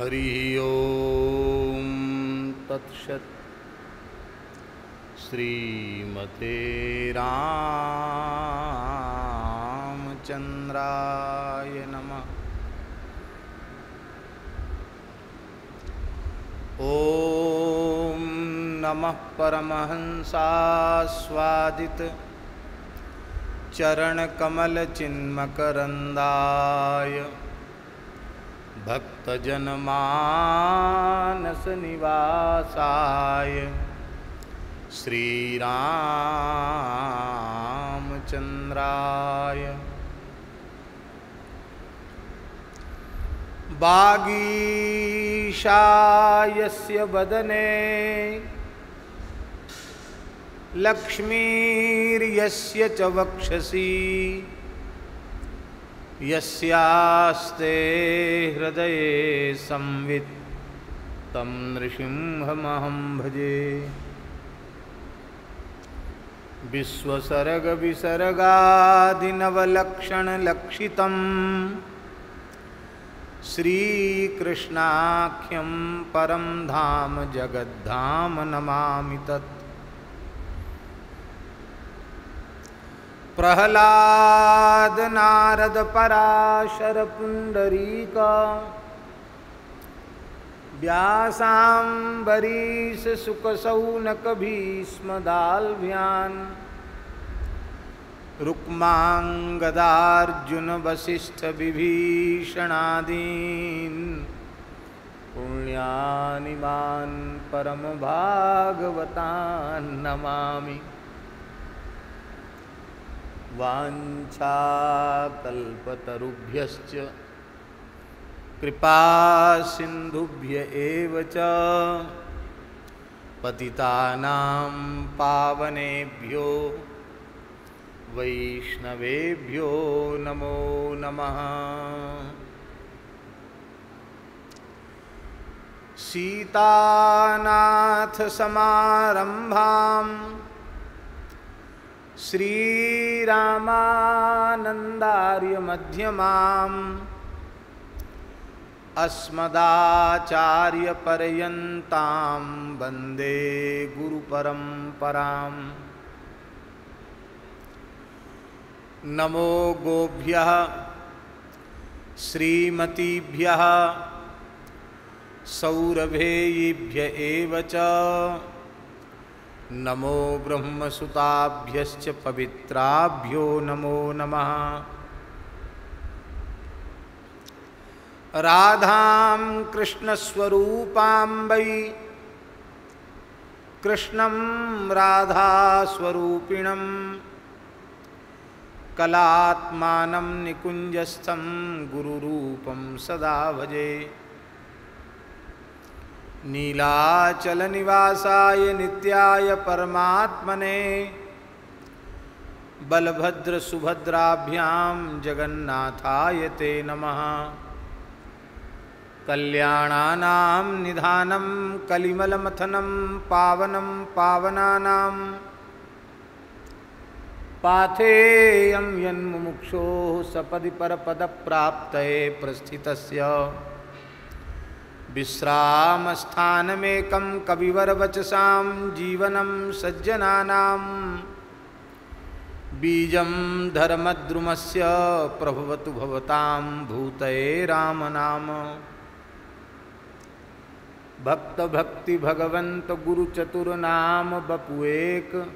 हरि ओम तत्सत। श्रीमते रामचन्द्राय नमः। ॐ नमः परमहंसास्वादित। चरणकमलचिन्मकरन्दाय। भक्तजनमानसनिवासाय श्रीरामचन्द्राय बागीशायस्य वदने लक्ष्मीर्यस्य च वक्षसि। यस्यास्ते हृदये संवित् तं नृसिंहमहं भजे। विश्वसर्गविसर्गादिनवलक्षणलक्षितम् श्रीकृष्णाख्यं परं धाम जगद्धाम नमामि तत्। प्रहलाद नारद पराशर पुंडरीक व्यासाम्बरीश सुकसौनक भीष्मदाल्भ्यान् रुक्माङ्गदार्जुन वसिष्ठ विभीषणादीन् पुण्यानि मान् परमभागवतान् नमामि। वाञ्छाकल्पतरुभ्यश्च। कृपासिन्धुभ्य एव च। पतितानां पावनेभ्यो। वैष्णवेभ्यो नमो नमः। सीतानाथसमारम्भाम् श्रीरामानन्दार्यमध्यमाम् अस्मदाचार्यपर्यन्तां वंदे गुरुपरम्पराम्। नमो गोभ्यः श्रीमतीभ्यः सौरभेयीभ्य एव च। नमो ब्रह्मसुताभ्यश्च पवित्राभ्यो नमो नमः। राधां कृष्णस्वरूपां वै कृष्णं राधास्वरूपिणं कलात्मानं निकुञ्जस्थं गुरुरूपं सदा भजे। नीलाचलनिवासाय नित्याय परमात्मने। बलभद्रसुभद्राभ्यां जगन्नाथाय ते नमः। कल्याणानां निधानं, कलिमलमथनं, पावनं, पावनानां। पाथेयं यन्मुमुक्षोः सपदि परपदप्राप्तये प्रस्थितस्य। विश्रामस्थानमेकं कविवरवचसां जीवनं सज्जनानां। बीजं धर्मद्रुमस्य प्रभवतु भवतां भूतये रामनाम। भक्त भक्ति भगवंत गुरु चतुर नाम बपुएक।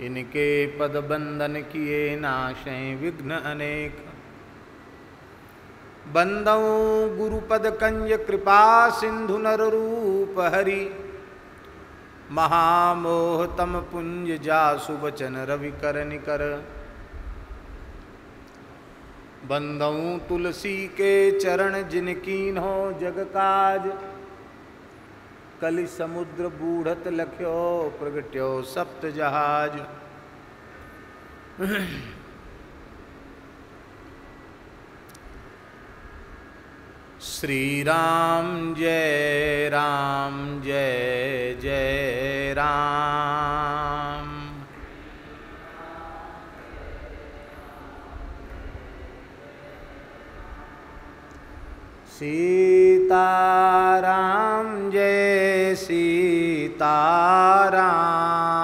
इनके पद बंदन किए नाशें विघ्न अनेक। बंदौ गुरुपद कंज कृपा सिंधु नर रूप हरि। महामोहतम पुंज जासु वचन रवि कर निकर। बंदौ तुलसी के चरण जिनकीन हो जग काज। कलि समुद्र बूढ़त लख्यो प्रगट्यो सप्त जहाज़। श्री राम जय राम जय जय राम। सीतापति सीताराम जय सीताराम।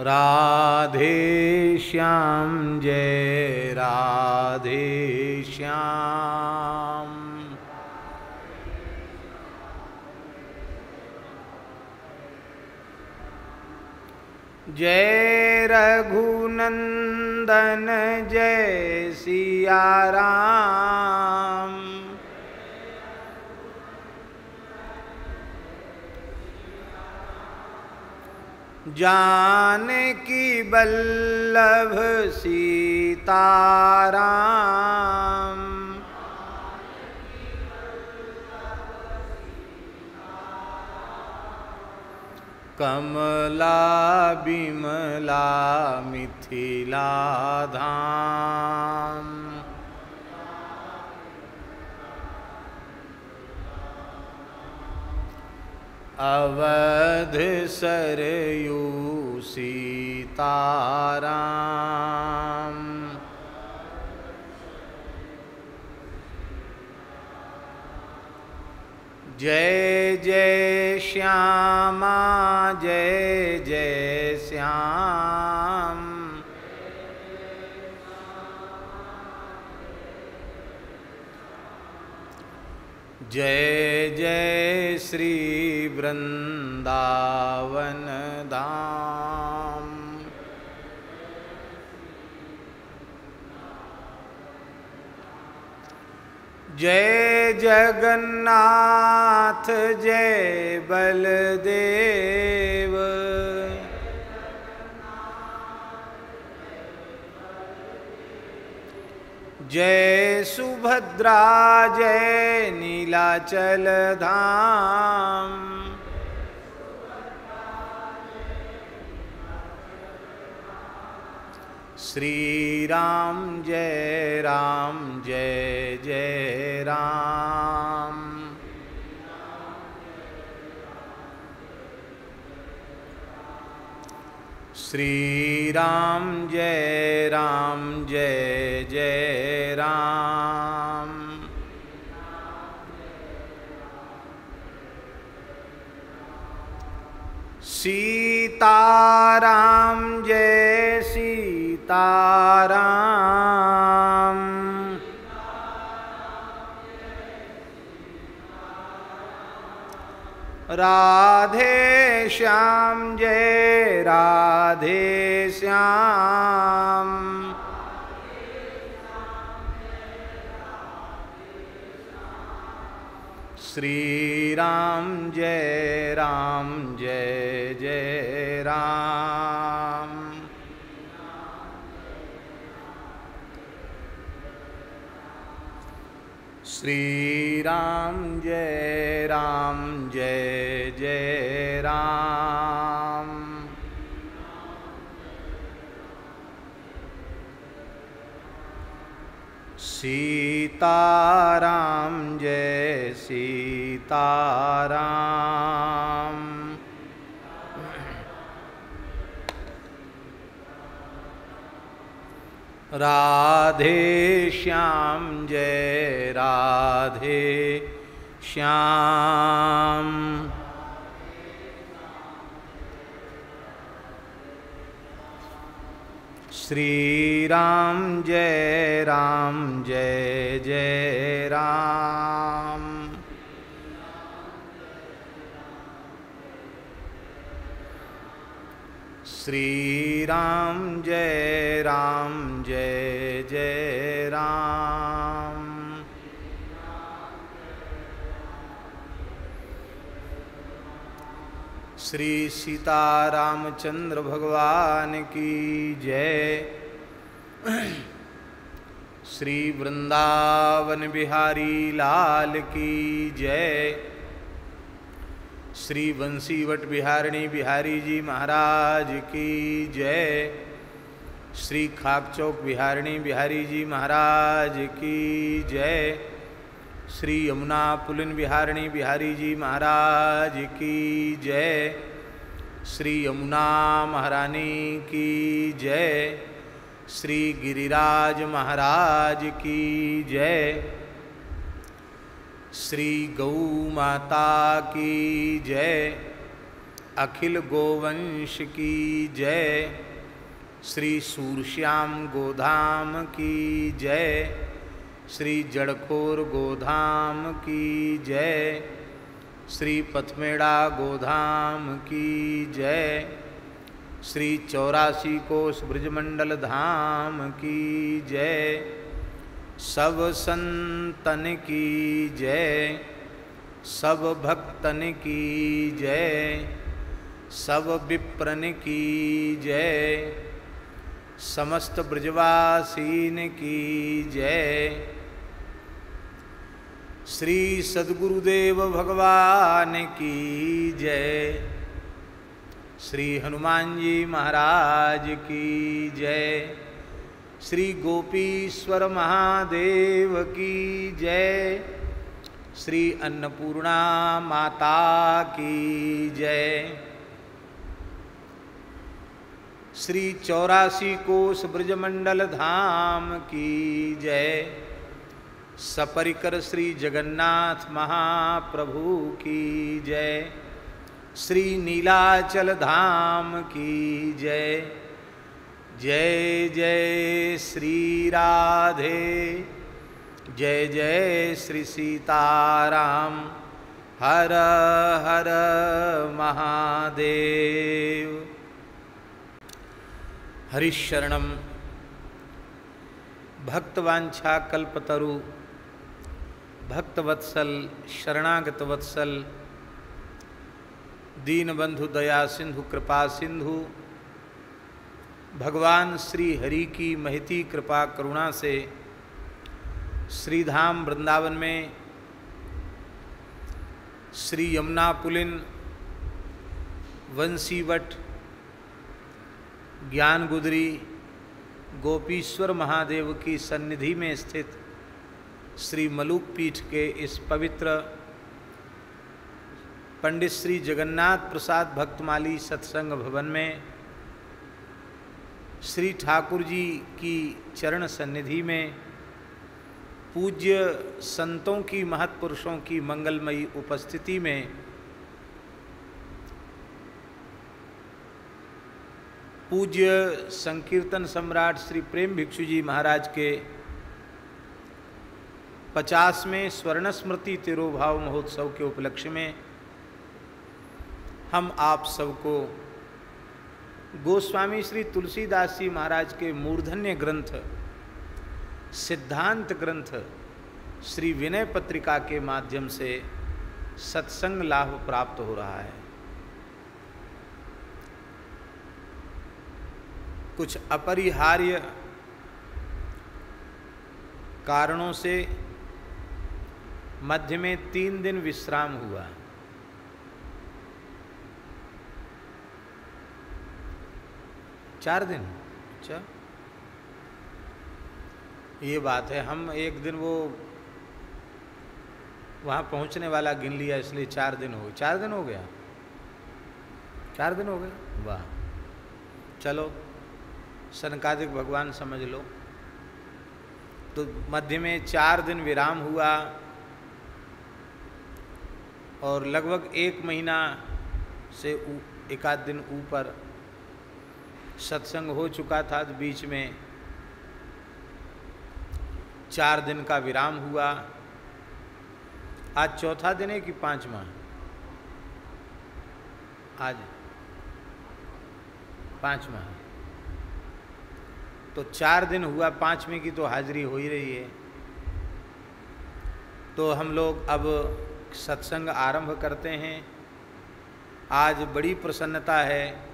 राधे श्याम जय राधे श्याम। जय रघुनंदन जय सिया राम। जान की बल्लभ सीताराम। कमला बिमला मिथिला धाम। अवध सरयू सीताराम। जय जय श्यामा जय जय श्याम। जय जय श्री वृंदावन धाम जय जगन्नाथ जय बलदेव। जय सुभद्रा जय नीलाचल धाम। श्री राम जय राम जय जय राम। श्री राम जय राम जय जय राम। सीता राम जय सीताराम। राधे श्याम जय राधे श्याम। श्री राम जय राम जय जय राम। श्री राम जय राम जय जय राम। सीता राम जय सीताराम। राधे श्याम जय राधे श्याम। श्री राम जय राम जय जय राम। श्री राम जय राम जय जय राम। श्री सीता रामचंद्र भगवान की जय। श्री वृंदावन बिहारी लाल की जय। श्री बंसीवट बिहारिणी बिहारी जी महाराज की जय। श्री खाक चौक बिहारिणी बिहारी जी महाराज की जय। श्री यमुना पुलिन बिहारिणी बिहारी जी महाराज की जय। श्री यमुना महारानी की जय। श्री गिरिराज महाराज की जय। श्री गौ माता की जय। अखिल गोवंश की जय। श्री सूरश्याम गोधाम की जय। श्री जड़खोर गोधाम की जय। श्री पथमेड़ा गोधाम की जय। श्री चौरासी कोष ब्रजमंडल धाम की जय। सब संतन की जय, सब भक्तन की जय, सब विप्रन की जय, समस्त ब्रजवासीन की जय। श्री सद्गुरुदेव भगवान की जय। श्री हनुमान जी महाराज की जय। श्री गोपीश्वर महादेव की जय। श्री अन्नपूर्णा माता की जय। श्री चौरासी कोष ब्रजमंडल धाम की जय। सपरिकर श्री जगन्नाथ महाप्रभु की जय। श्री नीलाचल धाम की जय। जय जय श्री राधे, जय जय श्री सीताराम, हर हर महादेव। हरिशरणम भक्तवांछा कल्पतरु, भक्तवत्सल शरणागत वत्सल दीनबंधु दया सिंधु, कृपा सिंधु भगवान श्री हरि की महती कृपा करुणा से श्रीधाम वृंदावन में श्री यमुना पुलिन वंशीवट ज्ञान गुदरी गोपीश्वर महादेव की सन्निधि में स्थित श्री मलुक पीठ के इस पवित्र पंडित श्री जगन्नाथ प्रसाद भक्तमाली सत्संग भवन में श्री ठाकुर जी की चरण सन्निधि में पूज्य संतों की महत्पुरुषों की मंगलमयी उपस्थिति में पूज्य संकीर्तन सम्राट श्री प्रेम भिक्षु जी महाराज के पचासवें स्वर्ण स्मृति तिरुभाव महोत्सव के उपलक्ष्य में हम आप सबको गोस्वामी श्री तुलसीदास जी महाराज के मूर्धन्य ग्रंथ, सिद्धांत ग्रंथ, श्री विनय पत्रिका के माध्यम से सत्संग लाभ प्राप्त हो रहा है। कुछ अपरिहार्य कारणों से मध्य में तीन दिन विश्राम हुआ। चार दिन। अच्छा। ये बात है, हम एक दिन वो वहाँ पहुँचने वाला गिन लिया, इसलिए चार दिन हो चार दिन हो गया? चार दिन हो गए? वाह। चलो, सनकादिक भगवान समझ लो। तो मध्य में चार दिन विराम हुआ और लगभग एक महीना से एक आध दिन ऊपर सत्संग हो चुका था तो बीच में चार दिन का विराम हुआ। आज चौथा दिन है कि पांचवा? आज पांचवा। तो चार दिन हुआ, पाँचवें की तो हाजिरी हो ही रही है। तो हम लोग अब सत्संग आरंभ करते हैं। आज बड़ी प्रसन्नता है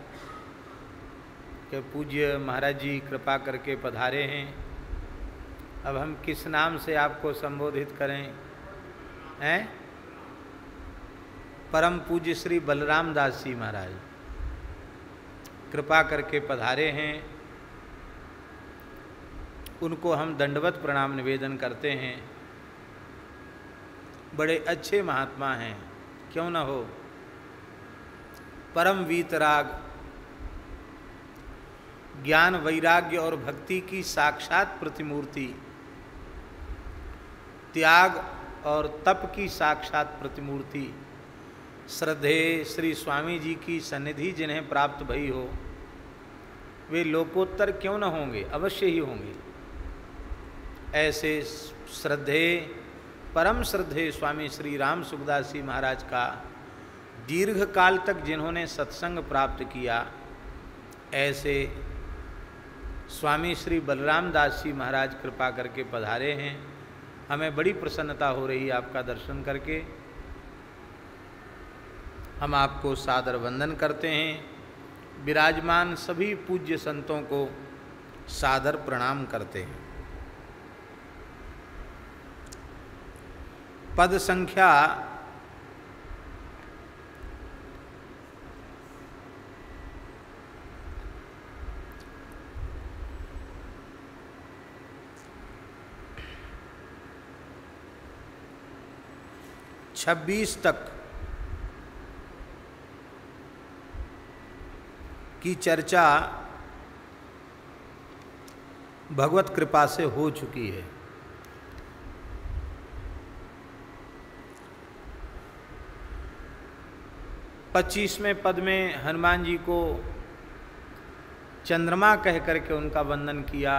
कि पूज्य महाराज जी कृपा करके पधारे हैं। अब हम किस नाम से आपको संबोधित करें? हैं? परम पूज्य श्री बलराम दास जी महाराज, कृपा करके पधारे हैं। उनको हम दंडवत प्रणाम निवेदन करते हैं। बड़े अच्छे महात्मा हैं, क्यों ना हो? परम वीतराग ज्ञान, वैराग्य और भक्ति की साक्षात प्रतिमूर्ति। त्याग और तप की साक्षात प्रतिमूर्ति। श्रद्धे श्री स्वामी जी की सन्निधि जिन्हें प्राप्त भई हो, वे लोकोत्तर क्यों न होंगे? अवश्य ही होंगे। ऐसे श्रद्धे, परम श्रद्धे स्वामी श्री राम सुखदास जी महाराज का दीर्घ काल तक जिन्होंने सत्संग प्राप्त किया, ऐसे स्वामी श्री बलराम दास जी महाराज कृपा करके पधारे हैं। हमें बड़ी प्रसन्नता हो रही है आपका दर्शन करके। हम आपको सादर वंदन करते हैं। विराजमान सभी पूज्य संतों को सादर प्रणाम करते हैं। पद संख्या छब्बीस तक की चर्चा भगवत कृपा से हो चुकी है। पच्चीसवें पद में हनुमान जी को चंद्रमा कह करके उनका वंदन किया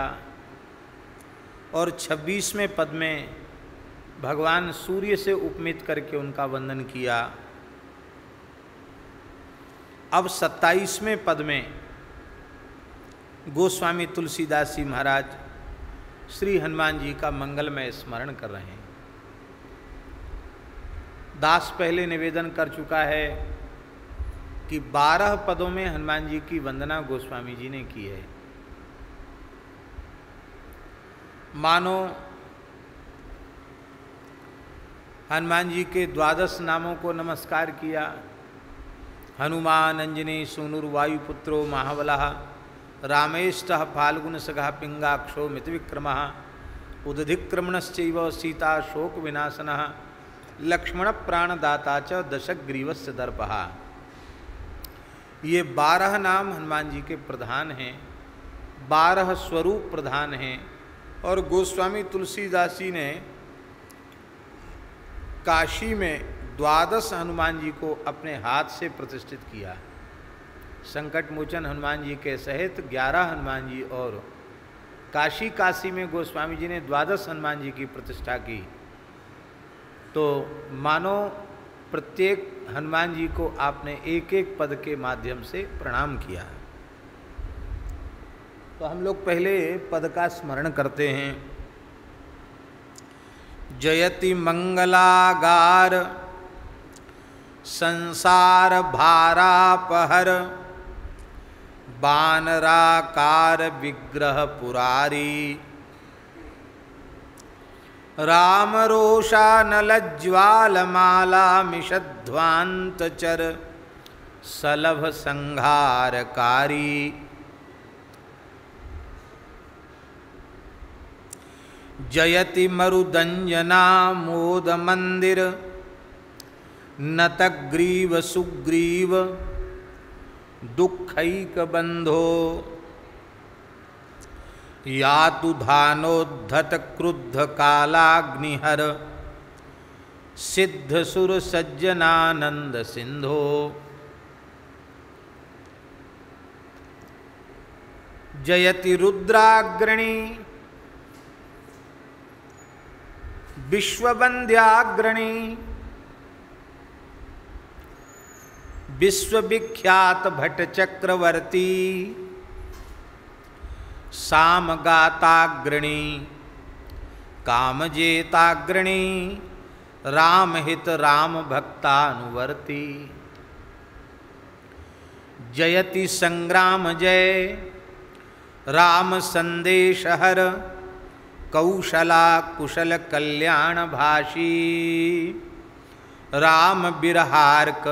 और छब्बीसवें पद में भगवान सूर्य से उपमित करके उनका वंदन किया। अब सत्ताईसवें पद में गोस्वामी तुलसीदास जी महाराज श्री हनुमान जी का मंगलमय स्मरण कर रहे हैं। दास पहले निवेदन कर चुका है कि बारह पदों में हनुमान जी की वंदना गोस्वामी जी ने की है। मानो हनुमान जी के द्वादश नामों को नमस्कार किया। हनुमान, अंजनी सुनुर्वायुपुत्रो महाबला, रामेष्ट, फाल्गुन सघा पिंगाक्षो मित विक्रम उदधिक्रमणश्च सीता शोक विनाशन लक्ष्मण प्राणदाता च, दशग्रीवस्य दर्पहा ये बारह नाम हनुमान जी के प्रधान हैं, बारह स्वरूप प्रधान हैं और गोस्वामी तुलसीदास जी ने काशी में द्वादश हनुमान जी को अपने हाथ से प्रतिष्ठित किया। संकट मोचन हनुमान जी के सहित ग्यारह हनुमान जी और काशी काशी में गोस्वामी जी ने द्वादश हनुमान जी की प्रतिष्ठा की। तो मानो प्रत्येक हनुमान जी को आपने एक एक पद के माध्यम से प्रणाम किया। तो हम लोग पहले पद का स्मरण करते हैं। जयति मंगलागार संसार भारापहर बानराकार विग्रह पुरारी। राम रोषा नलज्वालमाला सलभ संहारकारी। जयति मरुदंजना मोद मंदिर नतग्रीव सुग्रीव दुखैक बंधो या तो धानोद्धत क्रुद्ध कालाग्निहर, सिद्ध सुर सज्जनानंद सिंधो। जयति रुद्राग्रणी विश्ववंद्याग्रणी विश्वविख्यात भट्ट चक्रवर्ती सामगाताग्रणी। कामजेताग्रणी। रामहित राम भक्तानुवर्ती जयति संग्राम जय राम संदेश हर कौशला कुशल कल्याण भाषी राम बिरहार्क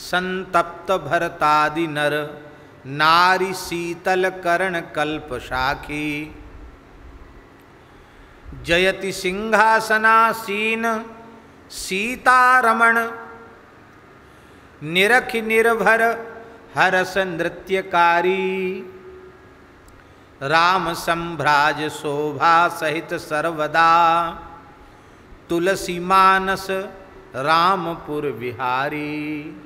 संतप्त भरतादि नर नारी शीतल कर्ण कल्प शाखी जयति सिंहासनासीन, सीतारमण निरख निर्भर हरस नृत्यकारी राम संभ्राज शोभा सहित सर्वदा। तुलसी मानस, रामपुर बिहारी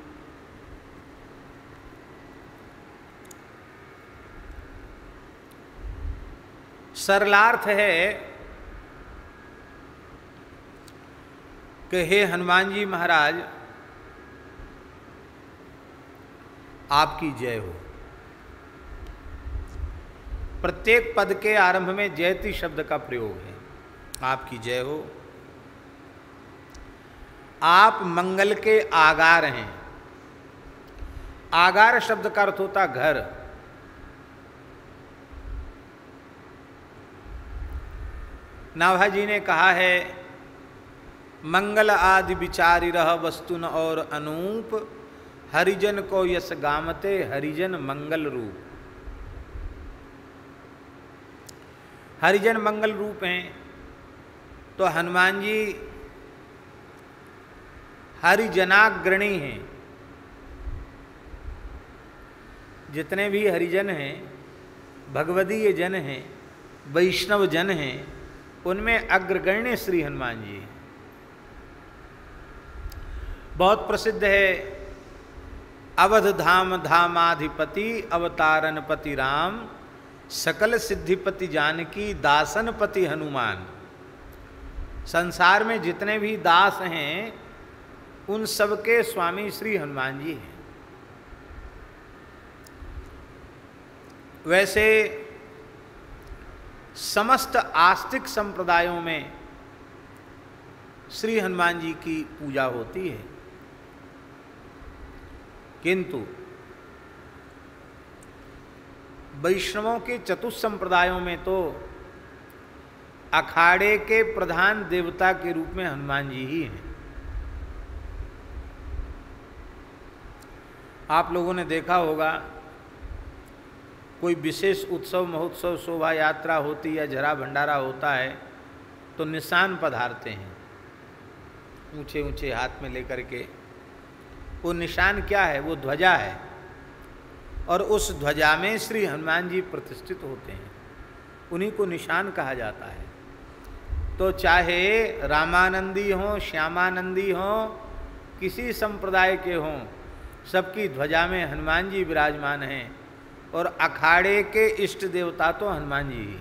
सरलार्थ है कि हे हनुमान जी महाराज, आपकी जय हो। प्रत्येक पद के आरंभ में जयति शब्द का प्रयोग है। आपकी जय हो। आप मंगल के आगार हैं। आगार शब्द का अर्थ होता घर। नाभा जी ने कहा है, मंगल आदि विचारी रह वस्तुन और अनूप, हरिजन को यश गामते, हरिजन मंगल रूप। हरिजन मंगल रूप हैं। तो हनुमान जी हरिजनाग्रणी हैं। जितने भी हरिजन हैं, भगवदीय जन हैं, वैष्णव जन हैं, उनमें अग्रगण्य श्री हनुमान जी बहुत प्रसिद्ध है अवध धाम धामाधिपति अवतारण पति राम। सकल सिद्धिपति जानकी, दासन पति हनुमान। संसार में जितने भी दास हैं, उन सबके स्वामी श्री हनुमान जी हैं। वैसे, समस्त आस्तिक संप्रदायों में श्री हनुमान जी की पूजा होती है। किंतु वैष्णवों के चतुसंप्रदायों में तो अखाड़े के प्रधान देवता के रूप में हनुमान जी ही हैं। आप लोगों ने देखा होगा, कोई विशेष उत्सव, महोत्सव, शोभा यात्रा होती या जरा भंडारा होता है तो निशान पधारते हैं। ऊँचे ऊँचे हाथ में लेकर के, वो निशान क्या है? वो ध्वजा है। और उस ध्वजा में श्री हनुमान जी प्रतिष्ठित होते हैं। उन्हीं को निशान कहा जाता है। तो चाहे रामानंदी हों, श्यामानंदी हों, किसी संप्रदाय के हों, सबकी ध्वजा में हनुमान जी विराजमान हैं और अखाड़े के इष्ट देवता तो हनुमान जी ही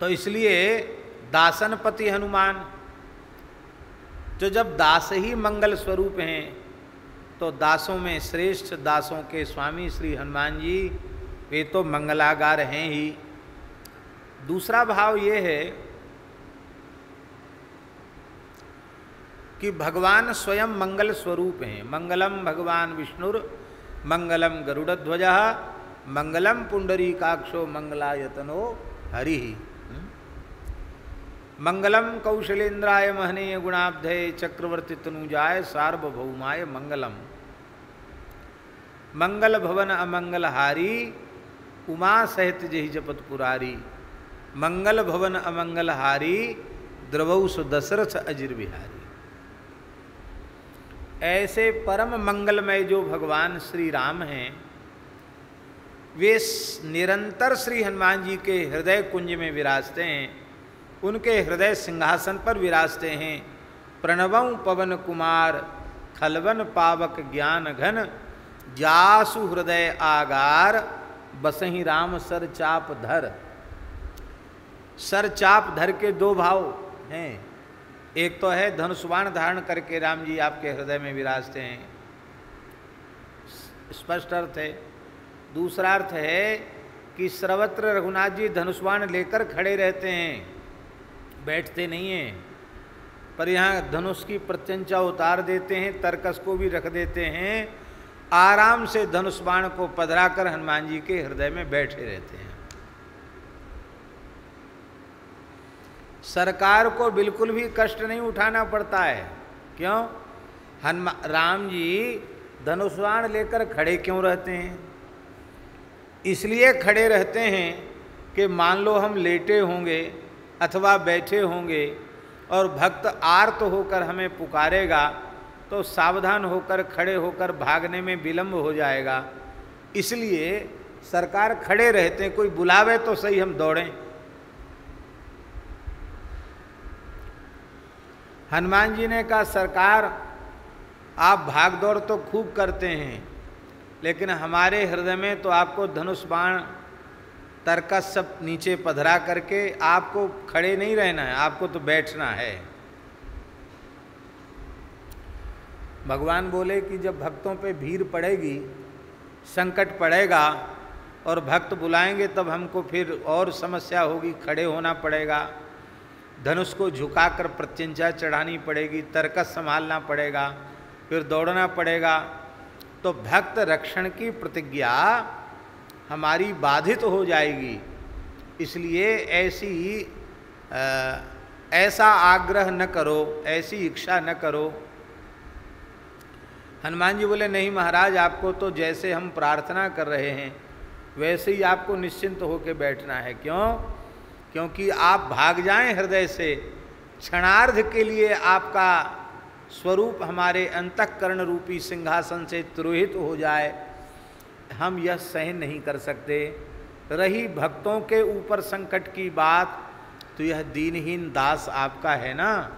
तो इसलिए दासनपति हनुमान, जो जब दास ही मंगल स्वरूप हैं तो दासों में श्रेष्ठ दासों के स्वामी श्री हनुमान जी, वे तो मंगलागार हैं ही। दूसरा भाव ये है कि भगवान स्वयं मंगल स्वरूप हैं। मंगलम भगवान विष्णुर, मंगलम गरुड़ध्वज, मंगलम पुंडरी काक्षो मंगलायतनो हरि। मंगलम कौशलेन्द्राय महनीय गुणाब्धय चक्रवर्ती तनुजाय सार्वभौमाय मंगलम। मंगल भवन अमंगलहारी उमा सहित जही जपत पुरारी। मंगल भवन अमंगलहारी द्रवौस दशरथ अजिर बिहारी। ऐसे परम मंगलमय जो भगवान श्री राम हैं, वे निरंतर श्री हनुमान जी के हृदय कुंज में विराजते हैं। उनके हृदय सिंहासन पर विराजते हैं। प्रणवं पवन कुमार, खलवन पावक ज्ञान घन जासु हृदय आगार, बसही राम सर चाप धर। सर चाप धर के दो भाव हैं। एक तो है धनुष्वाण धारण करके राम जी आपके हृदय में विराजते हैं। स्पष्ट अर्थ है। दूसरा अर्थ है कि सर्वत्र रघुनाथ जी धनुष्वाण लेकर खड़े रहते हैं। बैठते नहीं हैं। पर यहाँ धनुष की प्रत्यंचा उतार देते हैं, तर्कस को भी रख देते हैं। आराम से धनुष बाण को पधरा कर हनुमान जी के हृदय में बैठे रहते हैं। सरकार को बिल्कुल भी कष्ट नहीं उठाना पड़ता है। क्यों? हनुमान राम जी धनुष्वाण लेकर खड़े क्यों रहते हैं? इसलिए खड़े रहते हैं कि मान लो हम लेटे होंगे अथवा बैठे होंगे और भक्त आर्त होकर हमें पुकारेगा तो सावधान होकर, खड़े होकर भागने में विलंब हो जाएगा। इसलिए सरकार खड़े रहते हैं कोई बुलावे तो सही हम दौड़ें। हनुमान जी ने कहा, सरकार, आप भाग दौड़ तो खूब करते हैं, लेकिन हमारे हृदय में तो आपको धनुष बाण, तर्कस सब नीचे पधरा करके आपको खड़े नहीं रहना है, आपको तो बैठना है। भगवान बोले कि जब भक्तों पे भीड़ पड़ेगी संकट पड़ेगा और भक्त बुलाएँगे तब हमको फिर और समस्या होगी खड़े होना पड़ेगा। धनुष को झुकाकर प्रत्यंचा चढ़ानी पड़ेगी तर्कस संभालना पड़ेगा फिर दौड़ना पड़ेगा। तो भक्त रक्षण की प्रतिज्ञा हमारी बाधित हो जाएगी। इसलिए ऐसी आ, ऐसा आग्रह न करो ऐसी इच्छा न करो हनुमान जी बोले, नहीं महाराज, आपको तो जैसे हम प्रार्थना कर रहे हैं, वैसे ही आपको निश्चिंत होकर बैठना है। क्यों? क्योंकि आप भाग जाएँ हृदय से। क्षणार्ध के लिए आपका स्वरूप हमारे अंतकरण रूपी सिंहासन से त्रोहित हो जाए। हम यह सहन नहीं कर सकते। रही भक्तों के ऊपर संकट की बात तो यह दीनहीन दास आपका है ना?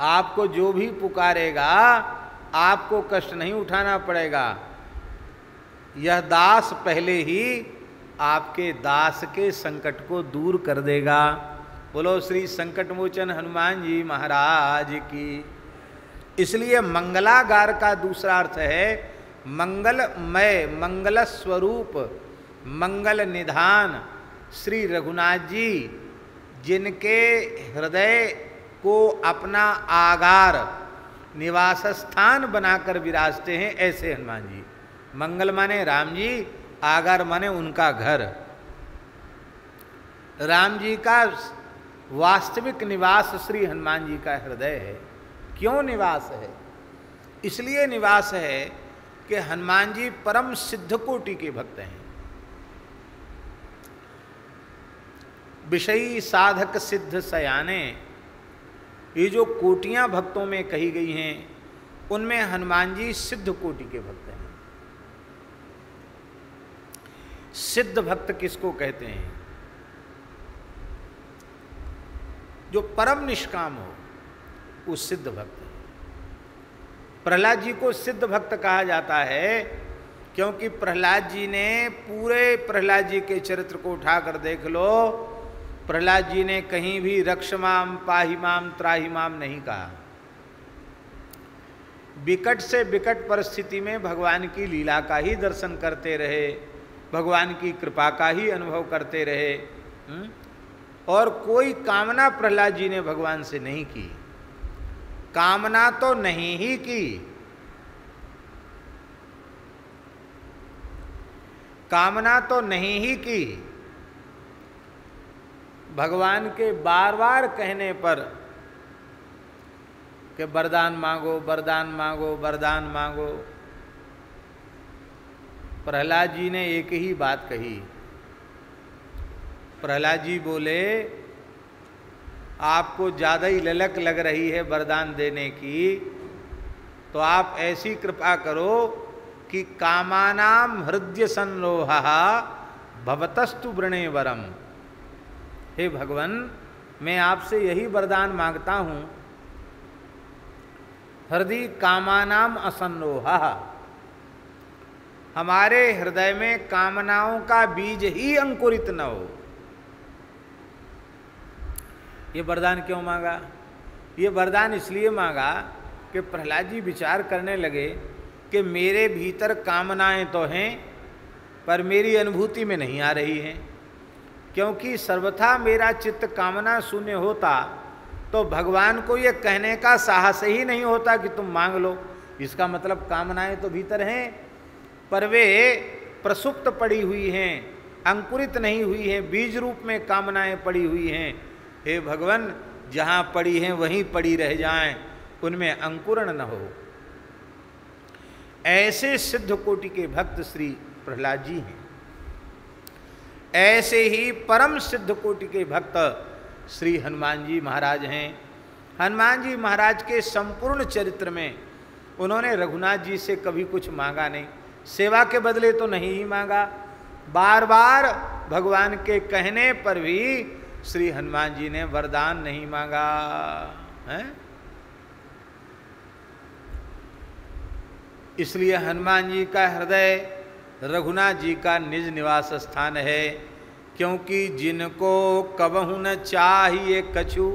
आपको जो भी पुकारेगा, आपको कष्ट नहीं उठाना पड़ेगा। यह दास पहले ही आपके दास के संकट को दूर कर देगा। बोलो, श्री संकट मोचन हनुमान जी महाराज की। इसलिए मंगलागार का दूसरा अर्थ है, मंगलमय मंगल स्वरूप मंगल निधान। श्री रघुनाथ जी, जिनके हृदय को अपना आगार निवास स्थान बनाकर विराजते हैं ऐसे हनुमान जी। मंगल माने राम जी, आगार माने उनका घर। राम जी का वास्तविक निवास श्री हनुमान जी का हृदय है। क्यों निवास है? इसलिए निवास है कि हनुमान जी परम सिद्ध कोटि के भक्त हैं। विषयी साधक सिद्ध सयाने ये जो कोटियाँ भक्तों में कही गई हैं, उनमें हनुमान जी सिद्ध कोटि के भक्त हैं। सिद्ध भक्त किसको कहते हैं? जो परम निष्काम हो, वो सिद्ध भक्त है। प्रहलाद जी को सिद्ध भक्त कहा जाता है, क्योंकि प्रहलाद जी ने पूरे प्रहलाद जी के चरित्र को उठाकर देख लो प्रहलाद जी ने कहीं भी रक्षमाम, पाहिमाम, त्राहिमाम नहीं कहा विकट से विकट परिस्थिति में भगवान की लीला का ही दर्शन करते रहे, भगवान की कृपा का ही अनुभव करते रहे? हम्म? और कोई कामना प्रहलाद जी ने भगवान से नहीं की कामना तो नहीं ही की कामना तो नहीं ही की भगवान के बार बार कहने पर कि वरदान मांगो वरदान मांगो वरदान मांगो। प्रहलाद जी ने एक ही बात कही। प्रहलाद जी बोले, आपको ज़्यादा ही ललक लग रही है वरदान देने की तो आप ऐसी कृपा करो कि कामानाम हृदय संरोहा भवतस्तु वृणे वरम हे भगवान, मैं आपसे यही वरदान माँगता हूँ। हृदय कामानाम असन्रोहा हमारे हृदय में कामनाओं का बीज ही अंकुरित न हो। ये वरदान क्यों मांगा? ये वरदान इसलिए मांगा कि प्रहलाद जी विचार करने लगे कि मेरे भीतर कामनाएँ तो हैं, पर मेरी अनुभूति में नहीं आ रही हैं। क्योंकि सर्वथा मेरा चित्त कामना शून्य होता तो भगवान को ये कहने का साहस ही नहीं होता कि तुम मांग लो। इसका मतलब कामनाएँ तो भीतर हैं, पर वे प्रसुप्त पड़ी हुई हैं, अंकुरित नहीं हुई हैं, बीज रूप में कामनाएँ पड़ी हुई हैं। हे भगवान, जहाँ पड़ी हैं, वहीं पड़ी रह जाएँ, उनमें अंकुरण न हो। ऐसे सिद्ध कोटि के भक्त श्री प्रहलाद जी हैं। ऐसे ही परम सिद्ध कोटि के भक्त श्री हनुमान जी महाराज हैं। हनुमान जी महाराज के संपूर्ण चरित्र में उन्होंने रघुनाथ जी से कभी कुछ मांगा नहीं। सेवा के बदले तो नहीं ही मांगा। बार बार भगवान के कहने पर भी श्री हनुमान जी ने वरदान नहीं मांगा। है? इसलिए हनुमान जी का हृदय रघुनाथ जी का निज निवास स्थान है, क्योंकि जिनको कबहू न चाहिए कछु,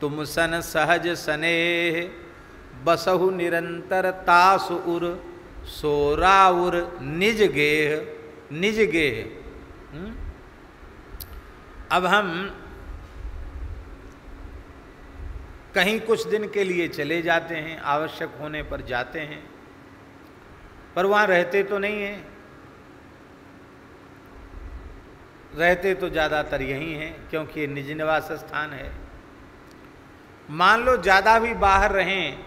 तुम सन सहज सने बसहु निरंतर तास उर सोराउर निज गेह निज गेह हम्म? अब हम कहीं कुछ दिन के लिए चले जाते हैं, आवश्यक होने पर जाते हैं पर वहाँ रहते तो नहीं हैं। रहते तो ज़्यादातर यहीं हैं, क्योंकि ये निज निवास स्थान है। मान लो ज़्यादा भी बाहर रहें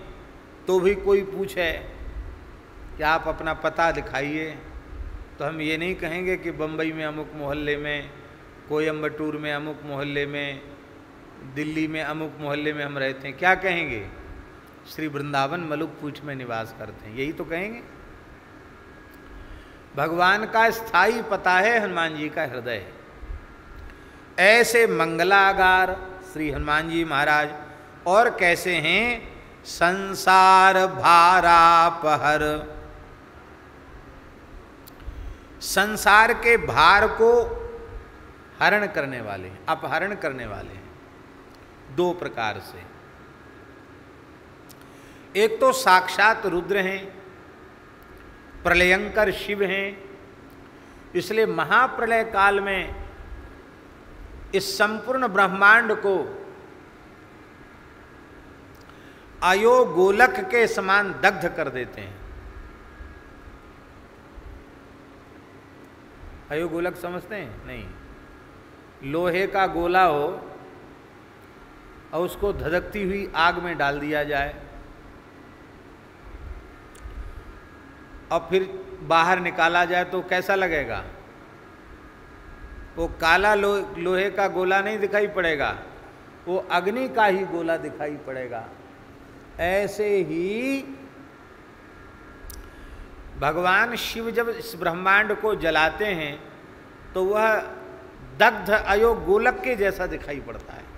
तो भी कोई पूछे कि आप अपना पता दिखाइए तो हम ये नहीं कहेंगे कि बम्बई में अमुक मोहल्ले में कोयम्बटूर में अमुक मोहल्ले में, दिल्ली में अमुक मोहल्ले में हम रहते हैं। क्या कहेंगे? श्री वृंदावन मलुक पूछ में निवास करते हैं। यही तो कहेंगे। भगवान का स्थायी पता है, हनुमान जी का हृदय ऐसे मंगलागार श्री हनुमान जी महाराज, और कैसे हैं? संसार भारापहर संसार के भार को हरण करने वाले अपहरण करने वाले हैं, दो प्रकार से। एक तो साक्षात रुद्र हैं प्रलयंकर शिव हैं। इसलिए महाप्रलय काल में इस संपूर्ण ब्रह्मांड को अयो गोलक के समान दग्ध कर देते हैं। अयो गोलक समझते हैं? नहीं। लोहे का गोला हो और उसको धधकती हुई आग में डाल दिया जाए। और फिर बाहर निकाला जाए तो कैसा लगेगा? वो काला लो, लोहे का गोला नहीं दिखाई पड़ेगा वो अग्नि का ही गोला दिखाई पड़ेगा। ऐसे ही भगवान शिव जब इस ब्रह्मांड को जलाते हैं तो वह दग्ध अयो गोलक के जैसा दिखाई पड़ता है।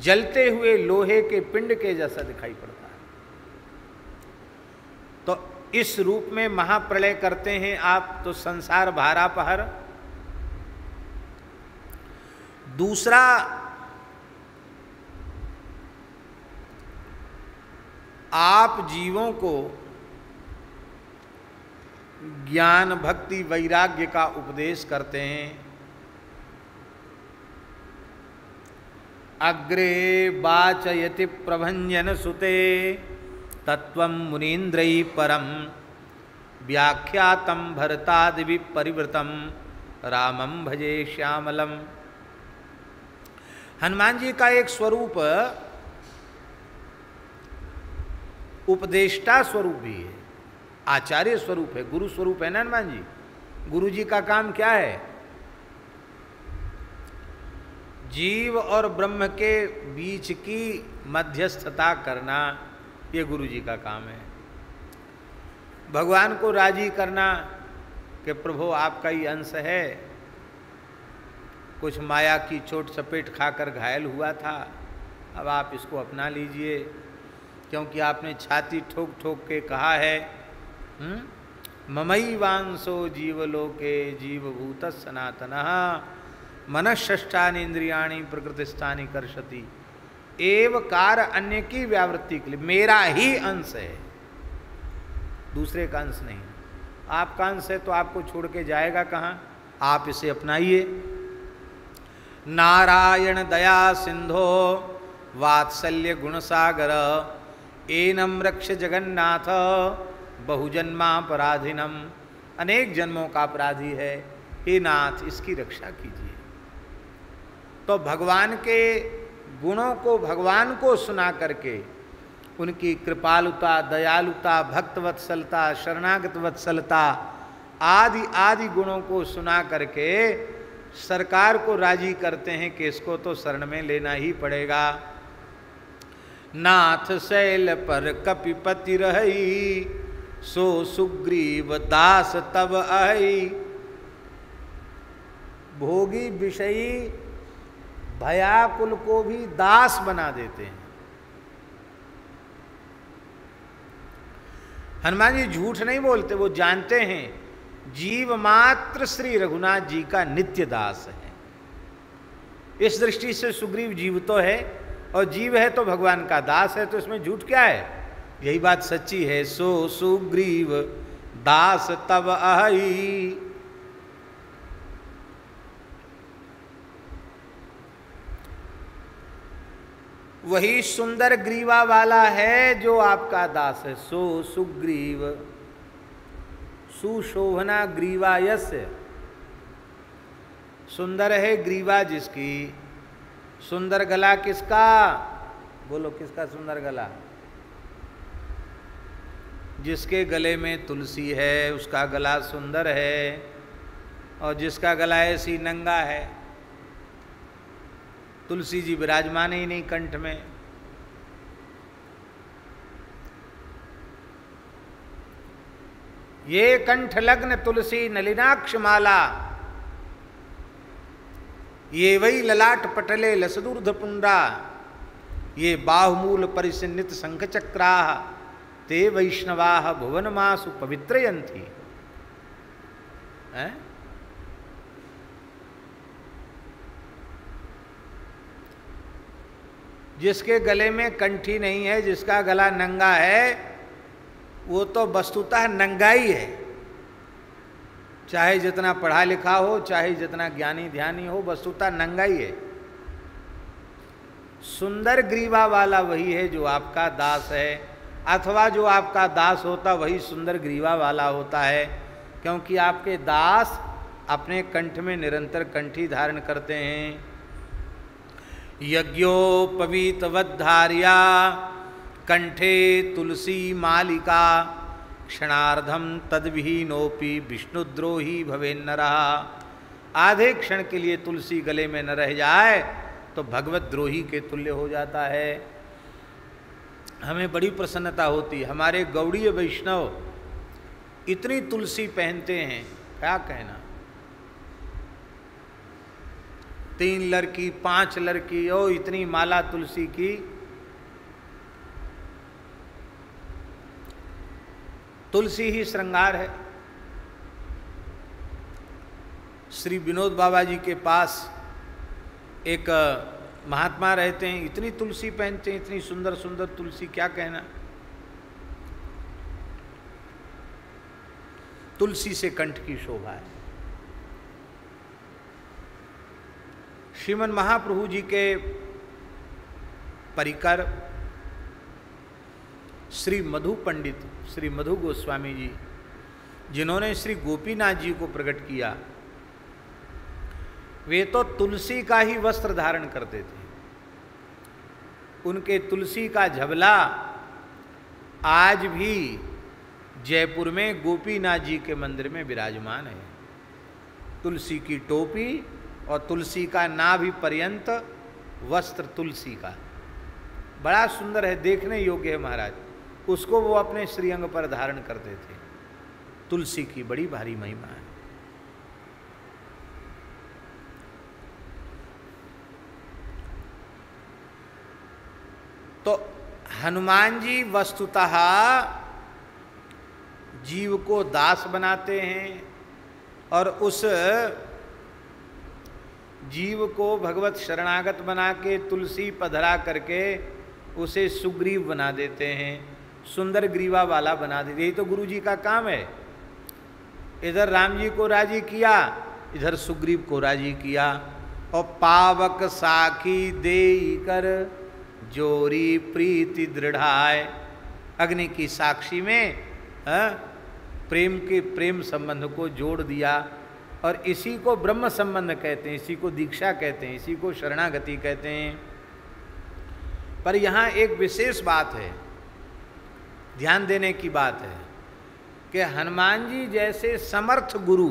जलते हुए लोहे के पिंड के जैसा दिखाई पड़ता है। तो इस रूप में महाप्रलय करते हैं आप तो संसार भारा पहर। दूसरा आप जीवों को ज्ञान, भक्ति, वैराग्य का उपदेश करते हैं। अग्रे बाचयति प्रभंजन सुते। तत्व मुनीन्द्र परम। व्याख्यातम भरतादि परिवृतम रामम भजे श्यामलम। हनुमान जी का एक स्वरूप, उपदेष्टा स्वरूप भी है। आचार्य स्वरूप है, गुरु स्वरूप है ना हनुमान जी? गुरु जी का काम क्या है? जीव और ब्रह्म के बीच की मध्यस्थता करना। ये गुरु जी का काम है। भगवान को राज़ी करना कि प्रभु आपका ही अंश है। कुछ माया की चोट चपेट खाकर घायल हुआ था। अब आप इसको अपना लीजिए, क्योंकि आपने छाती ठोक ठोक के कहा है हम्म? ममई वांसो जीवलोके जीवभूत सनातन। मनष्ठानी इंद्रियाणी प्रकृतिस्थानी कर्षति। एव कार अन्य की व्यावृत्ति के लिए। मेरा ही अंश है। दूसरे का अंश नहीं। आपका अंश है तो आपको छोड़ के जाएगा कहाँ? आप इसे अपनाइए। नारायण दया सिंधो, वात्सल्य गुणसागर, एनम रक्ष जगन्नाथ बहुजन्मापराधिनम अनेक जन्मों का अपराधी है। हे नाथ, इसकी रक्षा कीजिए। तो भगवान के गुणों को, भगवान को सुना करके, उनकी कृपालुता, दयालुता, भक्तवत्सलता शरणागत वत्सलता आदि आदि गुणों को सुना करके सरकार को राज़ी करते हैं कि इसको तो शरण में लेना ही पड़ेगा। नाथ शैल पर कपिपति रही सो सुग्रीव दास तब आई भोगी विषयी भयाकुल को भी दास बना देते हैं। हनुमान जी झूठ नहीं बोलते, वो जानते हैं, जीव मात्र श्री रघुनाथ जी का नित्य दास है। इस दृष्टि से सुग्रीव जीव तो है, और जीव है तो भगवान का दास है तो इसमें झूठ क्या है? यही बात सच्ची है, सो सुग्रीव दास तब आई। वही सुंदर ग्रीवा वाला है जो आपका दास है। सो, सुग्रीव। सुशोभना ग्रीवा यश सुंदर है ग्रीवा जिसकी। सुंदर गला किसका? बोलो, किसका सुंदर गला? जिसके गले में तुलसी है, उसका गला सुंदर है, और जिसका गला ऐसी नंगा है। तुलसी जी विराजमान ही नहीं कंठ में। ये कंठ लग्न तुलसी नलिनाक्ष माला, ये वही ललाट पटले लसदूर्ध पुंडा, ये बाहुमूल परिसन्नित शंख चक्रा ते वैष्णवा भुवन मासु पवित्र पवित्रयंती जिसके गले में कंठी नहीं है, जिसका गला नंगा है, वो तो वस्तुतः नंगा ही है। चाहे जितना पढ़ा लिखा हो, चाहे जितना ज्ञानी ध्यानी हो, वस्तुतः नंगा ही है। सुंदर ग्रीवा वाला वही है जो आपका दास है, अथवा जो आपका दास होता, वही सुंदर ग्रीवा वाला होता है, क्योंकि आपके दास अपने कंठ में निरंतर कंठी धारण करते हैं। यज्ञोपवीतवद्धार्या कंठे तुलसी मालिका क्षणार्धम तदविहीनोपि विष्णुद्रोही भवे न रहा आधे क्षण के लिए तुलसी गले में न रह जाए तो भगवत द्रोही के तुल्य हो जाता है। हमें बड़ी प्रसन्नता होती हमारे गौड़ीय वैष्णव इतनी तुलसी पहनते हैं, क्या कहना? तीन लड़की, पाँच लड़की, ओ, इतनी माला तुलसी की। तुलसी ही श्रृंगार है। श्री विनोद बाबा जी के पास एक महात्मा रहते हैं, इतनी तुलसी पहनते हैं, इतनी सुंदर सुंदर तुलसी, क्या कहना? तुलसी से कंठ की शोभा है। श्रीमन महाप्रभु जी के परिकर श्री मधु पंडित, श्री मधु गोस्वामी जी, जिन्होंने श्री गोपीनाथ जी को प्रकट किया, वे तो तुलसी का ही वस्त्र धारण करते थे। उनके तुलसी का झबला आज भी जयपुर में गोपीनाथ जी के मंदिर में विराजमान है। तुलसी की टोपी और तुलसी का नाभि पर्यंत वस्त्र तुलसी का। बड़ा सुंदर है, देखने योग्य है महाराज। उसको वो अपने श्रीअंग पर धारण करते थे। तुलसी की बड़ी भारी महिमा है। तो हनुमान जी वस्तुतः जीव को दास बनाते हैं और उस जीव को भगवत शरणागत बना के तुलसी पधरा करके उसे सुग्रीव बना देते हैं सुंदर ग्रीवा वाला बना देते यही तो गुरु जी का काम है। इधर राम जी को राज़ी किया इधर सुग्रीव को राज़ी किया। और पावक साखी दे कर जोरी प्रीति दृढ़ाए। अग्नि की साक्षी में आ, हाँ, प्रेम के प्रेम संबंध को जोड़ दिया। और इसी को ब्रह्म संबंध कहते हैं, इसी को दीक्षा कहते हैं, इसी को शरणागति कहते हैं। पर यहाँ एक विशेष बात है, ध्यान देने की बात है कि हनुमान जी जैसे समर्थ गुरु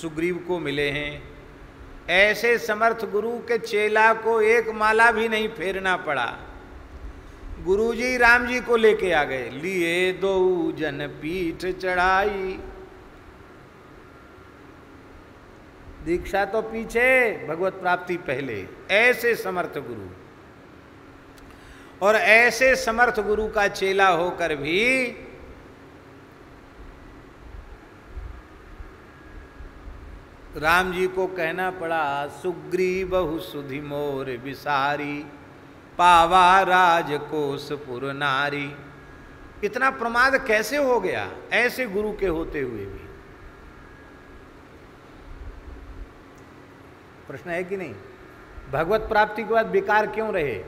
सुग्रीव को मिले हैं, ऐसे समर्थ गुरु के चेला को एक माला भी नहीं फेरना पड़ा। गुरुजी राम जी को लेके आ गए, लिए दो जन पीठ चढ़ाई। दीक्षा तो पीछे, भगवत प्राप्ति पहले। ऐसे समर्थ गुरु। और ऐसे समर्थ गुरु का चेला होकर भी राम जी को कहना पड़ा सुग्री बहु सुधि मोर विसारी, पावा राज कोसपुर नारी इतना प्रमाद कैसे हो गया ऐसे गुरु के होते हुए भी? प्रश्न है कि नहीं? भगवत प्राप्ति के बाद विकार क्यों रहे?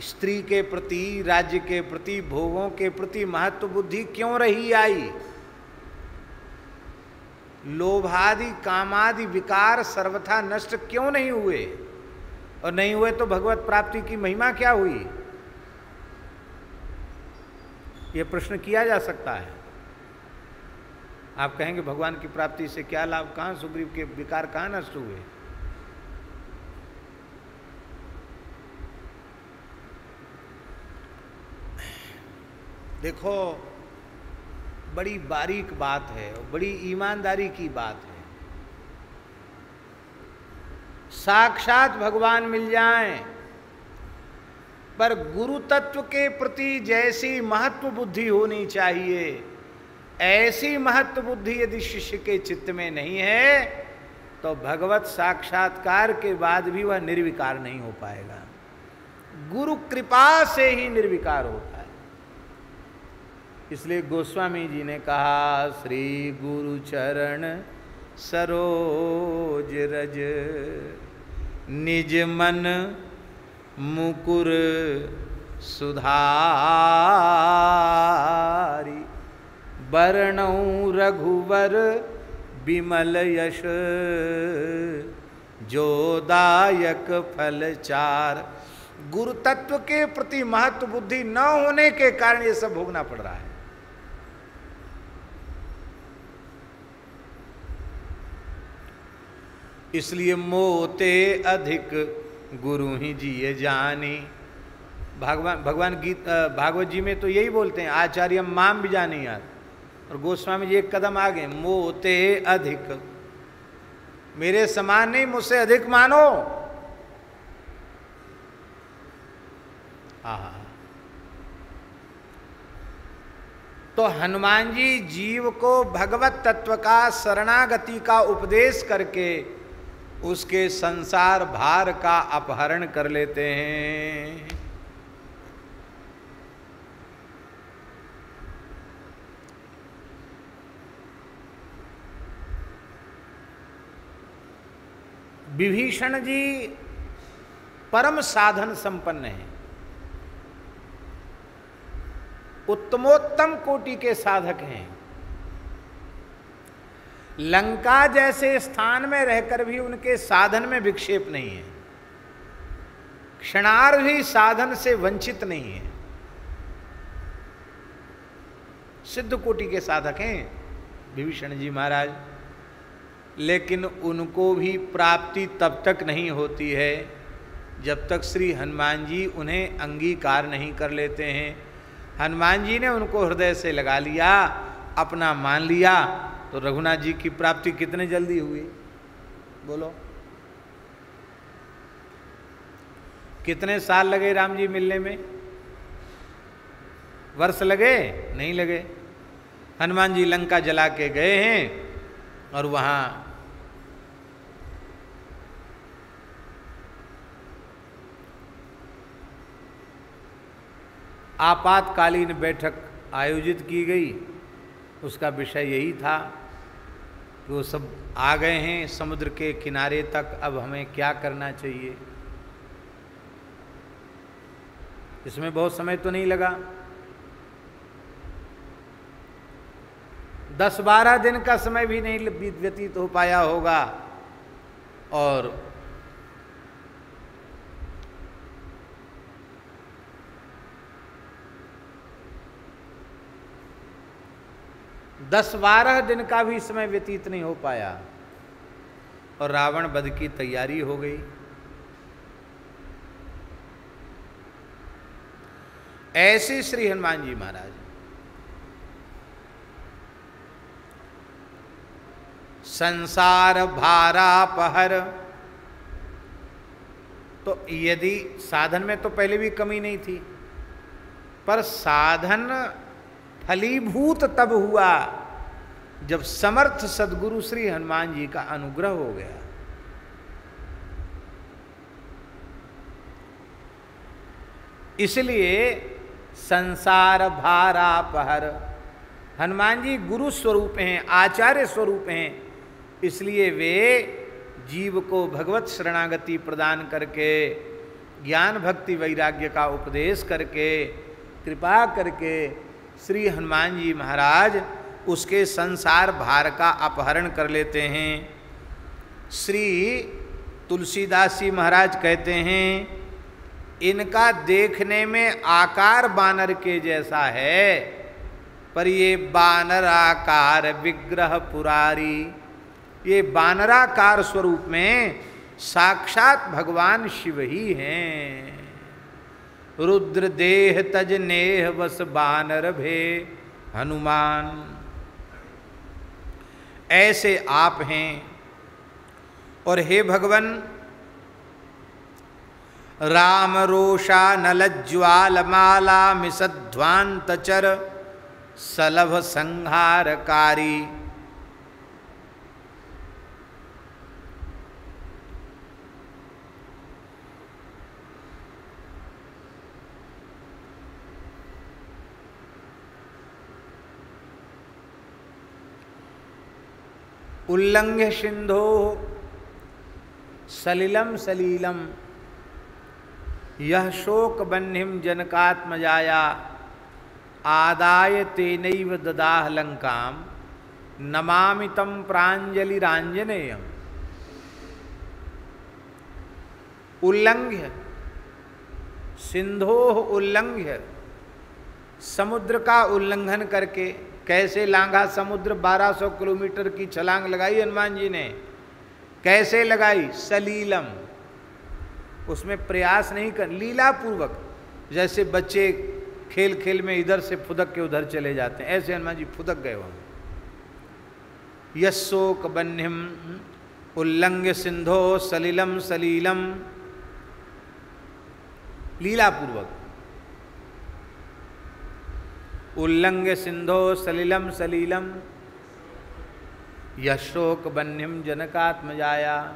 स्त्री के प्रति, राज्य के प्रति, भोगों के प्रति महत्व बुद्धि क्यों रही आई? लोभादि, कामादि विकार सर्वथा नष्ट क्यों नहीं हुए? और नहीं हुए तो भगवत प्राप्ति की महिमा क्या हुई? यह प्रश्न किया जा सकता है। आप कहेंगे, भगवान की प्राप्ति से क्या लाभ? कहाँ सुग्रीव के विकार कहाँ नष्ट हुए? देखो, बड़ी बारीक बात है बड़ी ईमानदारी की बात है। साक्षात भगवान मिल जाएँ, पर गुरु तत्व के प्रति जैसी महत्व बुद्धि होनी चाहिए। ऐसी महत्व बुद्धि यदि शिष्य के चित्त में नहीं है तो भगवत साक्षात्कार के बाद भी वह निर्विकार नहीं हो पाएगा। गुरु कृपा से ही निर्विकार होता है। इसलिए गोस्वामी जी ने कहा, श्री गुरु चरण सरोज रज, निज मन मुकुर सुधारी। वर्णौ रघुवर विमल यश। जो दायक फल चार। गुरु तत्व के प्रति महत्व बुद्धि न होने के कारण ये सब भोगना पड़ रहा है। इसलिए मोते अधिक गुरु ही जिए जानी। भगवान भगवान गीत भागवत जी में तो यही बोलते हैं आचार्य माम भी जानी यार। और गोस्वामी जी एक कदम आगे, मोते अधिक। मेरे समान नहीं, मुझसे अधिक मानो। हाँ तो हनुमान जी जीव को भगवत तत्व का, शरणागति का उपदेश करके उसके संसार भार का अपहरण कर लेते हैं। विभीषण जी परम साधन संपन्न है। उत्तमोत्तम कोटि के साधक हैं। लंका जैसे स्थान में रहकर भी उनके साधन में विक्षेप नहीं है। क्षणार भी साधन से वंचित नहीं है। सिद्ध कोटि के साधक हैं, विभीषण जी महाराज। लेकिन उनको भी प्राप्ति तब तक नहीं होती है जब तक श्री हनुमान जी उन्हें अंगीकार नहीं कर लेते हैं। हनुमान जी ने उनको हृदय से लगा लिया, अपना मान लिया तो रघुनाथ जी की प्राप्ति कितने जल्दी हुई? बोलो। कितने साल लगे राम जी मिलने में? वर्ष लगे? नहीं लगे। हनुमान जी लंका जला के गए हैं और वहाँ आपातकालीन बैठक आयोजित की गई। उसका विषय यही था कि वो सब आ गए हैं, समुद्र के किनारे तक। अब हमें क्या करना चाहिए? इसमें बहुत समय तो नहीं लगा। दस बारह दिन का समय भी नहीं व्यतीत हो पाया होगा। और दस बारह दिन का भी समय व्यतीत नहीं हो पाया। और रावण वध की तैयारी हो गई। ऐसे श्री हनुमान जी महाराज। संसार भारापहर तो यदि साधन में तो पहले भी कमी नहीं थी, पर साधन फलीभूत तब हुआ। जब समर्थ सदगुरु श्री हनुमान जी का अनुग्रह हो गया, इसलिए संसार भारापहर हनुमान जी गुरु स्वरूप हैं, आचार्य स्वरूप हैं, इसलिए वे जीव को भगवत शरणागति प्रदान करके, ज्ञान भक्ति वैराग्य का उपदेश करके, कृपा करके श्री हनुमान जी महाराज उसके संसार भार का अपहरण कर लेते हैं। श्री तुलसीदास जी महाराज कहते हैं, इनका देखने में आकार बानर के जैसा है, पर ये बानर आकार विग्रह पुरारी। ये बानराकार स्वरूप में साक्षात भगवान शिव ही हैं। रुद्र देह तज नेह बस बानर भे हनुमान। ऐसे आप हैं। और हे भगवान राम रोषा नलज्वाल माला मिसध्वांत चर सलभ संहारकारी। उल्लंघ्य सिंधो सलिलम सलीलम। यह शोक बन्हिम जनकात्मजाया, आदाय तेन ददाह लंकाम, नमामि तम प्राजलिरांजनेयम उल्लंघ्य, सिंधो उल्लंघ्य, समुद्र का उल्लंघन करके कैसे लांघा समुद्र 1200 किलोमीटर की छलांग लगाई हनुमान जी ने? कैसे लगाई? सलीलम। उसमें प्रयास नहीं कर लीला पूर्वक जैसे बच्चे खेल खेल में इधर से फुदक के उधर चले जाते हैं, ऐसे हनुमान जी फुदक गए वहाँ यशोक बन्हिम, उल्लंघ सिंधो, सलीलम सलीलम। लीला पूर्वक उल्लंघ सिंधो सलिलम सलीलम यशोक बन्यम जनकात्मजाया।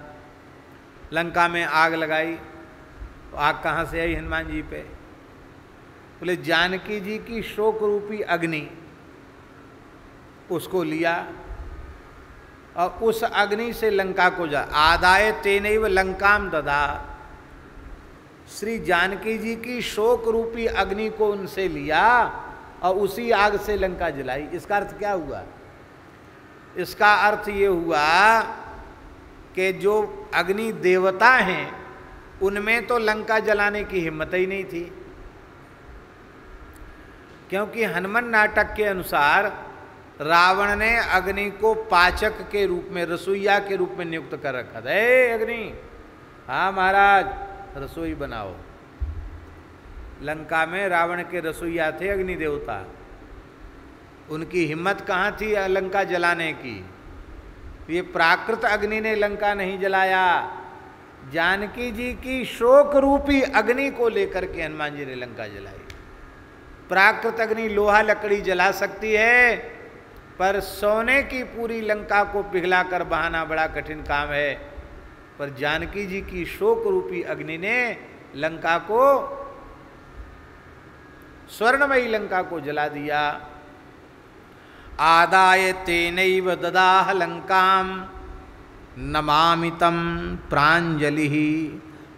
लंका में आग लगाई। तो आग कहाँ से आई हनुमान जी पे? बोले, जानकी जी की शोक रूपी अग्नि उसको लिया और उस अग्नि से लंका को जा। आदाय तेन व लंकाम ददा। श्री जानकी जी की शोक रूपी अग्नि को उनसे लिया। और उसी आग से लंका जलाई। इसका अर्थ क्या हुआ? इसका अर्थ ये हुआ कि जो अग्नि देवता हैं, उनमें तो लंका जलाने की हिम्मत ही नहीं थी। क्योंकि हनुमान नाटक के अनुसार रावण ने अग्नि को पाचक के रूप में, रसोईया के रूप में नियुक्त कर रखा था। अग्नि! हाँ महाराज, रसोई बनाओ। लंका में रावण के रसोईया थे अग्नि देवता। उनकी हिम्मत कहाँ थी लंका जलाने की? ये प्राकृत अग्नि ने लंका नहीं जलाया। जानकी जी की शोक रूपी अग्नि को लेकर के हनुमान जी ने लंका जलाई। प्राकृत अग्नि लोहा लकड़ी जला सकती है, पर सोने की पूरी लंका को पिघलाकर बहाना बड़ा कठिन काम है। पर जानकी जी की शोक रूपी अग्नि ने लंका को स्वर्णमयी लंका को जला दिया। आदाय तेन ददाह लंकाम नमामितम प्रांजलि।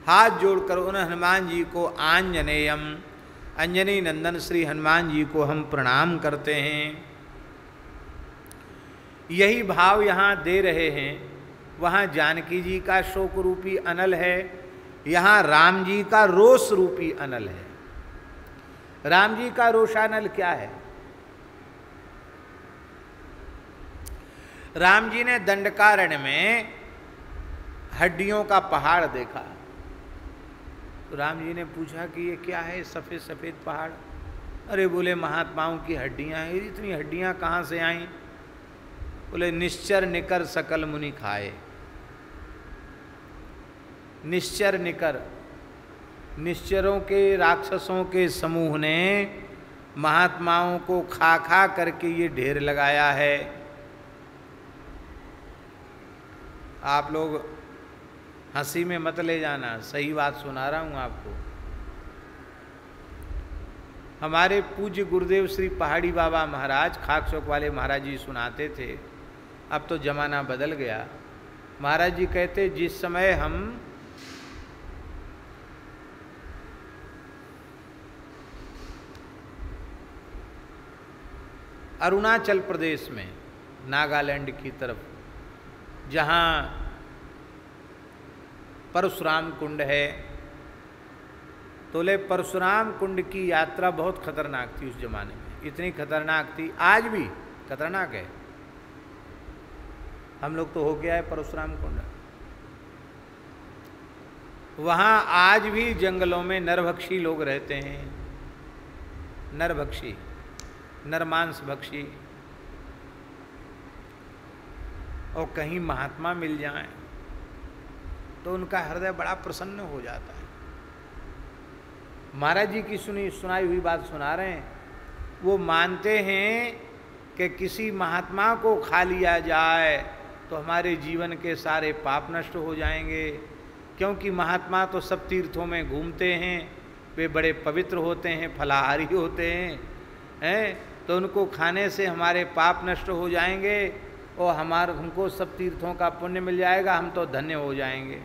हाथ जोड़कर उन हनुमान जी को आंजनेयम। अंजनी नंदन श्री हनुमान जी को हम प्रणाम करते हैं। यही भाव यहाँ दे रहे हैं। वहाँ जानकी जी का शोक रूपी अनल है। यहाँ राम जी का रोष रूपी अनल है। राम जी का रोशानल क्या है? राम जी ने दंडकारण्य में हड्डियों का पहाड़ देखा। तो राम जी ने पूछा कि ये क्या है सफ़ेद सफ़ेद पहाड़? अरे बोले, महात्माओं की हड्डियाँ हैं, इतनी हड्डियाँ कहाँ से आई? बोले, निश्चर निकर सकल मुनि खाए। निश्चर निकर निश्चरों के, राक्षसों के समूह ने महात्माओं को खा खा करके ये ढेर लगाया है। आप लोग हँसी में मत ले जाना, सही बात सुना रहा हूँ आपको। हमारे पूज्य गुरुदेव श्री पहाड़ी बाबा महाराज, खाक चौक वाले महाराज जी सुनाते थे। अब तो जमाना बदल गया। महाराज जी कहते, जिस समय हम अरुणाचल प्रदेश में, नागालैंड की तरफ़, जहाँ परशुराम कुंड है। तोले परशुराम कुंड की यात्रा बहुत खतरनाक थी उस जमाने में। इतनी खतरनाक थी। आज भी खतरनाक है। हम लोग तो हो गया है परशुराम कुंड। वहाँ आज भी जंगलों में नरभक्षी लोग रहते हैं। नरभक्षी। नरमांस भक्षी और कहीं महात्मा मिल जाए तो उनका हृदय बड़ा प्रसन्न हो जाता है। महाराज जी की सुनी, सुनाई हुई बात सुना रहे हैं। वो मानते हैं कि किसी महात्मा को खा लिया जाए तो हमारे जीवन के सारे पाप नष्ट हो जाएँगे। क्योंकि महात्मा तो सब तीर्थों में घूमते हैं, वे बड़े पवित्र होते हैं, फलाहारी होते हैं हैं? तो उनको खाने से हमारे पाप नष्ट हो जाएँगे और हमारे, हमको सब तीर्थों का पुण्य मिल जाएगा, हम तो धन्य हो जाएँगे।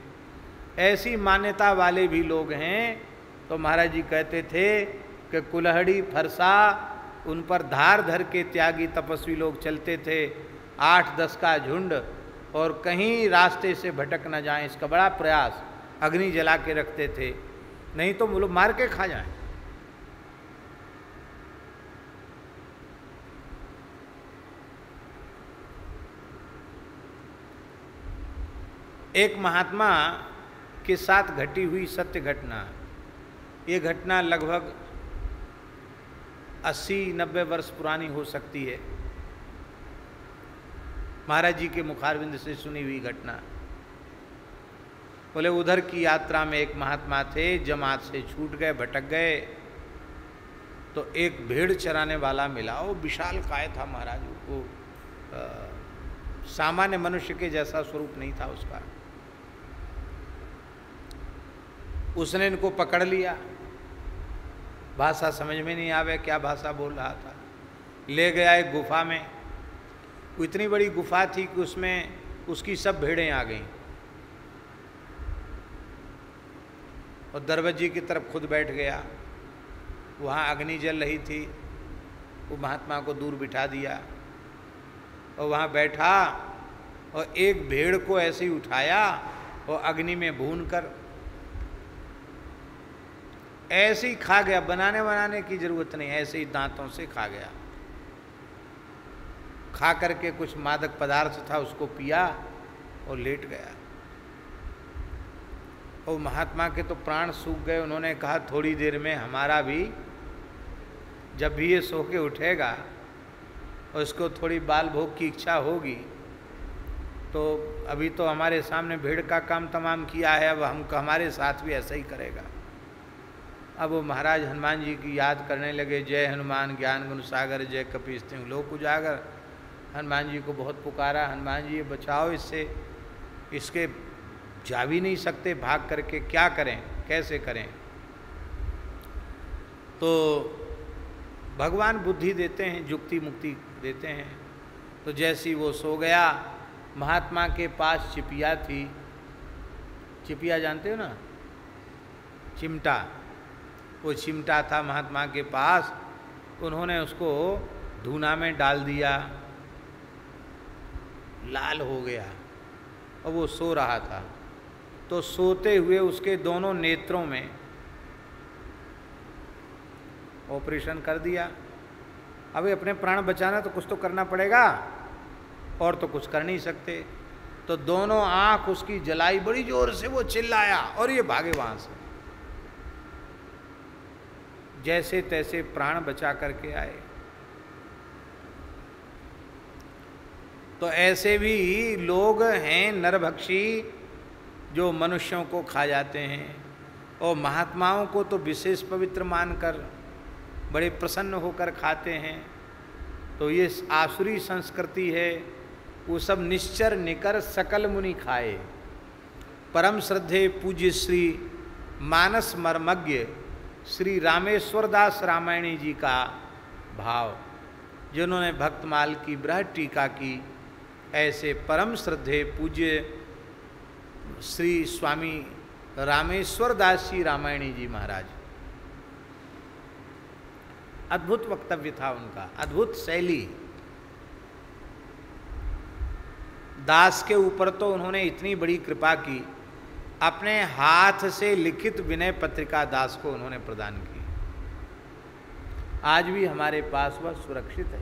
ऐसी मान्यता वाले भी लोग हैं तो महाराज जी कहते थे कि कुल्हड़ी, फरसा, उन पर धार धर के त्यागी तपस्वी लोग चलते थे, आठ दस का झुंड, और कहीं रास्ते से भटक न जाएँ, इसका बड़ा प्रयास अग्नि जला के रखते थे। नहीं तो लोग मार के खा जाएँ। एक महात्मा के साथ घटी हुई सत्य घटना। ये घटना लगभग 80-90 वर्ष पुरानी हो सकती है। महाराज जी के मुखारविंद से सुनी हुई घटना। बोले, उधर की यात्रा में एक महात्मा थे जमात से छूट गए, भटक गए तो एक भेड़ चराने वाला मिला। वो विशाल काय था महाराज को सामान्य मनुष्य के जैसा स्वरूप नहीं था उसका। उसने इनको पकड़ लिया। भाषा समझ में नहीं आवे क्या भाषा बोल रहा था। ले गया एक गुफा में। इतनी बड़ी गुफा थी कि उसमें उसकी सब भेड़ें आ गईं। और दरवाजे की तरफ़ खुद बैठ गया। वहाँ अग्नि जल रही थी। वो महात्मा को दूर बिठा दिया। और वहाँ बैठा और एक भेड़ को ऐसे ही उठाया और अग्नि में भून कर ऐसे ही खा गया, बनाने बनाने की ज़रूरत नहीं, ऐसे ही दांतों से खा गया। खा करके कुछ मादक पदार्थ था, उसको पिया और लेट गया। और महात्मा के तो प्राण सूख गए, उन्होंने कहा, थोड़ी देर में हमारा भी जब भी ये सो के उठेगा और उसको थोड़ी बाल भोग की इच्छा होगी तो अभी तो हमारे सामने भीड़ का काम तमाम किया है, अब हम, हमारे साथ भी ऐसा ही करेगा। अब वो महाराज हनुमान जी की याद करने लगे, जय हनुमान, ज्ञान गुण सागर, जय कपीस सिंह, लोक उजागर। हनुमान जी को बहुत पुकारा, हनुमान जी बचाओ इससे। इसके जा भी नहीं सकते, भाग करके क्या करें, कैसे करें? तो भगवान बुद्धि देते हैं, जुक्ति मुक्ति देते हैं। तो जैसी वो सो गया, महात्मा के पास चिपिया थी। चिपिया जानते हो ना? चिमटा। वो चिमटा था महात्मा के पास, उन्होंने उसको धूना में डाल दिया। लाल हो गया। और वो सो रहा था। तो सोते हुए उसके दोनों नेत्रों में ऑपरेशन कर दिया। अभी अपने प्राण बचाना तो कुछ तो करना पड़ेगा। और तो कुछ कर नहीं सकते। तो दोनों आँख उसकी जलाई, बड़ी ज़ोर से वो चिल्लाया और ये भागे वहाँ से। जैसे तैसे प्राण बचा करके आए। तो ऐसे भी लोग हैं नरभक्षी जो मनुष्यों को खा जाते हैं और महात्माओं को तो विशेष पवित्र मानकर बड़े प्रसन्न होकर खाते हैं। तो ये आसुरी संस्कृति है, वो सब निश्चर निकर सकल मुनि खाए। परम श्रद्धे पूज्य श्री मानस मर्मज्ञ श्री रामेश्वर दास रामायणी जी का भाव, जिन्होंने भक्तमाल की बृह टीका की, ऐसे परम श्रद्धे पूज्य श्री स्वामी रामेश्वर दास जी रामायणी जी महाराज। अद्भुत वक्तव्य था उनका, अद्भुत शैली। दास के ऊपर तो उन्होंने इतनी बड़ी कृपा की अपने हाथ से लिखित विनय पत्रिका दास को उन्होंने प्रदान की। आज भी हमारे पास वह सुरक्षित है।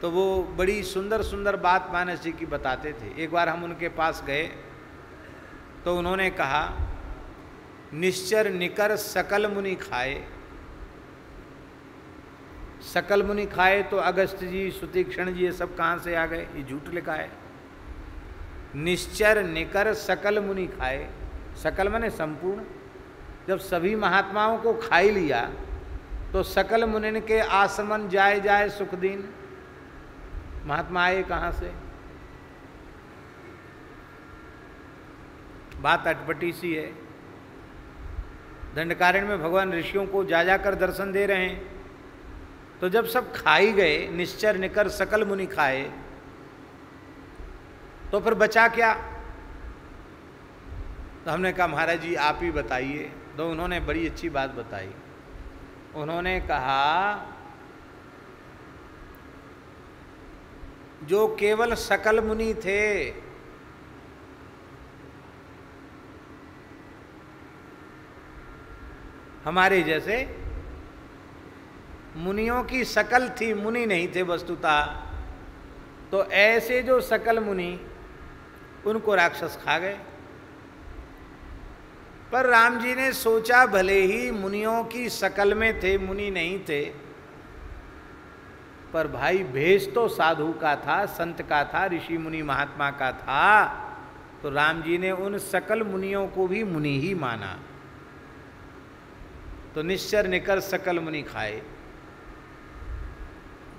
तो वो बड़ी सुंदर सुंदर बात मानस जी की बताते थे। एक बार हम उनके पास गए तो उन्होंने कहा, निश्चर निकर सकल मुनि खाए। सकल मुनि खाए तो अगस्त जी सुतीक्षण जी, ये सब कहाँ से आ गए? ये झूठ लिखा है। निश्चर, निकर, सकल मुनि खाए। सकल मने संपूर्ण। जब सभी महात्माओं को खाई लिया तो सकल मुनि के आसमन जाए जाए सुख दिन महात्मा आए कहाँ से? बात अटपटी सी है। दंडकारण में भगवान ऋषियों को जा जाकर दर्शन दे रहे हैं। तो जब सब खाई गए, निश्चर, निकर, सकल मुनि खाए तो फिर बचा क्या? तो हमने कहा, महाराज जी, आप ही बताइए। तो उन्होंने बड़ी अच्छी बात बताई। उन्होंने कहा, जो केवल सकल मुनि थे, हमारे जैसे मुनियों की सकल थी, मुनि नहीं थे वस्तुता तो ऐसे जो सकल मुनि उनको राक्षस खा गए। पर राम जी ने सोचा, भले ही मुनियों की सकल में थे, मुनि नहीं थे, पर भाई भेष तो साधु का था, संत का था, ऋषि मुनि महात्मा का था तो राम जी ने उन सकल मुनियों को भी मुनि ही माना। तो निश्चर निकर सकल मुनि खाए।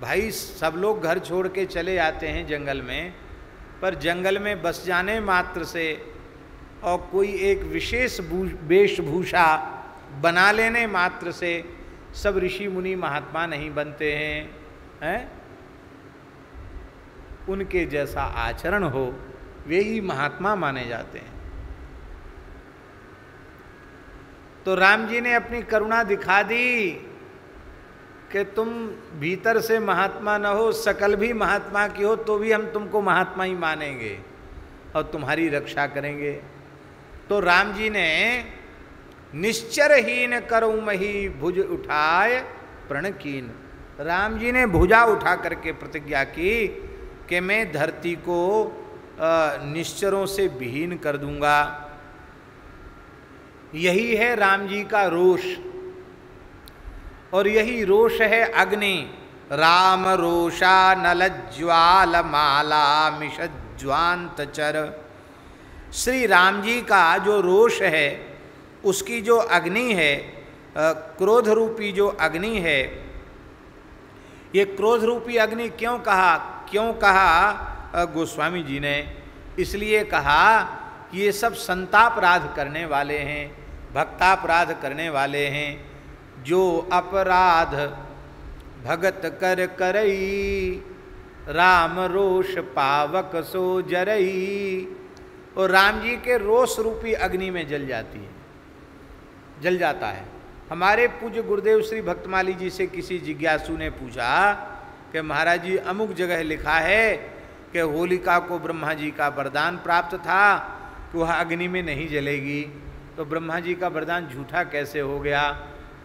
भाई सब लोग घर छोड़ के चले आते हैं जंगल में। पर जंगल में बस जाने मात्र से और कोई एक विशेष वेशभूषा बना लेने मात्र से सब ऋषि मुनि महात्मा नहीं बनते हैं हैं? उनके जैसा आचरण हो, वे ही महात्मा माने जाते हैं। तो राम जी ने अपनी करुणा दिखा दी। कि तुम भीतर से महात्मा न हो, सकल भी महात्मा की हो तो भी हम तुमको महात्मा ही मानेंगे और तुम्हारी रक्षा करेंगे। तो राम जी ने निश्चरहीन करो मही भुज उठाए प्रणकीन। राम जी ने भुजा उठा करके प्रतिज्ञा की कि मैं धरती को निश्चरों से विहीन कर दूँगा। यही है राम जी का रोष। और यही रोष है अग्नि। राम रोषा नलज्वाल माला मिशज्वांत चर श्री राम जी का जो रोष है, उसकी जो अग्नि है क्रोध रूपी जो अग्नि है, ये क्रोध रूपी अग्नि क्यों कहा? क्यों कहा? गोस्वामी जी ने इसलिए कहा कि ये सब संतापराध करने वाले हैं भक्तापराध करने वाले हैं। जो अपराध भगत कर करई, राम रोष पावक सो जरई। और राम जी के रोष रूपी अग्नि में जल जाती है, जल जाता है। हमारे पूज्य गुरुदेव श्री भक्तमाली जी से किसी जिज्ञासु ने पूछा कि महाराज जी, अमुक जगह लिखा है कि होलिका को ब्रह्मा जी का वरदान प्राप्त था कि वह अग्नि में नहीं जलेगी। तो ब्रह्मा जी का वरदान झूठा कैसे हो गया?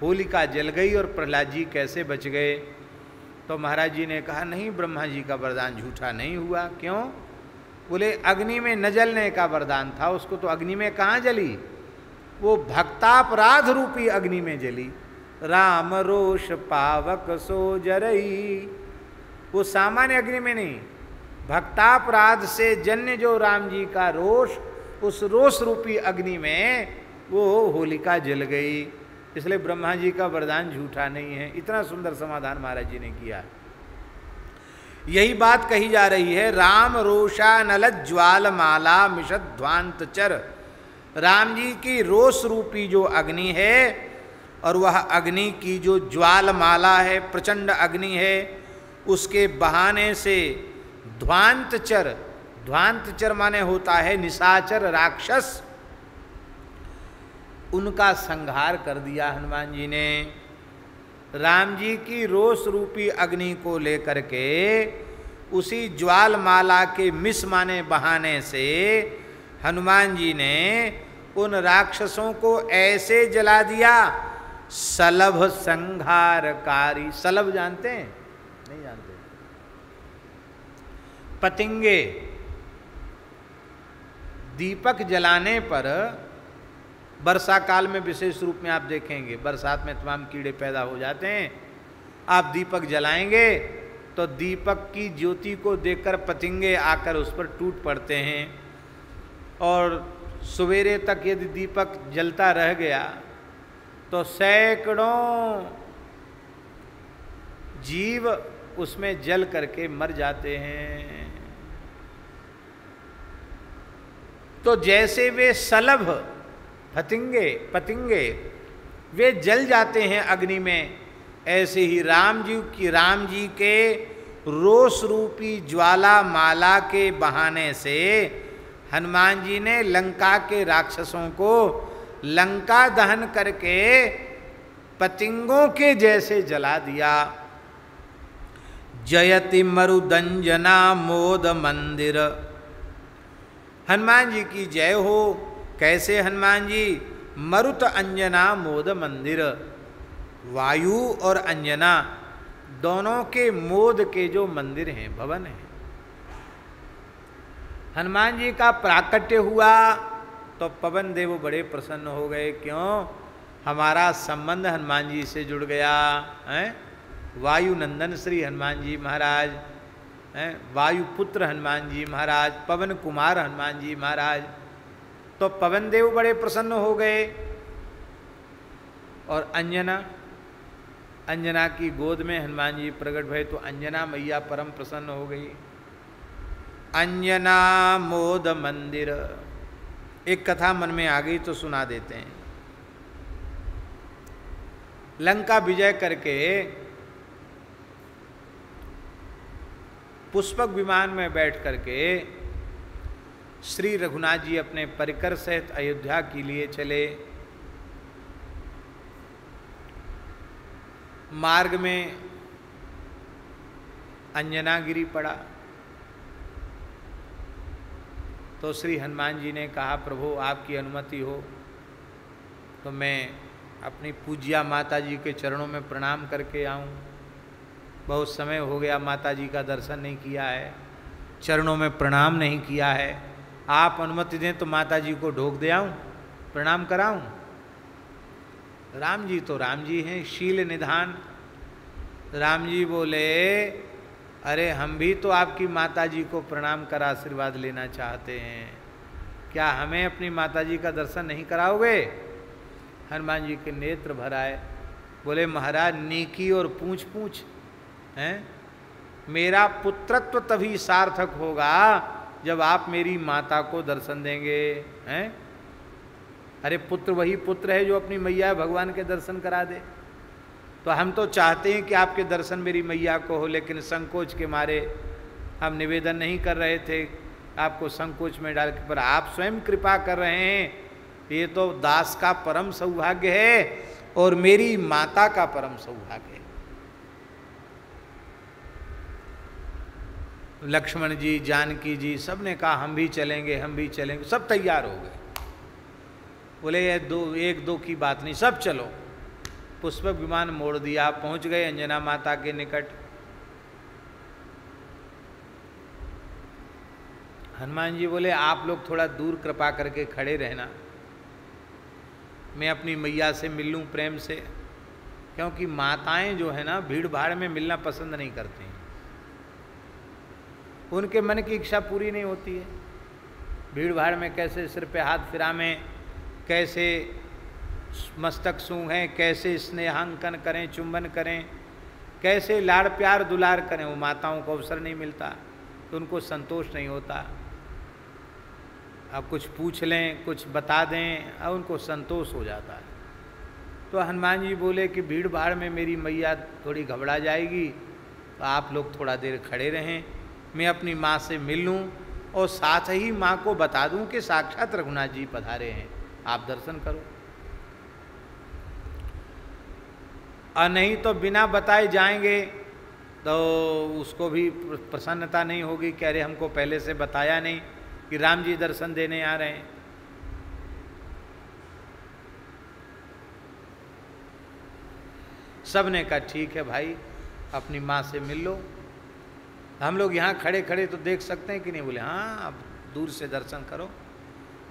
होलिका जल गई और प्रहलाद जी कैसे बच गए? तो महाराज जी ने कहा, नहीं, ब्रह्मा जी का वरदान झूठा नहीं हुआ। क्यों? बोले, अग्नि में न जलने का वरदान था, उसको तो अग्नि में कहाँ जली? वो भक्तापराध रूपी अग्नि में जली। राम रोष पावक सो जरई। वो सामान्य अग्नि में नहीं, भक्तापराध से जन्य जो राम जी का रोष, उस रोष रूपी अग्नि में वो होलिका जल गई। इसलिए ब्रह्मा जी का वरदान झूठा नहीं है। इतना सुंदर समाधान महाराज जी ने किया। यही बात कही जा रही है, राम रोषा नल ज्वाल माला मिशद ध्वांत चर। राम जी की रोष रूपी जो अग्नि है और वह अग्नि की जो ज्वाल माला है, प्रचंड अग्नि है, उसके बहाने से ध्वांत चर ध्वांत चर माने होता है निशाचर राक्षस। उनका संहार कर दिया हनुमान जी ने। राम जी की रोष रूपी अग्नि को लेकर के उसी ज्वाल माला के मिस माने बहाने से हनुमान जी ने उन राक्षसों को ऐसे जला दिया, सलभ संहारकारी। सलभ जानते हैं? नहीं जानते। पतिंगे। दीपक जलाने पर वर्षा काल में विशेष रूप में आप देखेंगे, बरसात में तमाम कीड़े पैदा हो जाते हैं। आप दीपक जलाएँगे तो दीपक की ज्योति को देखकर पतिंगे आकर उस पर टूट पड़ते हैं। और सवेरे तक यदि दीपक जलता रह गया तो सैकड़ों जीव उसमें जल करके मर जाते हैं। तो जैसे वे सलभ फतिंगे, पतिंगे। वे जल जाते हैं अग्नि में। ऐसे ही राम जी की राम जी के रोष रूपी ज्वाला माला के बहाने से हनुमान जी ने लंका के राक्षसों को लंका दहन करके पतिंगों के जैसे जला दिया। जयति मरुदंजना मोद मंदिर। हनुमान जी की जय हो। कैसे हनुमान जी? मरुत अंजना मोद मंदिर। वायु और अंजना, दोनों के मोद के जो मंदिर हैं, भवन हैं। हनुमान जी का प्राकट्य हुआ तो पवन देव बड़े प्रसन्न हो गए। क्यों? हमारा संबंध हनुमान जी से जुड़ गया, है? वायु नंदन श्री हनुमान जी महाराज, हैं? वायु पुत्र हनुमान जी महाराज, पवन कुमार हनुमान जी महाराज तो पवन देव बड़े प्रसन्न हो गए। और अंजना अंजना की गोद में हनुमान जी प्रकट भय तो अंजना मैया परम प्रसन्न हो गई। अंजना मोद मंदिर, एक कथा मन में आ गई तो सुना देते हैं। लंका विजय करके पुष्पक विमान में बैठ करके श्री रघुनाथ जी अपने परिकर सहित अयोध्या के लिए चले। मार्ग में अंजनागिरी पड़ा। तो श्री हनुमान जी ने कहा, प्रभु, आपकी अनुमति हो। तो मैं अपनी पूज्या माता जी के चरणों में प्रणाम करके आऊँ। बहुत समय हो गया माता जी का दर्शन नहीं किया है। चरणों में प्रणाम नहीं किया है। आप अनुमति दें तो माता जी को ढोक दे आऊँ, प्रणाम कराऊं। राम जी तो राम जी हैं, शील निधान। राम जी बोले, अरे, हम भी तो आपकी माता जी को प्रणाम कर आशीर्वाद लेना चाहते हैं। क्या हमें अपनी माता जी का दर्शन नहीं कराओगे? हनुमान जी के नेत्र भराए बोले, महाराज, नीकी और पूछ पूछ हैं? मेरा पुत्रत्व तभी सार्थक होगा जब आप मेरी माता को दर्शन देंगे, हैं? अरे पुत्र वही पुत्र है जो अपनी मैया भगवान के दर्शन करा दे। तो हम तो चाहते हैं कि आपके दर्शन मेरी मैया को हो, लेकिन संकोच के मारे हम निवेदन नहीं कर रहे थे आपको संकोच में डाल के, पर आप स्वयं कृपा कर रहे हैं। ये तो दास का परम सौभाग्य है और मेरी माता का परम सौभाग्य है। लक्ष्मण जी, जानकी जी सबने कहा, हम भी चलेंगे, हम भी चलेंगे। सब तैयार हो गए। बोले, ये दो, एक दो की बात नहीं, सब चलो। पुष्पक विमान मोड़ दिया, पहुँच गए अंजना माता के निकट। हनुमान जी बोले, आप लोग थोड़ा दूर कृपा करके खड़े रहना। मैं अपनी मैया से मिल लूँ प्रेम से, क्योंकि माताएँ जो है ना भीड़ भाड़ में मिलना पसंद नहीं करती। उनके मन की इच्छा पूरी नहीं होती है। भीड़ भाड़ में कैसे सिर पे हाथ फिरा में कैसे मस्तक सूंघें, कैसे स्नेहांकन करें, चुंबन करें, कैसे लाड़ प्यार दुलार करें, वो माताओं को अवसर नहीं मिलता तो उनको संतोष नहीं होता। अब कुछ पूछ लें, कुछ बता दें, अब उनको संतोष हो जाता है। तो हनुमान जी बोले कि भीड़ भाड़ में मेरी मैया थोड़ी घबरा जाएगी तो आप लोग थोड़ा देर खड़े रहें। मैं अपनी माँ से मिल लूँ और साथ ही माँ को बता दूँ कि साक्षात रघुनाथ जी पधारे हैं। आप दर्शन करो। और नहीं तो बिना बताए जाएँगे तो उसको भी प्रसन्नता नहीं होगी कि अरे हमको पहले से बताया नहीं कि राम जी दर्शन देने आ रहे हैं। सबने कहा, ठीक है भाई, अपनी माँ से मिल लो। हम लोग यहाँ खड़े खड़े तो देख सकते हैं कि नहीं? बोले हाँ अब दूर से दर्शन करो।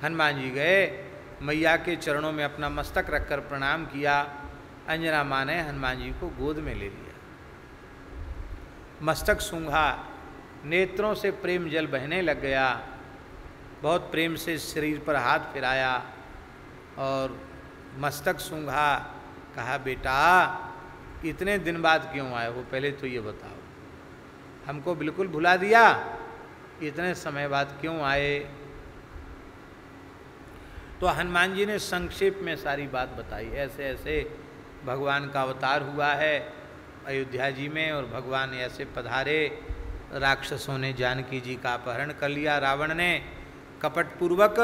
हनुमान जी गए, मैया के चरणों में अपना मस्तक रखकर प्रणाम किया। अंजना माँ ने हनुमान जी को गोद में ले लिया। मस्तक सूंघा, नेत्रों से प्रेम जल बहने लग गया। बहुत प्रेम से शरीर पर हाथ फिराया और मस्तक सूंघा, कहा, बेटा, इतने दिन बाद क्यों आए हो? पहले तो ये बताओ। हमको बिल्कुल भुला दिया। इतने समय बाद क्यों आए? तो हनुमान जी ने संक्षेप में सारी बात बताई। ऐसे ऐसे भगवान का अवतार हुआ है अयोध्या जी में और भगवान ऐसे पधारे। राक्षसों ने जानकी जी का अपहरण कर लिया, रावण ने कपटपूर्वक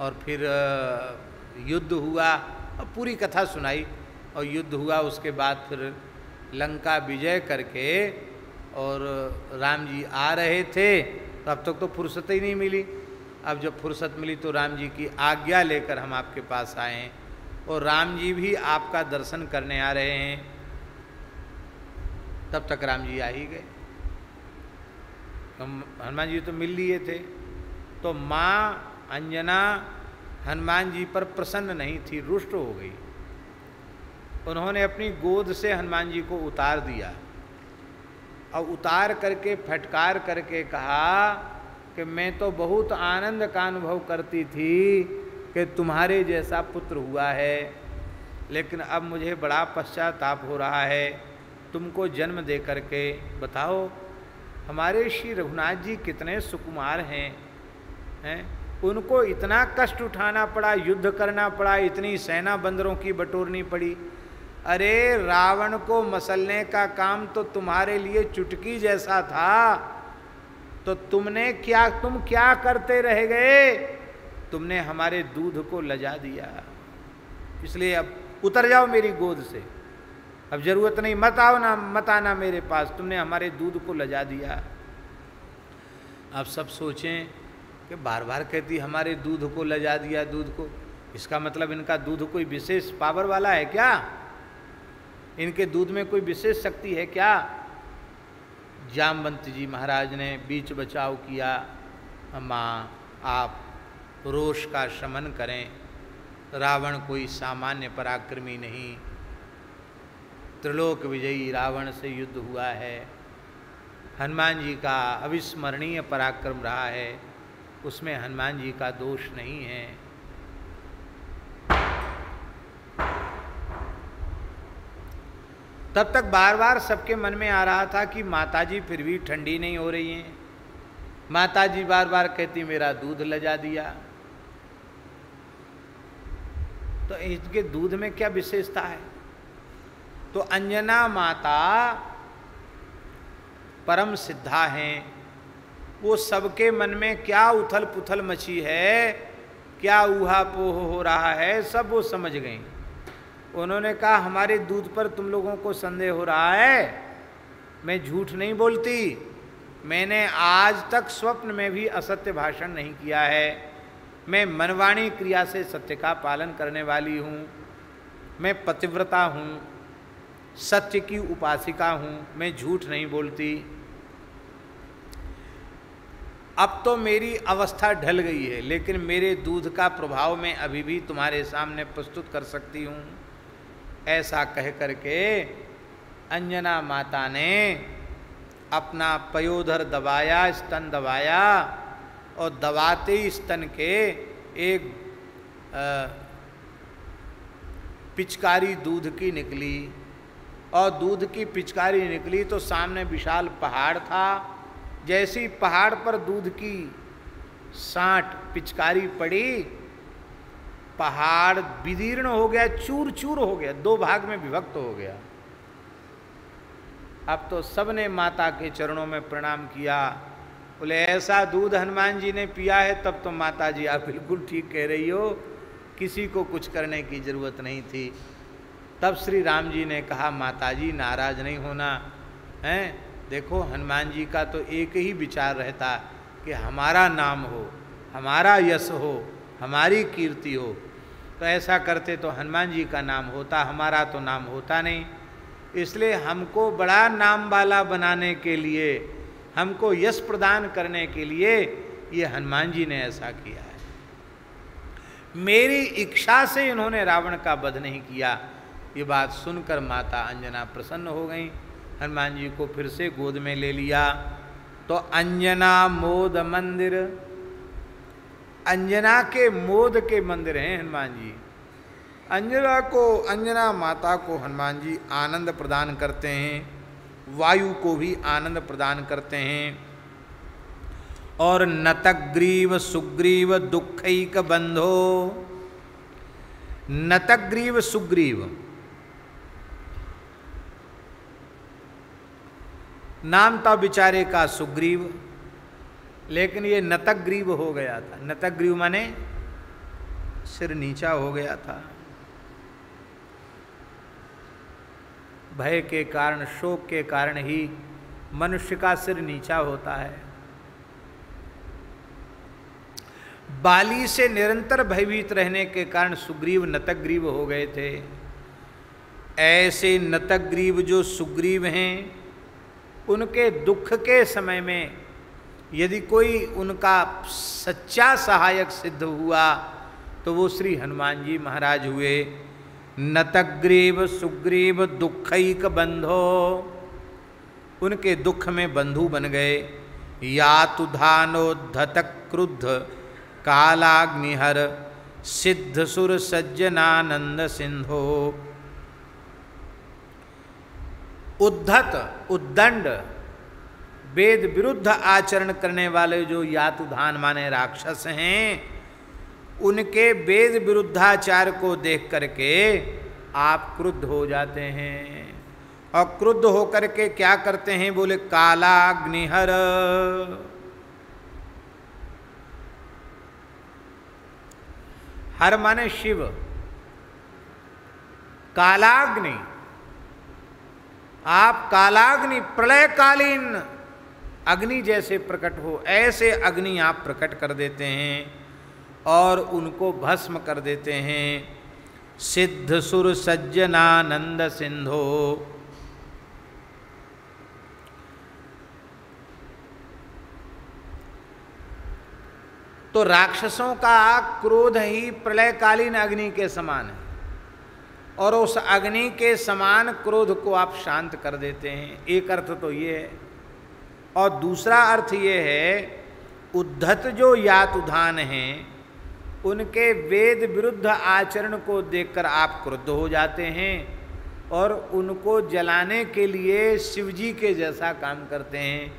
और फिर युद्ध हुआ। और पूरी कथा सुनाई और युद्ध हुआ, उसके बाद फिर लंका विजय करके और राम जी आ रहे थे तो अब तक तो फुर्सत ही नहीं मिली। अब जब फुर्सत मिली तो राम जी की आज्ञा लेकर हम आपके पास आए हैं और राम जी भी आपका दर्शन करने आ रहे हैं। तब तक राम जी आ ही गए। हम, हनुमान जी तो मिल लिए थे। तो माँ अंजना हनुमान जी पर प्रसन्न नहीं थी, रुष्ट हो गई। उन्होंने अपनी गोद से हनुमान जी को उतार दिया। और उतार करके, फटकार करके कहा कि मैं तो बहुत आनंद का अनुभव करती थी कि तुम्हारे जैसा पुत्र हुआ है, लेकिन अब मुझे बड़ा पश्चाताप हो रहा है। तुमको जन्म दे करके बताओ, हमारे श्री रघुनाथ जी कितने सुकुमार हैं हैं? उनको इतना कष्ट उठाना पड़ा, युद्ध करना पड़ा, इतनी सेना बंदरों की बटोरनी पड़ी। अरे रावण को मसलने का काम तो तुम्हारे लिए चुटकी जैसा था। तो तुमने क्या, तुम क्या करते रह गए? तुमने हमारे दूध को लजा दिया। इसलिए अब उतर जाओ मेरी गोद से। अब ज़रूरत नहीं, मत आओ ना, मत आना मेरे पास। तुमने हमारे दूध को लजा दिया। अब सब सोचें कि बार बार कहती, हमारे दूध को लजा दिया, दूध को। इसका मतलब इनका दूध कोई विशेष पावर वाला है क्या? इनके दूध में कोई विशेष शक्ति है क्या? जामवंत जी महाराज ने बीच बचाव किया। माँ आप रोष का शमन करें। रावण कोई सामान्य पराक्रमी नहीं। त्रिलोक विजयी रावण से युद्ध हुआ है। हनुमान जी का अविस्मरणीय पराक्रम रहा है। उसमें हनुमान जी का दोष नहीं है। तब तक बार बार सबके मन में आ रहा था कि माताजी फिर भी ठंडी नहीं हो रही हैं। माताजी बार बार कहती, मेरा दूध लजा दिया। तो इसके दूध में क्या विशेषता है? तो अंजना माता परम सिद्धा हैं। वो सबके मन में क्या उथल पुथल मची है, क्या ऊहा पोह हो रहा है, सब वो समझ गई। उन्होंने कहा, हमारे दूध पर तुम लोगों को संदेह हो रहा है। मैं झूठ नहीं बोलती। मैंने आज तक स्वप्न में भी असत्य भाषण नहीं किया है। मैं मनवाणी क्रिया से सत्य का पालन करने वाली हूँ। मैं पतिव्रता हूँ। सत्य की उपासिका हूँ। मैं झूठ नहीं बोलती। अब तो मेरी अवस्था ढल गई है, लेकिन मेरे दूध का प्रभाव मैं अभी भी तुम्हारे सामने प्रस्तुत कर सकती हूँ। ऐसा कह करके अंजना माता ने अपना पयोधर दबाया, स्तन दबाया और दबाते ही स्तन के एक पिचकारी दूध की निकली और दूध की पिचकारी निकली तो सामने विशाल पहाड़ था। जैसी पहाड़ पर दूध की साठ पिचकारी पड़ी पहाड़ विदीर्ण हो गया चूर चूर हो गया, दो भाग में विभक्त हो गया। अब तो सबने माता के चरणों में प्रणाम किया। बोले, ऐसा दूध हनुमान जी ने पिया है, तब तो माता जी आप बिल्कुल ठीक कह रही हो। किसी को कुछ करने की ज़रूरत नहीं थी। तब श्री राम जी ने कहा, माता जी, नाराज़ नहीं होना, है? देखो, हनुमान जी का तो एक ही विचार रहता कि हमारा नाम हो, हमारा यश हो, हमारी कीर्ति हो तो ऐसा करते तो हनुमान जी का नाम होता, हमारा तो नाम होता नहीं। इसलिए हमको बड़ा नाम वाला बनाने के लिए, हमको यश प्रदान करने के लिए ये हनुमान जी ने ऐसा किया है। मेरी इच्छा से इन्होंने रावण का वध नहीं किया। ये बात सुनकर माता अंजना प्रसन्न हो गई। हनुमान जी को फिर से गोद में ले लिया। तो अंजना मोद मंदिर अंजना के मोद के मंदिर हैं, हनुमान जी। अंजना को, अंजना माता को हनुमान जी आनंद प्रदान करते हैं, वायु को भी आनंद प्रदान करते हैं। और नतग्रीव सुग्रीव, दुखैक बंधो। नतग्रीव सुग्रीव। नाम था बिचारे का सुग्रीव। लेकिन ये नतग्रीव हो गया था। नतग्रीव माने सिर नीचा हो गया था। भय के कारण, शोक के कारण ही मनुष्य का सिर नीचा होता है। बाली से निरंतर भयभीत रहने के कारण सुग्रीव नतग्रीव हो गए थे। ऐसे नतग्रीव जो सुग्रीव हैं, उनके दुख के समय में यदि कोई उनका सच्चा सहायक सिद्ध हुआ तो वो श्री हनुमान जी महाराज हुए। नतग्रीव सुग्रीव दुखैक बंधो। उनके दुख में बंधु बन गए। या यातुधानोद्धत क्रुद्ध कालाग्निहर सिद्ध सुर सज्जनानंद सिंधो। उद्धत, उद्दंड वेद विरुद्ध आचरण करने वाले जो यातुधान माने राक्षस हैं, उनके वेद विरुद्धाचार को देख करके आप क्रुद्ध हो जाते हैं। और क्रुद्ध होकर के क्या करते हैं, बोले, कालाग्निहर। हर माने शिव। कालाग्नि। आप कालाग्नि प्रलयकालीन अग्नि जैसे प्रकट हो, ऐसे अग्नि आप प्रकट कर देते हैं और उनको भस्म कर देते हैं। सिद्ध सुर सज्जनानंद सिंधो। तो राक्षसों का क्रोध ही प्रलयकालीन अग्नि के समान है और उस अग्नि के समान क्रोध को आप शांत कर देते हैं। एक अर्थ तो ये है और दूसरा अर्थ ये है, उद्धत जो यातुधान हैं, उनके वेद विरुद्ध आचरण को देखकर आप क्रुद्ध हो जाते हैं और उनको जलाने के लिए शिवजी के जैसा काम करते हैं।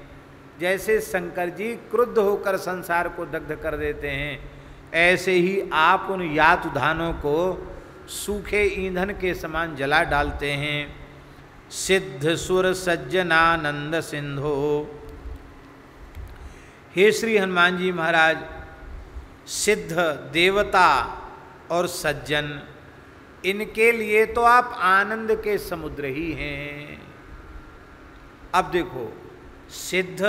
जैसे शंकर जी क्रुद्ध होकर संसार को दग्ध कर देते हैं, ऐसे ही आप उन यातुधानों को सूखे ईंधन के समान जला डालते हैं। सिद्ध सुर सज्जनानंद सिंधो। हे श्री हनुमान जी महाराज, सिद्ध देवता और सज्जन, इनके लिए तो आप आनंद के समुद्र ही हैं। अब देखो, सिद्ध,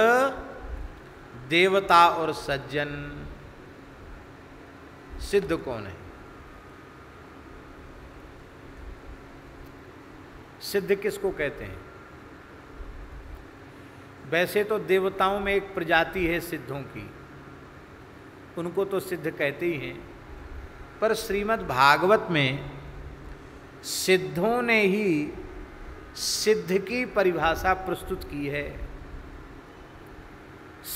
देवता और सज्जन, सिद्ध कौन है? सिद्ध किसको कहते हैं? वैसे तो देवताओं में एक प्रजाति है सिद्धों की। उनको तो सिद्ध कहते ही हैं। पर श्रीमद् भागवत में सिद्धों ने ही सिद्ध की परिभाषा प्रस्तुत की है।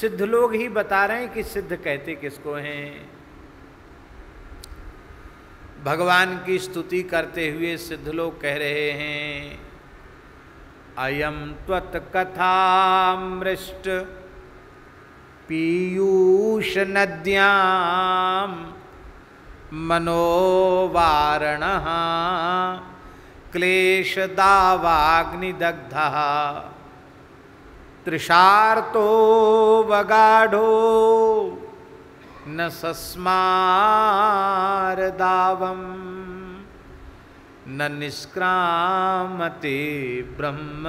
सिद्ध लोग ही बता रहे हैं कि सिद्ध कहते किसको हैं। भगवान की स्तुति करते हुए सिद्ध लोग कह रहे हैं अयम त्वत्कथामृष्ट पीयूष नद्याम मनोवारण क्लेशदावाग्निदग्ध तृषार्तो वगाढ़ो न सस्मारदावम। न निष्क्रामते ब्रह्म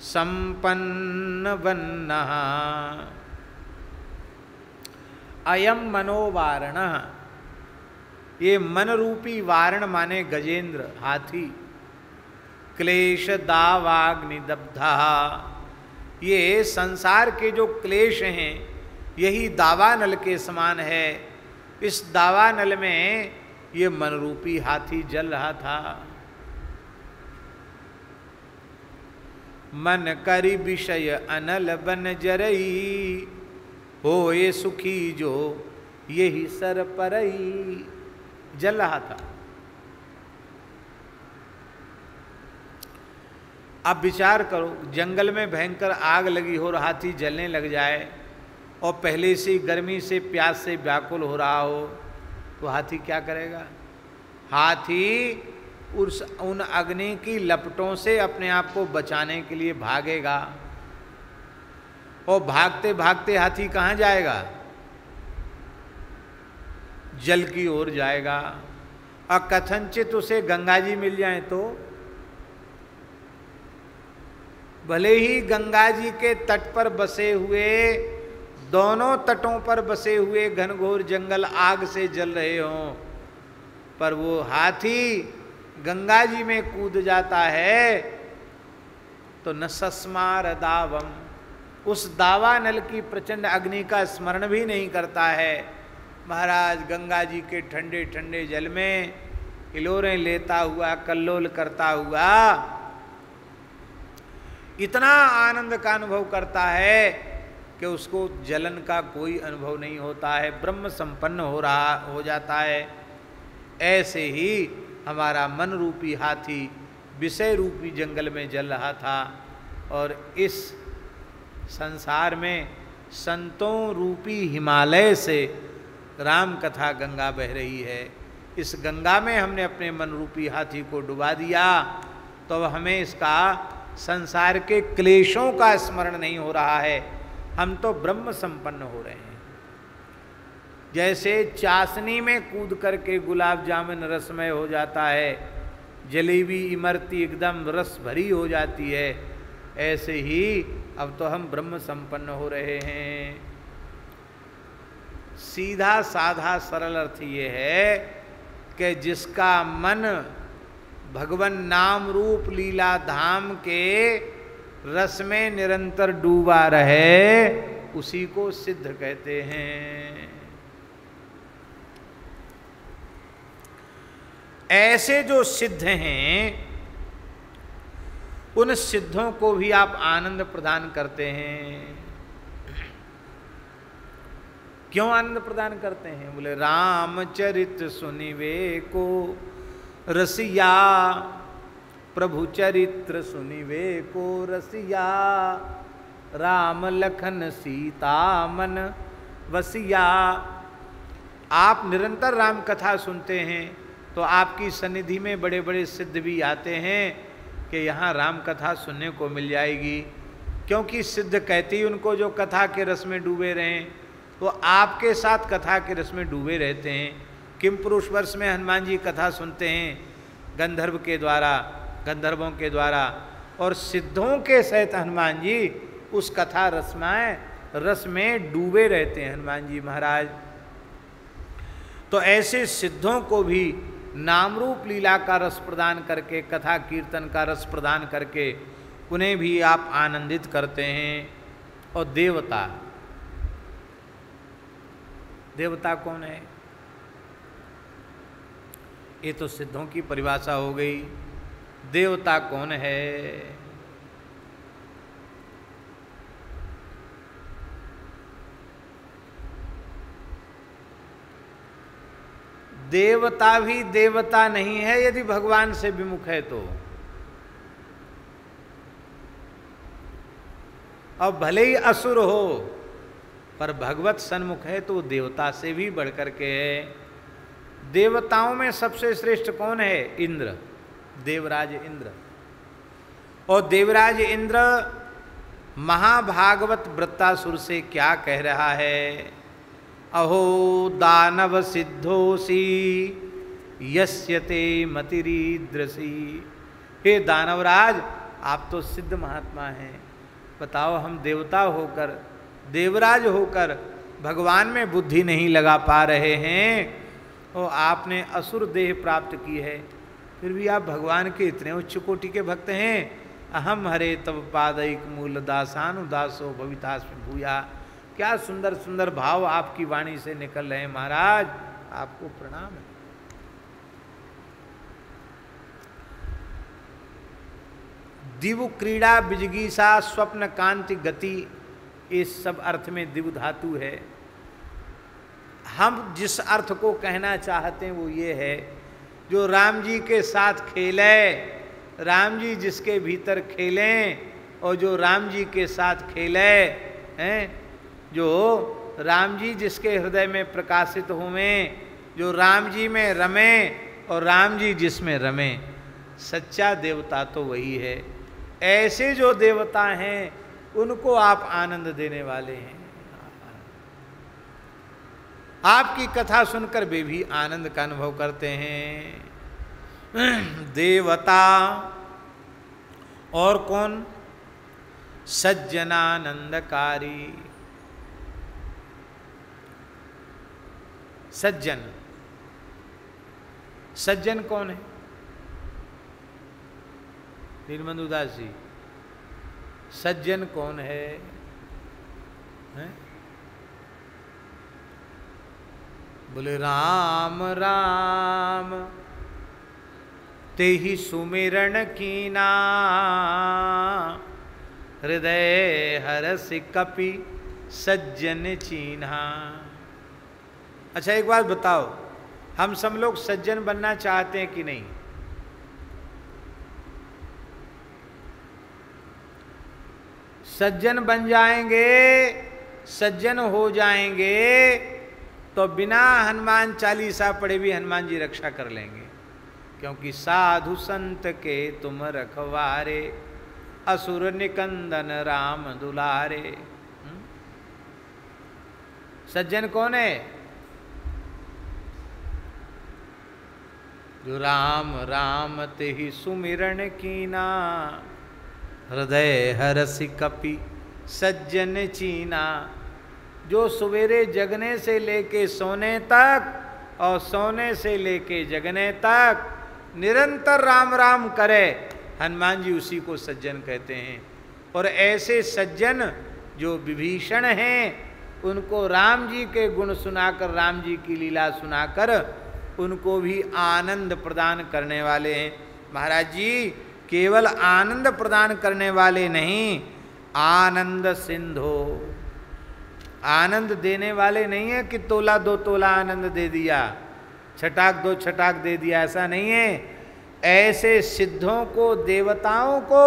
संपन्न बन्न अयम मनोवारण। ये मन रूपी वारण माने गजेंद्र, हाथी, क्लेश दावाग्निदब्धा ये संसार के जो क्लेश हैं, यही दावानल के समान है। इस दावानल में ये मनरूपी हाथी जल रहा था। मन करी विषय अनल बन जरई हो ये सुखी जो यही सर परई। जल रहा था। अब विचार करो, जंगल में भयंकर आग लगी हो और हाथी जलने लग जाए, और पहले से गर्मी से प्यास से व्याकुल हो रहा हो तो हाथी क्या करेगा? हाथी उस, उन अग्नि की लपटों से अपने आप को बचाने के लिए भागेगा। और भागते भागते हाथी कहाँ जाएगा? जल की ओर जाएगा। और कथनचित उसे गंगा जी मिल जाए तो? भले ही गंगा जी के तट पर बसे हुए दोनों तटों पर बसे हुए घनघोर जंगल आग से जल रहे हों, पर वो हाथी गंगा जी में कूद जाता है। तो न सस्मार दावम उस दावा नल की प्रचंड अग्नि का स्मरण भी नहीं करता है। महाराज गंगा जी के ठंडे ठंडे जल में इलोरें लेता हुआ, कल्लोल करता हुआ, इतना आनंद का अनुभव करता है कि उसको जलन का कोई अनुभव नहीं होता है, ब्रह्म संपन्न हो रहा, हो जाता है। ऐसे ही हमारा मन रूपी हाथी विषय रूपी जंगल में जल रहा था और इस संसार में संतों रूपी हिमालय से राम कथा गंगा बह रही है। इस गंगा में हमने अपने मन रूपी हाथी को डुबा दिया तो हमें इसका संसार के क्लेशों का स्मरण नहीं हो रहा है। हम तो ब्रह्म संपन्न हो रहे हैं। जैसे चाशनी में कूद करके गुलाब जामुन रसमय हो जाता है, जलेबी इमरती एकदम रस भरी हो जाती है, ऐसे ही अब तो हम ब्रह्म संपन्न हो रहे हैं। सीधा साधा सरल अर्थ ये है कि जिसका मन भगवान नाम रूप लीला धाम के रस में निरंतर डूबा रहे, उसी को सिद्ध कहते हैं। ऐसे जो सिद्ध हैं, उन सिद्धों को भी आप आनंद प्रदान करते हैं। क्यों आनंद प्रदान करते हैं? बोले, रामचरित सुनिवे को रसिया प्रभु चरित्र सुनिवे को रसिया। राम लखन सीता मन वसिया। आप निरंतर राम कथा सुनते हैं तो आपकी सनिधि में बड़े बड़े सिद्ध भी आते हैं कि यहाँ राम कथा सुनने को मिल जाएगी। क्योंकि सिद्ध कहते उनको जो कथा के रस में डूबे रहें तो आपके साथ कथा के रस में डूबे रहते हैं। किम पुरुष वर्ष में हनुमान जी कथा सुनते हैं, गंधर्व के द्वारा। गंधर्वों के द्वारा और सिद्धों के सहित हनुमान जी उस कथा रसमाएँ रस में डूबे रहते हैं हनुमान जी महाराज। तो ऐसे सिद्धों को भी नामरूप लीला का रस प्रदान करके, कथा कीर्तन का रस प्रदान करके उन्हें भी आप आनंदित करते हैं। और देवता देवता कौन है? ये तो सिद्धों की परिभाषा हो गई। देवता कौन है? देवता भी देवता नहीं है, यदि भगवान से विमुख है तो। अब भले ही असुर हो, पर भगवत सन्मुख है तो देवता से भी बढ़कर के है। देवताओं में सबसे श्रेष्ठ कौन है? इंद्र। देवराज इंद्र। और देवराज इंद्र महाभागवत वृत्तासुर से क्या कह रहा है? अहो दानव सिद्धोसी यस्यते मतिरीद्रसी। हे दानवराज, आप तो सिद्ध महात्मा हैं। बताओ, हम देवता होकर, देवराज होकर भगवान में बुद्धि नहीं लगा पा रहे हैं। और आपने असुर देह प्राप्त की है। फिर भी आप भगवान के इतने उच्च कोटि के भक्त हैं। अहम हरे तब पादिक मूल दासानु दासो भवितास भूया। क्या सुंदर सुंदर भाव आपकी वाणी से निकल रहे हैं महाराज। आपको प्रणाम है। दिव क्रीड़ा बिजगीसा स्वप्न कांति गति इस सब अर्थ में दिव धातु है। हम जिस अर्थ को कहना चाहते हैं वो ये है जो राम जी के साथ खेले, राम जी जिसके भीतर खेलें और जो राम जी के साथ खेले, हैं? जो राम जी जिसके हृदय में प्रकाशित हुए, जो राम जी में रमे और राम जी जिसमें रमे। सच्चा देवता तो वही है। ऐसे जो देवता हैं, उनको आप आनंद देने वाले हैं। आपकी कथा सुनकर वे भी आनंद का अनुभव करते हैं। देवता और कौन? सज्जनानंदकारी। सज्जन। सज्जन कौन है? निर्मल उदास जी। सज्जन कौन है? बोले, राम राम ते ही सुमिरण कीना हृदय हरस कपि सज्जन चीन्हा। अच्छा एक बात बताओ, हम सब लोग सज्जन बनना चाहते हैं कि नहीं? सज्जन बन जाएँगे, सज्जन हो जाएँगे तो बिना हनुमान चालीसा पढ़े भी हनुमान जी रक्षा कर लेंगे। क्योंकि साधु संत के तुम रखवारे, असुर निकंदन राम दुलारे। हम्म? सज्जन कौन है? जो राम राम ते ही सुमिरण कीना। हृदय हरसि कपि सज्जन चीना। जो सवेरे जगने से लेके सोने तक और सोने से लेके जगने तक निरंतर राम राम करे, हनुमान जी उसी को सज्जन कहते हैं। और ऐसे सज्जन जो विभीषण हैं, उनको राम जी के गुण सुनाकर, राम जी की लीला सुनाकर, उनको भी आनंद प्रदान करने वाले हैं। महाराज जी, केवल आनंद प्रदान करने वाले नहीं, आनंद सिंधो। आनंद देने वाले नहीं है कि तोला दो तोला आनंद दे दिया, छटाक दो छटाक दे दिया, ऐसा नहीं है। ऐसे सिद्धों को, देवताओं को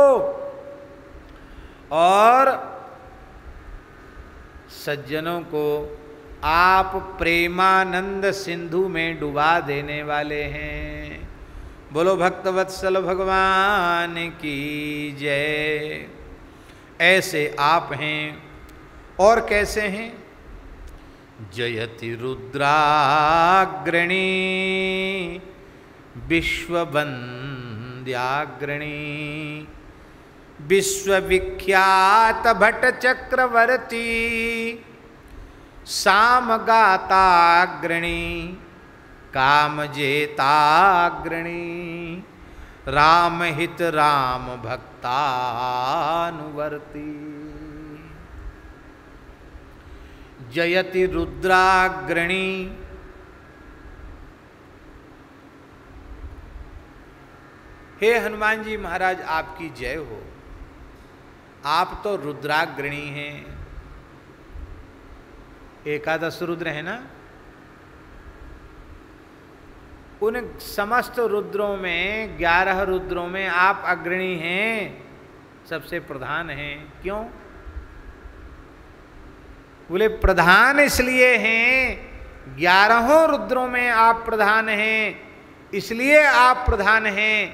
और सज्जनों को आप प्रेमानंद सिंधु में डुबा देने वाले हैं। बोलो, भक्तवत्सल भगवान की जय। ऐसे आप हैं और कैसे हैं? जयति रुद्राग्रणी विश्वबंद्याग्रणी विश्वविख्यात भट्ट चक्रवर्ती सामगाताग्रणी, कामजेताग्रणी राम हित राम भक्तानुवर्ती जयति रुद्राग्रणी। हे हनुमान जी महाराज, आपकी जय हो। आप तो रुद्राग्रणी हैं। एकादश रुद्र है ना? उन समस्त रुद्रों में, ग्यारह रुद्रों में आप अग्रणी हैं। सबसे प्रधान हैं। क्यों? बोले, प्रधान इसलिए हैं, ग्यारहों रुद्रों में आप प्रधान हैं, इसलिए आप प्रधान हैं,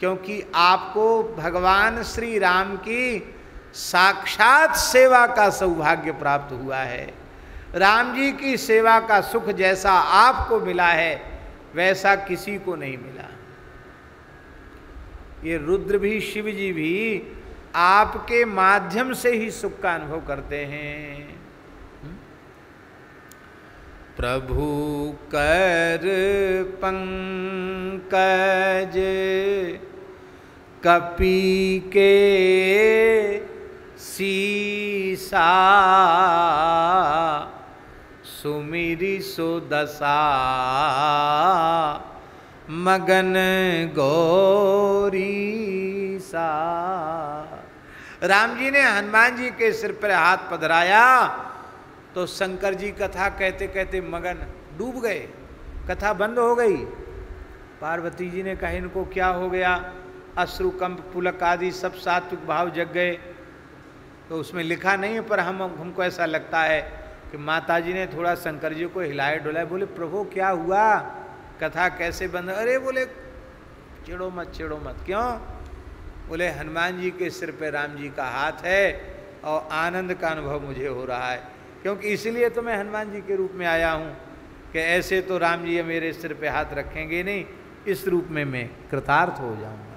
क्योंकि आपको भगवान श्री राम की साक्षात सेवा का सौभाग्य प्राप्त हुआ है राम जी की सेवा का सुख जैसा आपको मिला है, वैसा किसी को नहीं मिला ये रुद्र भी, शिव जी भी आपके माध्यम से ही सुख का अनुभव करते हैं? प्रभु कर पंकज कपि के सीसा सुमिरी सुदशा मगन गौरी सा राम जी ने हनुमान जी के सिर पर हाथ पधराया तो शंकर जी कथा कहते कहते मगन डूब गए। कथा बंद हो गई। पार्वती जी ने कहा, इनको क्या हो गया? अश्रु, कंप, पुलक आदि सब सात्विक भाव जग गए। तो उसमें लिखा नहीं है, पर हम, हमको ऐसा लगता है कि माता जी ने थोड़ा शंकर जी को हिलाए डुलाए, बोले, प्रभु, क्या हुआ? कथा कैसे बंद? अरे, बोले चिड़ो मत चिड़ो मत, क्यों? बोले, हनुमान जी के सिर पे राम जी का हाथ है और आनंद का अनुभव मुझे हो रहा है। क्योंकि इसलिए तो मैं हनुमान जी के रूप में आया हूँ कि ऐसे तो राम जी मेरे सिर पे हाथ रखेंगे नहीं, इस रूप में मैं कृतार्थ हो जाऊँगा।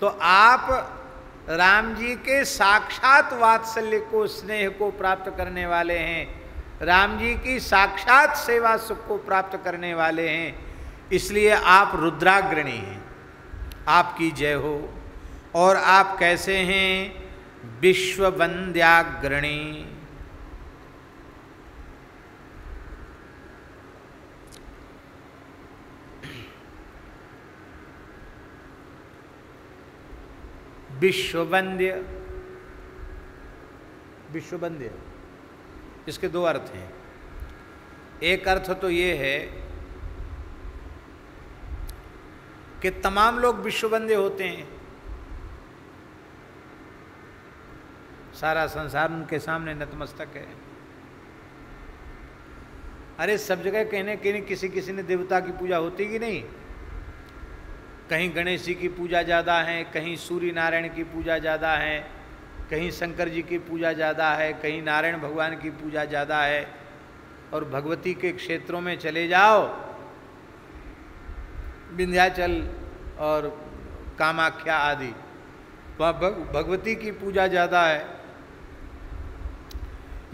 तो आप राम जी के साक्षात वात्सल्य को, स्नेह को प्राप्त करने वाले हैं, राम जी की साक्षात सेवा सुख को प्राप्त करने वाले हैं, इसलिए आप रुद्राग्रणी हैं। आपकी जय हो। और आप कैसे हैं? विश्ववंद्याग्रणी। विश्ववंद्य। विश्ववंद्य। इसके दो अर्थ हैं। एक अर्थ तो ये है कि तमाम लोग विश्ववंद्य होते हैं। सारा संसार उनके सामने नतमस्तक है। अरे, सब जगह कहने कहीं किसी किसी ने देवता की पूजा होती कि नहीं? कहीं गणेश जी की पूजा ज़्यादा है, कहीं सूर्य नारायण की पूजा ज़्यादा है, कहीं शंकर जी की पूजा ज़्यादा है, कहीं नारायण भगवान की पूजा ज़्यादा है, और भगवती के क्षेत्रों में चले जाओ। विंध्याचल और कामाख्या आदि, वहाँ भगवती की पूजा ज़्यादा है।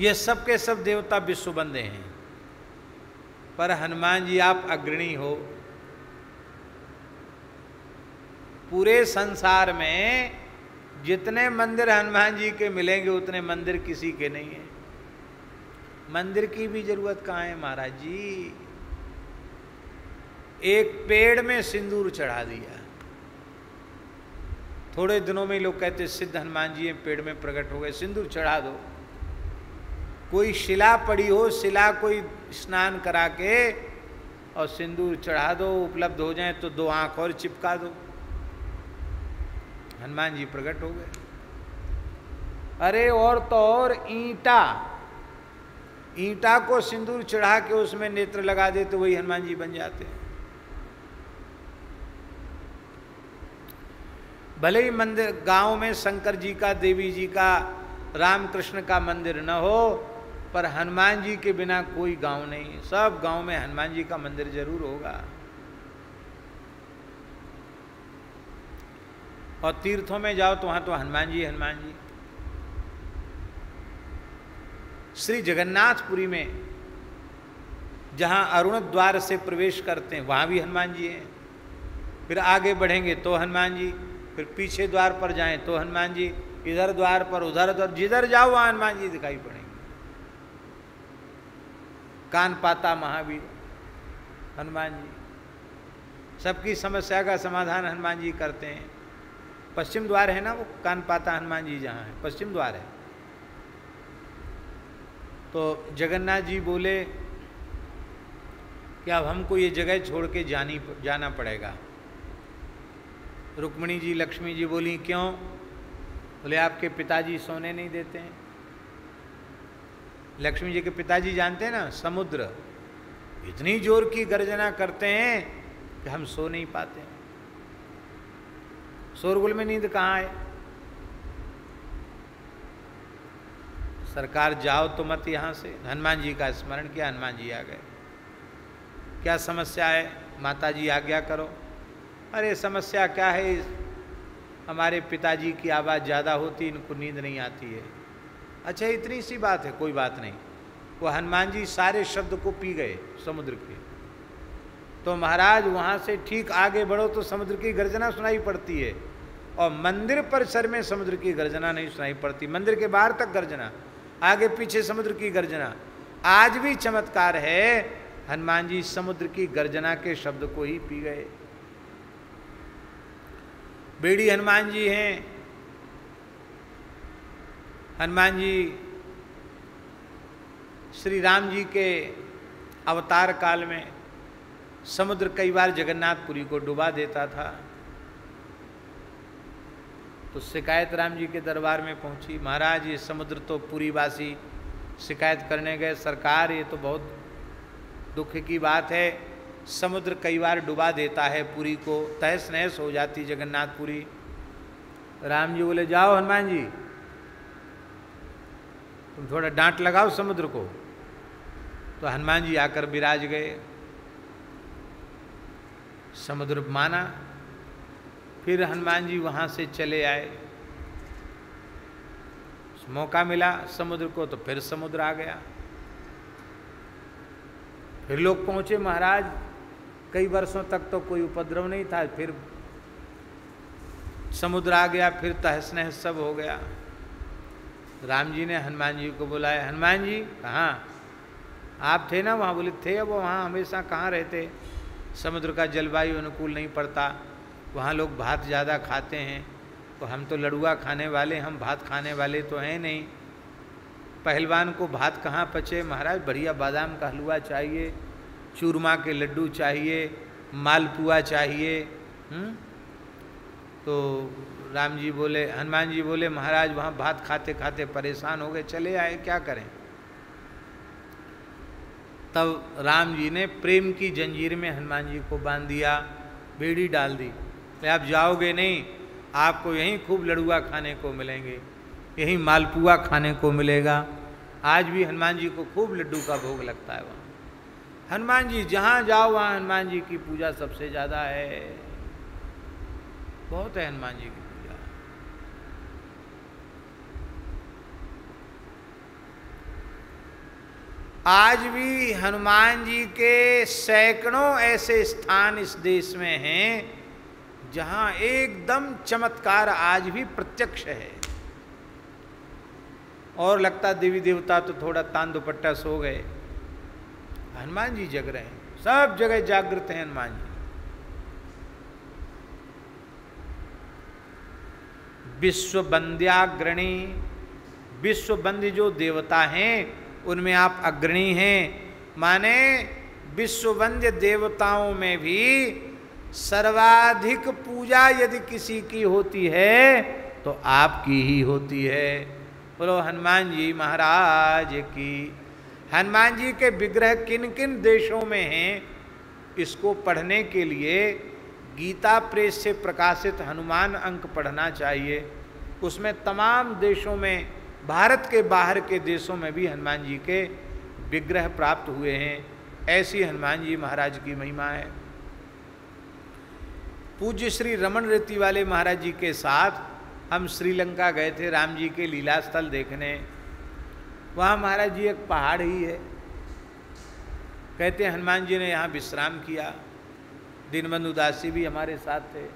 ये सब के सब देवता विश्व बंदे हैं। पर हनुमान जी, आप अग्रणी हो। पूरे संसार में जितने मंदिर हनुमान जी के मिलेंगे, उतने मंदिर किसी के नहीं है। मंदिर की भी ज़रूरत कहाँ है महाराज जी? एक पेड़ में सिंदूर चढ़ा दिया। थोड़े दिनों में लोग कहते सिद्ध हनुमान जी पेड़ में प्रकट हो गए, सिंदूर चढ़ा दो। कोई शिला पड़ी हो, शिला कोई स्नान करा के और सिंदूर चढ़ा दो, उपलब्ध हो जाए तो दो आँख और चिपका दो। हनुमान जी प्रकट हो गए। अरे और तो और ईटा। ईटा को सिंदूर चढ़ा के उसमें नेत्र लगा दे तो वही हनुमान जी बन जाते हैं। भले ही मंदिर, गाँव में शंकर जी का, देवी जी का, रामकृष्ण का मंदिर न हो पर हनुमान जी के बिना कोई गाँव नहीं सब गाँव में हनुमान जी का मंदिर ज़रूर होगा। और तीर्थों में जाओ तो वहाँ तो हनुमान जी हनुमान जी। श्री जगन्नाथपुरी में, जहाँ अरुण द्वार से प्रवेश करते हैं, वहाँ भी हनुमान जी हैं। फिर आगे बढ़ेंगे तो हनुमान जी, फिर पीछे द्वार पर जाएँ तो हनुमान जी, इधर द्वार पर, उधर द्वार जिधर जाओ वहाँ हनुमान जी दिखाई पड़ेंगे। कान पाता महावीर। हनुमान जी सबकी समस्या का समाधान हनुमान जी करते हैं। पश्चिम द्वार है ना वो? कान पाता हनुमान जी जहाँ है। पश्चिम द्वार है। तो जगन्नाथ जी बोले कि अब हमको ये जगह छोड़ के जानी जाना पड़ेगा। रुक्मणी जी, लक्ष्मी जी बोली, क्यों? बोले, आपके पिताजी सोने नहीं देते हैं। लक्ष्मी जी के पिताजी जानते हैं ना, समुद्र। इतनी ज़ोर की गर्जना करते हैं कि हम सो नहीं पाते। शोरगुल में नींद कहाँ है सरकार, जाओ तो मत यहाँ से। हनुमान जी का स्मरण किया, हनुमान जी आ गए। क्या समस्या है? माता जी आज्ञा करो। अरे, समस्या क्या है? हमारे पिताजी की आवाज़ ज़्यादा होती, इनको नींद नहीं आती है। अच्छा इतनी सी बात है, कोई बात नहीं। वो हनुमान जी सारे शब्द को पी गए समुद्र के। तो महाराज, वहाँ से ठीक आगे बढ़ो तो समुद्र की गर्जना सुनाई पड़ती है। और मंदिर परिसर में समुद्र की गर्जना नहीं सुनाई पड़ती। मंदिर के बाहर तक गर्जना, आगे पीछे समुद्र की गर्जना। आज भी चमत्कार है, हनुमान जी समुद्र की गर्जना के शब्द को ही पी गए। बेड़ी हनुमान जी हैं हनुमान जी श्री राम जी के अवतार काल में समुद्र कई बार जगन्नाथपुरी को डुबा देता था। तो शिकायत राम जी के दरबार में पहुँची, महाराज, ये समुद्र तो पूरीवासी शिकायत करने गए। सरकार, ये तो बहुत दुख की बात है। समुद्र कई बार डुबा देता है पुरी को। तहस नहस हो जाती जगन्नाथपुरी। राम जी बोले, जाओ हनुमान जी। तुम थोड़ा डांट लगाओ समुद्र को। तो हनुमान जी आकर विराज गए। समुद्र माना। फिर हनुमान जी वहाँ से चले आए। मौका मिला समुद्र को तो फिर समुद्र आ गया। फिर लोग पहुँचे महाराज। कई वर्षों तक तो कोई उपद्रव नहीं था। फिर समुद्र आ गया, फिर तहस नहस सब हो गया। राम जी ने हनुमान जी को बुलाया हनुमान जी कहाँ आप थे ना वहाँ बोले, थे अब वहाँ, हमेशा कहाँ रहते समुद्र का जलवायु अनुकूल नहीं पड़ता, वहाँ लोग भात ज़्यादा खाते हैं तो हम तो लड़ुआ खाने वाले, हम भात खाने वाले तो हैं नहीं पहलवान को भात कहाँ पचे महाराज, बढ़िया बादाम का हलवा चाहिए, चूरमा के लड्डू चाहिए, मालपुआ चाहिए हुँ? हम्म? तो राम जी बोले हनुमान जी बोले, महाराज, वहाँ भात खाते खाते परेशान हो गए, चले आए, क्या करें? तब राम जी ने प्रेम की जंजीर में हनुमान जी को बाँध दिया, बेड़ी डाल दी। आप जाओगे नहीं, आपको यहीं खूब लड़ुआ खाने को मिलेंगे, यहीं मालपुआ खाने को मिलेगा। आज भी हनुमान जी को खूब लड्डू का भोग लगता है वहाँ। हनुमान जी जहाँ जाओ, वहाँ हनुमान जी की पूजा सबसे ज़्यादा है। बहुत है हनुमान जी की पूजा आज भी हनुमान जी के सैकड़ों ऐसे स्थान इस देश में हैं, जहाँ एकदम चमत्कार आज भी प्रत्यक्ष है। और लगता देवी देवता तो थोड़ा तान दुपट्टा सो गए। हनुमान जी जग रहे हैं। सब जगह जागृत हैं हनुमान जी। विश्व बंद्याग्रणी विश्व बंद जो देवता हैं उनमें आप अग्रणी हैं। माने विश्वबंद्य देवताओं में भी सर्वाधिक पूजा यदि किसी की होती है तो आपकी ही होती है। बोलो, हनुमान जी महाराज की। हनुमान जी के विग्रह किन किन देशों में हैं, इसको पढ़ने के लिए गीता प्रेस से प्रकाशित हनुमान अंक पढ़ना चाहिए। उसमें तमाम देशों में भारत के बाहर के देशों में भी हनुमान जी के विग्रह प्राप्त हुए हैं। ऐसी हनुमान जी महाराज की महिमा है। पूज्य श्री रमन रेती वाले महाराज जी के साथ हम श्रीलंका गए थे, राम जी के लीला स्थल देखने। वहाँ महाराज जी एक पहाड़ ही है। कहते हनुमान जी ने यहाँ विश्राम किया। दीनबंधु दासी भी हमारे साथ थे।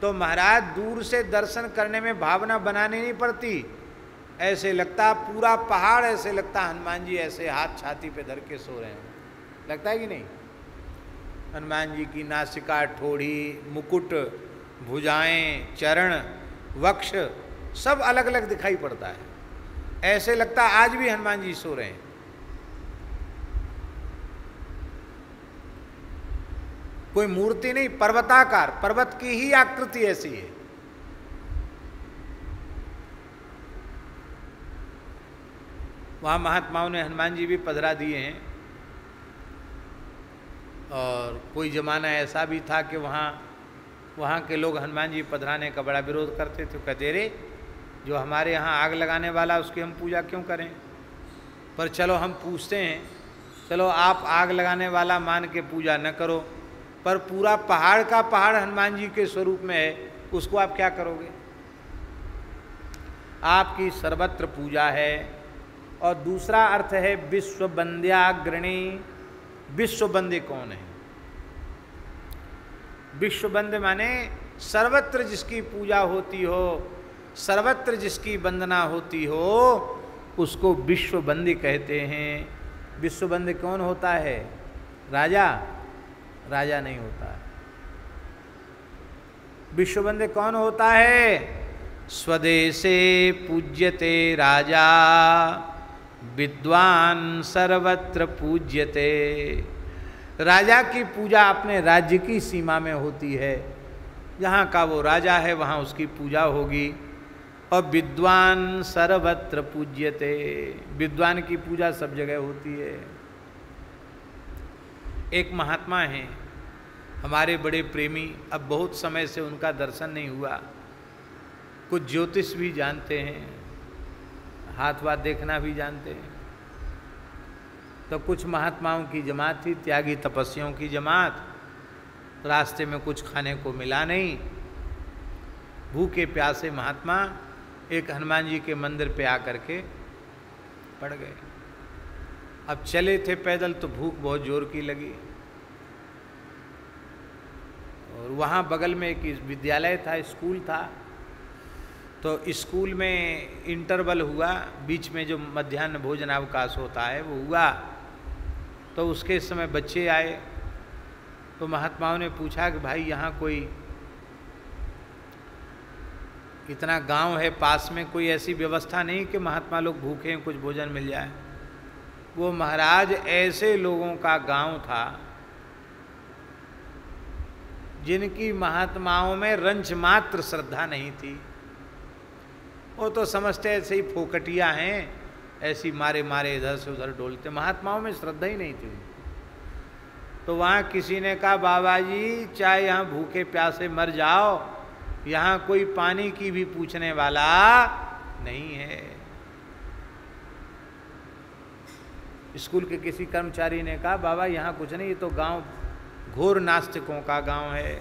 तो महाराज दूर से दर्शन करने में भावना बनानी नहीं पड़ती। ऐसे लगता पूरा पहाड़ ऐसे लगता हनुमान जी ऐसे हाथ छाती पे धर के सो रहे हैं। लगता है कि नहीं? हनुमान जी की नासिका, ठोड़ी, मुकुट, भुजाएँ, चरण, वक्ष, सब अलग अलग दिखाई पड़ता है। ऐसे लगता आज भी हनुमान जी सो रहे हैं। कोई मूर्ति नहीं, पर्वताकार, पर्वत की ही आकृति ऐसी है। वहाँ महात्माओं ने हनुमान जी भी पधरा दिए हैं। और कोई ज़माना ऐसा भी था कि वहाँ वहाँ के लोग हनुमान जी पधराने का बड़ा विरोध करते थे। कहते रे, जो हमारे यहाँ आग लगाने वाला, उसकी हम पूजा क्यों करें? पर चलो हम पूछते हैं, चलो आप आग लगाने वाला मान के पूजा न करो, पर पूरा पहाड़ का पहाड़ हनुमान जी के स्वरूप में है, उसको आप क्या करोगे? आपकी सर्वत्र पूजा है और दूसरा अर्थ है विश्व बंद्याग्रणी विश्व बंदे कौन है? विश्व बंद माने सर्वत्र जिसकी पूजा होती हो, सर्वत्र जिसकी वंदना होती हो, उसको विश्व बंदी कहते हैं। विश्व बंदी कौन होता है? राजा। राजा नहीं होता। विश्व बंदे कौन होता है? स्वदेशे पूज्यते राजा। विद्वान सर्वत्र पूज्यते। राजा की पूजा अपने राज्य की सीमा में होती है। जहाँ का वो राजा है, वहाँ उसकी पूजा होगी। और विद्वान सर्वत्र पूज्यते। विद्वान की पूजा सब जगह होती है। एक महात्मा हैं, हमारे बड़े प्रेमी। अब बहुत समय से उनका दर्शन नहीं हुआ। कुछ ज्योतिष भी जानते हैं। हाथ वाथ देखना भी जानते हैं। तो कुछ महात्माओं की जमात थी, त्यागी तपस्याओं की जमात। रास्ते में कुछ खाने को मिला नहीं। भूखे प्यासे महात्मा एक हनुमान जी के मंदिर पे आकर के पड़ गए। अब चले थे पैदल तो भूख बहुत ज़ोर की लगी। और वहाँ बगल में एक विद्यालय था, स्कूल था। तो स्कूल में इंटरवल हुआ, बीच में जो मध्यान्ह भोजन अवकाश होता है, वो हुआ। तो उसके समय बच्चे आए तो महात्माओं ने पूछा कि भाई यहाँ कोई इतना गाँव है, पास में कोई ऐसी व्यवस्था नहीं कि महात्मा लोग भूखे हैं, कुछ भोजन मिल जाए? वो महाराज, ऐसे लोगों का गाँव था, जिनकी महात्माओं में रंच मात्र श्रद्धा नहीं थी। वो तो समझते ऐसे ही फोकटिया हैं, ऐसी मारे मारे इधर से उधर डोलते। महात्माओं में श्रद्धा ही नहीं थी। तो वहाँ किसी ने कहा, बाबा जी, चाहे यहाँ भूखे प्यासे मर जाओ, यहाँ कोई पानी की भी पूछने वाला नहीं है। स्कूल के किसी कर्मचारी ने कहा, बाबा, यहाँ कुछ नहीं, ये तो गाँव, घोर नास्तिकों का गाँव है।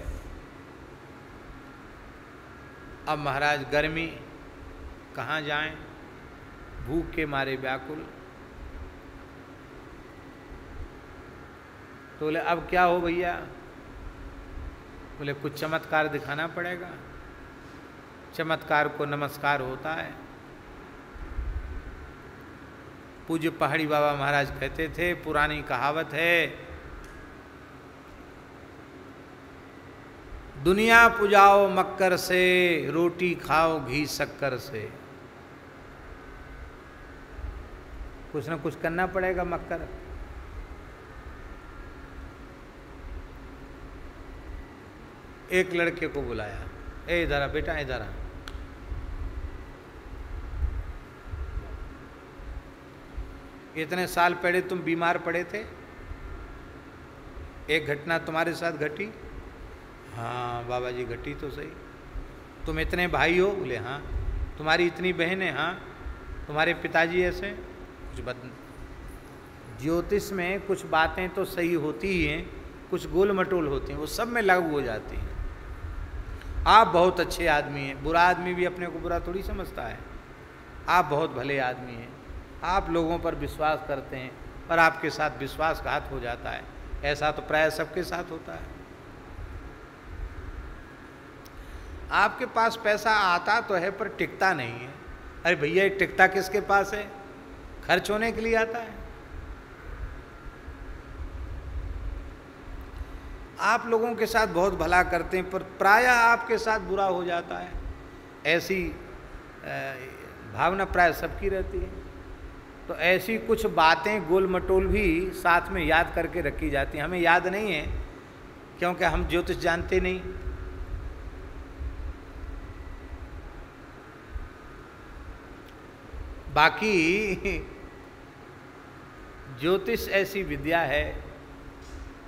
अब महाराज गर्मी कहाँ जाएँ? भूख के मारे व्याकुल। तो बोले, अब क्या हो भैया? बोले, कुछ चमत्कार दिखाना पड़ेगा। चमत्कार को नमस्कार होता है। पूज्य पहाड़ी बाबा महाराज कहते थे, पुरानी कहावत है, दुनिया पुजाओ मक्कर से, रोटी खाओ घी शक्कर से। कुछ ना कुछ करना पड़ेगा मक्कर। एक लड़के को बुलाया, ए, इधर आ बेटा, इधर आ। इतने साल पहले तुम बीमार पड़े थे? एक घटना तुम्हारे साथ घटी? हाँ बाबा जी घटी तो सही। तुम इतने भाई हो? बोले हाँ। तुम्हारी इतनी बहनें हाँ। तुम्हारे पिताजी ऐसे कुछ बद ज्योतिष में कुछ बातें तो सही होती ही हैं, कुछ गोल मटोल होती हैं, वो सब में लागू हो जाती हैं। आप बहुत अच्छे आदमी हैं, बुरा आदमी भी अपने को बुरा थोड़ी समझता है। आप बहुत भले आदमी हैं, आप लोगों पर विश्वास करते हैं, पर आपके साथ विश्वासघात हो जाता है। ऐसा तो प्राय सबके साथ होता है। आपके पास पैसा आता तो है, पर टिकता नहीं है। अरे भैया टिकता किसके पास है? खर्च होने के लिए आता है। आप लोगों के साथ बहुत भला करते हैं, पर प्रायः आपके साथ बुरा हो जाता है। ऐसी भावना प्राय सबकी रहती है। तो ऐसी कुछ बातें गोल मटोल भी साथ में याद करके रखी जाती हैं। हमें याद नहीं है, क्योंकि हम ज्योतिष जानते नहीं। बाकी ज्योतिष ऐसी विद्या है,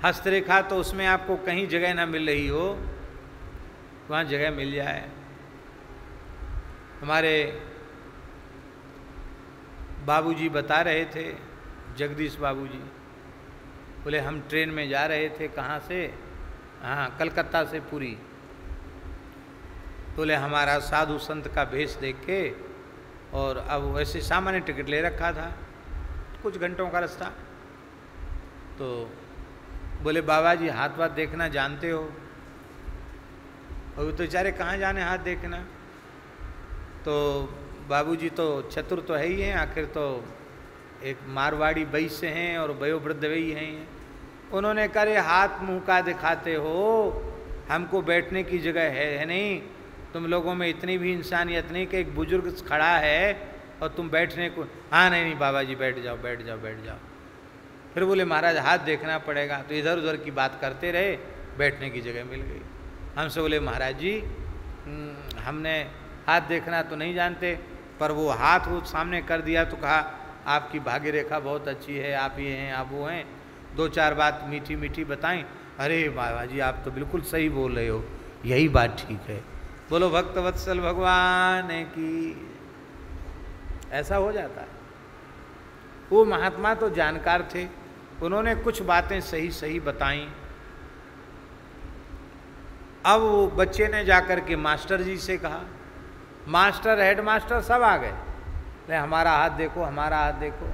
हस्तरेखा तो उसमें आपको कहीं जगह ना मिल रही हो, वहाँ जगह मिल जाए। हमारे बाबूजी बता रहे थे, जगदीश बाबूजी, बोले, हम ट्रेन में जा रहे थे, कहाँ से? हाँ कलकत्ता से पूरी। बोले, हमारा साधु संत का भेष देख के और अब वैसे सामान्य टिकट ले रखा था। कुछ घंटों का रास्ता। तो बोले बाबा जी हाथ वाथ देखना जानते हो? और वो तो बेचारे कहाँ जाने हाथ देखना? तो बाबूजी तो चतुर तो है ही हैं आखिर तो एक मारवाड़ी वैश्य हैं और वयोवृद्ध वही हैं उन्होंने करे हाथ मुँह का दिखाते हो हमको बैठने की जगह है, है नहीं? तुम लोगों में इतनी भी इंसानियत नहीं कि एक बुज़ुर्ग खड़ा है और तुम बैठने को हाँ नहीं नहीं बाबा जी बैठ जाओ बैठ जाओ बैठ जाओ। फिर बोले महाराज हाथ देखना पड़ेगा। तो इधर उधर की बात करते रहे बैठने की जगह मिल गई। हमसे बोले महाराज जी हम्म, हमने हाथ देखना तो नहीं जानते पर वो हाथ वो सामने कर दिया तो कहा आपकी भाग्य रेखा बहुत अच्छी है आप ये हैं आप वो हैं। दो चार बात मीठी मीठी बताएँ अरे बाबा जी आप तो बिल्कुल सही बोल रहे हो यही बात ठीक है। बोलो भक्त वत्सल भगवान की ऐसा हो जाता है। वो महात्मा तो जानकार थे, उन्होंने कुछ बातें सही सही बताई। अब वो बच्चे ने जाकर के मास्टर जी से कहा, मास्टर हेड मास्टर सब आ गए। ले हमारा हाथ देखो, हमारा हाथ देखो।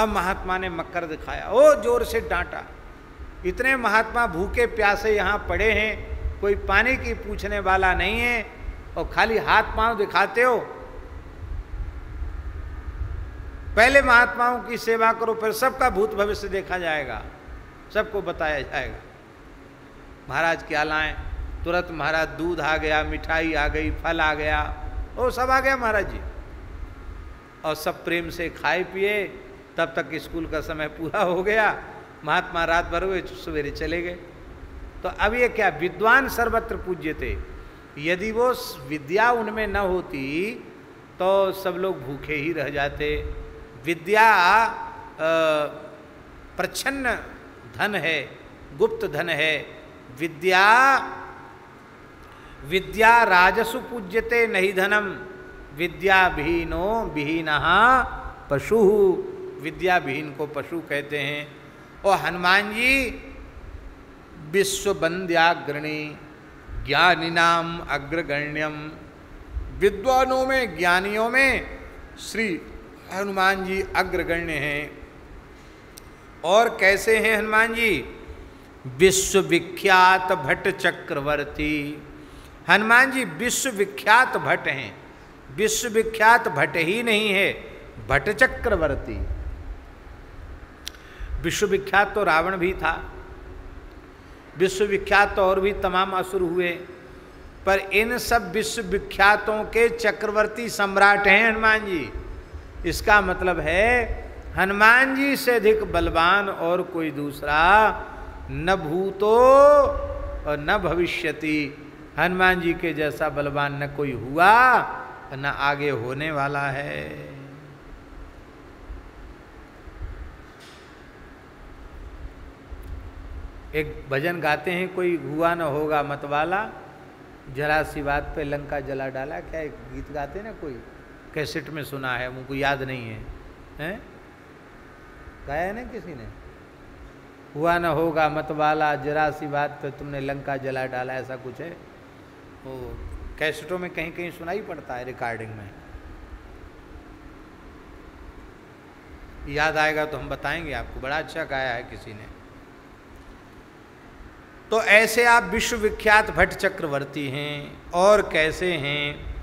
अब महात्मा ने मक्कर दिखाया, ओ, ज़ोर से डांटा। इतने महात्मा भूखे प्यासे यहाँ पड़े हैं, कोई पानी की पूछने वाला नहीं है, और खाली हाथ पाँव दिखाते हो पहले महात्माओं की सेवा करो, फिर सबका भूत भविष्य देखा जाएगा, सबको बताया जाएगा। महाराज क्या लाएँ? तुरंत महाराज दूध आ गया, मिठाई आ गई, फल आ गया वो सब आ गया महाराज जी। और सब प्रेम से खाए पिए, तब तक स्कूल का समय पूरा हो गया, महात्मा रात भर हुए, सवेरे चले गए। तो अब ये क्या, विद्वान सर्वत्र पूज्य थे। यदि वो विद्या उनमें न होती तो सब लोग भूखे ही रह जाते। विद्या प्रच्छन्न धन है, गुप्त धन है। विद्या विद्या राजसु पूज्यते नहीं धनम। विद्या विहीनो विहीन पशु। विद्या विहीन को पशु कहते हैं। और हनुमान जी विश्व बंद्याग्रणी ज्ञानी नाम अग्रगण्यम। विद्वानों में, ज्ञानियों में श्री हनुमान जी अग्रगण्य हैं। और कैसे हैं हनुमान जी? विश्वविख्यात भट्ट चक्रवर्ती। हनुमान जी विश्वविख्यात भट्ट हैं। विश्वविख्यात भट्ट ही नहीं है, भट्ट चक्रवर्ती। विश्वविख्यात तो रावण भी था। विश्वविख्यात तो और भी तमाम असुर हुए। पर इन सब विश्वविख्यातों के चक्रवर्ती सम्राट हैं हनुमान जी। इसका मतलब है, हनुमान जी से अधिक बलवान और कोई दूसरा न भूतो और न भविष्यति। हनुमान जी के जैसा बलवान न कोई हुआ, न आगे होने वाला है। एक भजन गाते हैं, कोई हुआ न होगा मतवाला, जरा सी बात पे लंका जला डाला, क्या एक गीत गाते ना कोई? कैसेट में सुना है, मुझको याद नहीं है। हैं? गाया है ना किसी ने? हुआ ना होगा मतवाला, जरा सी बात तो तुमने लंका जला डाला, ऐसा कुछ है? वो कैसेटों में कहीं कहीं सुनाई पड़ता है रिकॉर्डिंग में। याद आएगा तो हम बताएँगे आपको, बड़ा अच्छा गाया है किसी ने। तो ऐसे आप विश्वविख्यात भट्ट चक्रवर्ती हैं और कैसे हैं?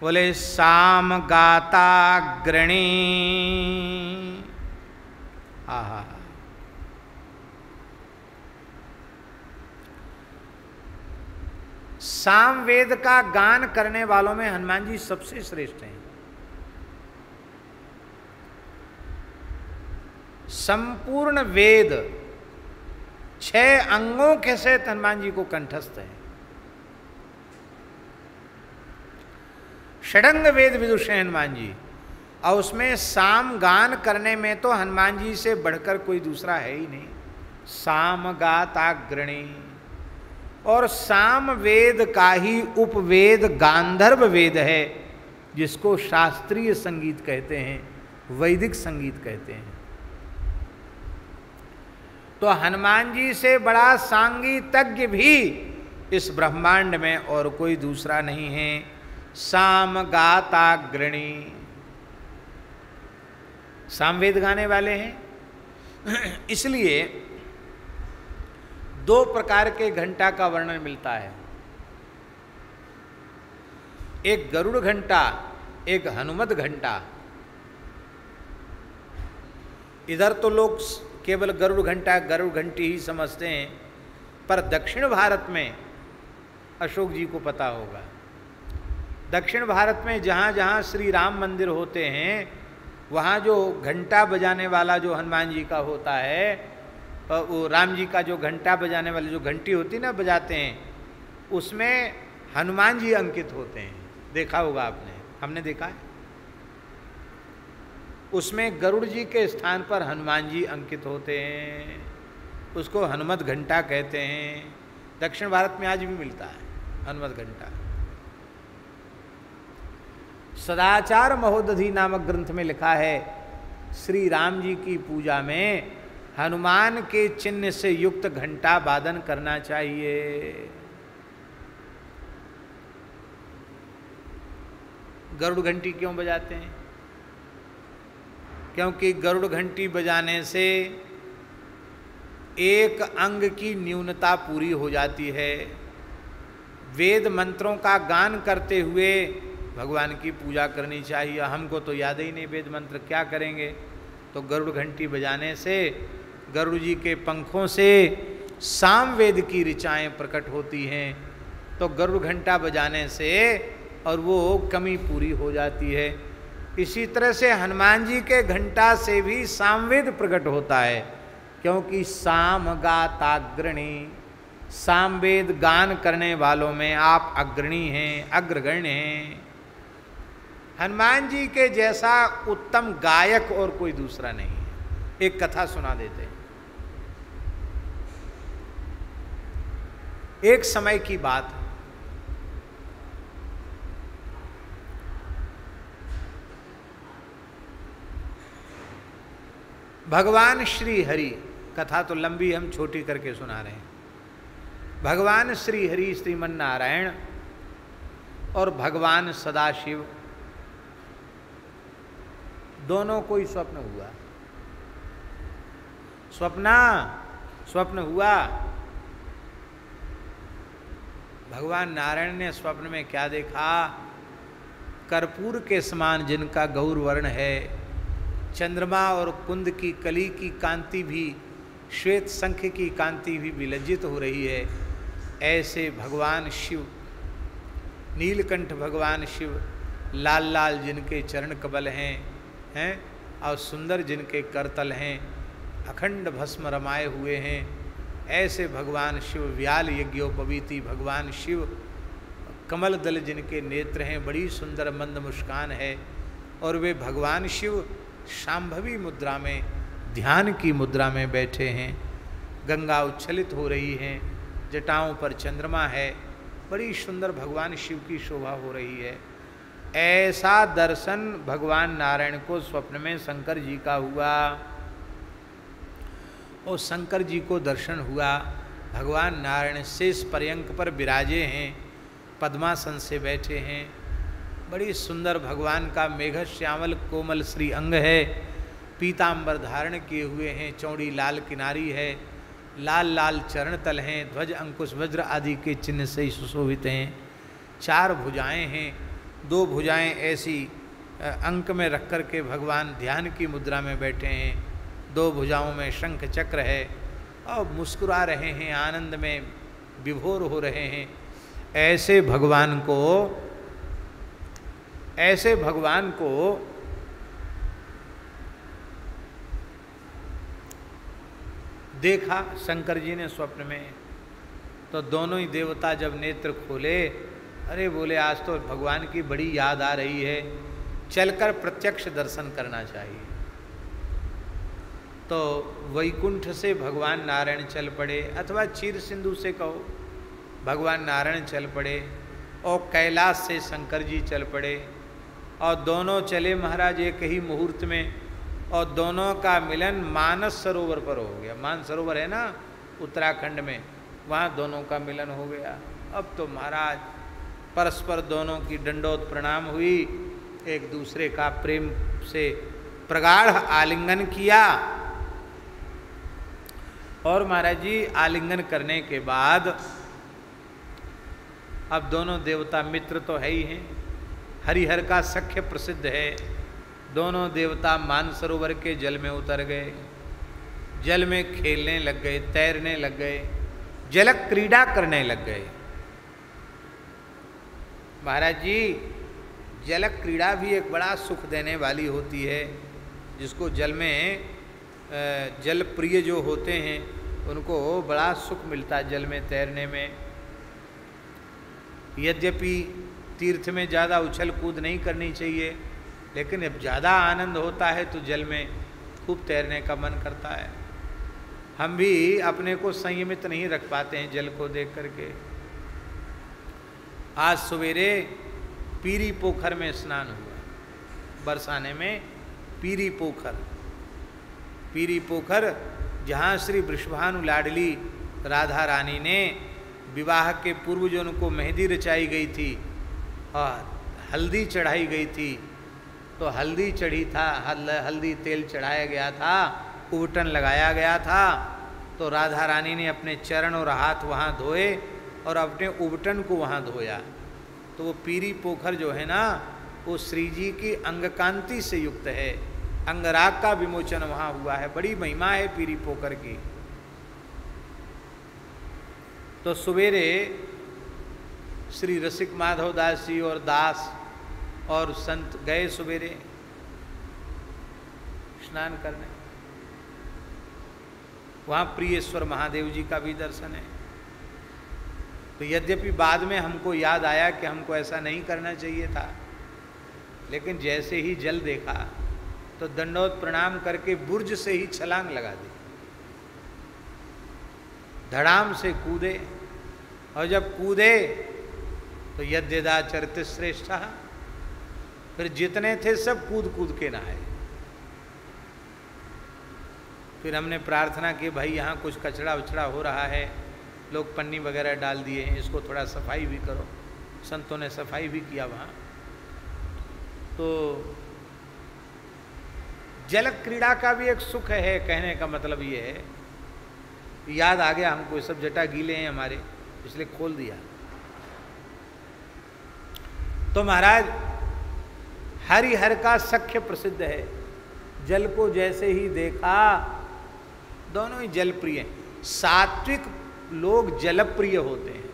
बोले, साम गाता ग्रणी आहा। सामवेद का गान करने वालों में हनुमान जी सबसे श्रेष्ठ हैं। संपूर्ण वेद छह अंगों के सहित हनुमान जी को कंठस्थ है। षडंग वेद विदुष हनुमान जी और उसमें साम गान करने में तो हनुमान जी से बढ़कर कोई दूसरा है ही नहीं। साम गाताग्रणी और साम वेद का ही उपवेद गांधर्व वेद है, जिसको शास्त्रीय संगीत कहते हैं, वैदिक संगीत कहते हैं। तो हनुमान जी से बड़ा सांगीतज्ञ भी इस ब्रह्मांड में और कोई दूसरा नहीं है। साम गाताग्रणी सामवेद गाने वाले हैं। इसलिए दो प्रकार के घंटा का वर्णन मिलता है। एक गरुड़ घंटा, एक हनुमत घंटा। इधर तो लोग केवल गरुड़ घंटा, गरुड़ घंटी ही समझते हैं, पर दक्षिण भारत में अशोक जी को पता होगा। दक्षिण भारत में जहाँ जहाँ श्री राम मंदिर होते हैं, वहाँ जो घंटा बजाने वाला जो हनुमान जी का होता है वो राम जी का जो घंटा बजाने वाली जो घंटी होती ना, बजाते हैं, उसमें हनुमान जी अंकित होते हैं। देखा होगा आपने? हमने देखा है। उसमें गरुड़ जी के स्थान पर हनुमान जी अंकित होते हैं, उसको हनुमत घंटा कहते हैं। दक्षिण भारत में आज भी मिलता है हनुमत घंटा। सदाचार महोदधि नामक ग्रंथ में लिखा है, श्री राम जी की पूजा में हनुमान के चिन्ह से युक्त घंटा वादन करना चाहिए। गरुड़ घंटी क्यों बजाते हैं? क्योंकि गरुड़ घंटी बजाने से एक अंग की न्यूनता पूरी हो जाती है। वेद मंत्रों का गान करते हुए भगवान की पूजा करनी चाहिए। हमको तो याद ही नहीं, वेद मंत्र क्या करेंगे? तो गरुड़ घंटी बजाने से, गरुड़ जी के पंखों से सामवेद की ऋचाएँ प्रकट होती हैं। तो गरुड़ घंटा बजाने से और वो कमी पूरी हो जाती है। इसी तरह से हनुमान जी के घंटा से भी सामवेद प्रकट होता है, क्योंकि साम गाताग्रणी सामवेद गान करने वालों में आप अग्रणी हैं, अग्रगण्य हैं। हनुमान जी के जैसा उत्तम गायक और कोई दूसरा नहीं है। एक कथा सुना देते हैं। एक समय की बात भगवान श्री हरि, कथा तो लंबी हम छोटी करके सुना रहे हैं। भगवान श्री हरि श्रीमन नारायण और भगवान सदाशिव दोनों को ही स्वप्न हुआ। स्वप्ना, स्वप्न हुआ। भगवान नारायण ने स्वप्न में क्या देखा? कर्पूर के समान जिनका गौर वर्ण है, चंद्रमा और कुंद की कली की कांति भी, श्वेत संख की कांति भी विलज्जित हो रही है। ऐसे भगवान शिव, नीलकंठ भगवान शिव, लाल लाल जिनके चरण कबल हैं हैं और सुंदर जिनके करतल हैं, अखंड भस्म रमाए हुए हैं। ऐसे भगवान शिव, व्याल यज्ञोपवीति भगवान शिव, कमल दल जिनके नेत्र हैं, बड़ी सुंदर मंद मुस्कान है। और वे भगवान शिव शाम्भवी मुद्रा में, ध्यान की मुद्रा में बैठे हैं। गंगा उच्छलित हो रही हैं, जटाओं पर चंद्रमा है। बड़ी सुंदर भगवान शिव की शोभा हो रही है। ऐसा दर्शन भगवान नारायण को स्वप्न में शंकर जी का हुआ। और शंकर जी को दर्शन हुआ। भगवान नारायण शेष पर्यंक पर विराजे हैं, पद्मासन से बैठे हैं। बड़ी सुंदर भगवान का मेघ श्यामल कोमल श्री अंग है। पीताम्बर धारण किए हुए हैं, चौड़ी लाल किनारी है। लाल लाल चरण तल हैं, ध्वज, अंकुश, वज्र आदि के चिन्ह से ही सुशोभित हैं। चार भुजाएँ हैं दो भुजाएँ ऐसी अंक में रख कर के भगवान ध्यान की मुद्रा में बैठे हैं। दो भुजाओं में शंख चक्र है। और मुस्कुरा रहे हैं, आनंद में विभोर हो रहे हैं। ऐसे भगवान को, ऐसे भगवान को देखा, शंकर जी ने स्वप्न में। तो दोनों ही देवता जब नेत्र खोले अरे बोले, आज तो भगवान की बड़ी याद आ रही है, चलकर प्रत्यक्ष दर्शन करना चाहिए। तो वैकुंठ से भगवान नारायण चल पड़े, अथवा चीर सिंधु से कहो, भगवान नारायण चल पड़े, और कैलाश से शंकर जी चल पड़े, और दोनों चले महाराज एक ही मुहूर्त में, और दोनों का मिलन मानस सरोवर पर हो गया। मान सरोवर है ना, उत्तराखंड में, वहाँ दोनों का मिलन हो गया। अब तो महाराज परस्पर दोनों की दंडोत प्रणाम हुई। एक दूसरे का प्रेम से प्रगाढ़ आलिंगन किया। और महाराज जी, आलिंगन करने के बाद अब दोनों देवता मित्र तो है ही हैं। हरिहर का सख्य प्रसिद्ध है। दोनों देवता मानसरोवर के जल में उतर गए। जल में खेलने लग गए, तैरने लग गए। जलक क्रीड़ा करने लग गए। महाराज जी जल क्रीड़ा भी एक बड़ा सुख देने वाली होती है, जिसको जल में जल प्रिय जो होते हैं, उनको बड़ा सुख मिलता है जल में तैरने में। यद्यपि तीर्थ में ज़्यादा उछल कूद नहीं करनी चाहिए, लेकिन अब ज़्यादा आनंद होता है तो जल में खूब तैरने का मन करता है। हम भी अपने को संयमित नहीं रख पाते हैं जल को देख करके। आज सवेरे पीरी पोखर में स्नान हुआ। बरसाने में पीरी पोखर। पीरी पोखर जहाँ श्री वृषभानु लाडली राधा रानी ने विवाह के पूर्व जो उनको मेहंदी रचाई गई थी और हल्दी चढ़ाई गई थी तो हल्दी चढ़ी था, हल, हल्दी तेल चढ़ाया गया था, उबटन लगाया गया था तो राधा रानी ने अपने चरण और हाथ वहाँ धोए और अपने उबटन को वहाँ धोया। तो वो पीरी पोखर जो है ना, वो श्री जी की अंगकांति से युक्त है। अंगराग का विमोचन वहाँ हुआ है। बड़ी महिमा है पीरी पोखर की। तो सवेरे श्री रसिक माधव दास जी और दास और संत गए सवेरे स्नान करने। वहाँ प्रियेश्वर महादेव जी का भी दर्शन है। तो यद्यपि बाद में हमको याद आया कि हमको ऐसा नहीं करना चाहिए था, लेकिन जैसे ही जल देखा तो दंडोत प्रणाम करके बुर्ज से ही छलांग लगा दी। धड़ाम से कूदे, और जब कूदे तो यद्यदा चरित श्रेष्ठ, फिर जितने थे सब कूद कूद के नहाए। फिर हमने प्रार्थना की, भाई यहाँ कुछ कचड़ा उचड़ा हो रहा है लोग पन्नी वगैरह डाल दिए इसको थोड़ा सफ़ाई भी करो। संतों ने सफ़ाई भी किया वहाँ। तो जल क्रीड़ा का भी एक सुख है, कहने का मतलब ये है। याद आ गया हमको सब जटा गीले हैं हमारे, इसलिए खोल दिया। तो महाराज, हरिहर का सख्य प्रसिद्ध है। जल को जैसे ही देखा, दोनों ही जल प्रिय सात्विक लोग जलप्रिय होते हैं।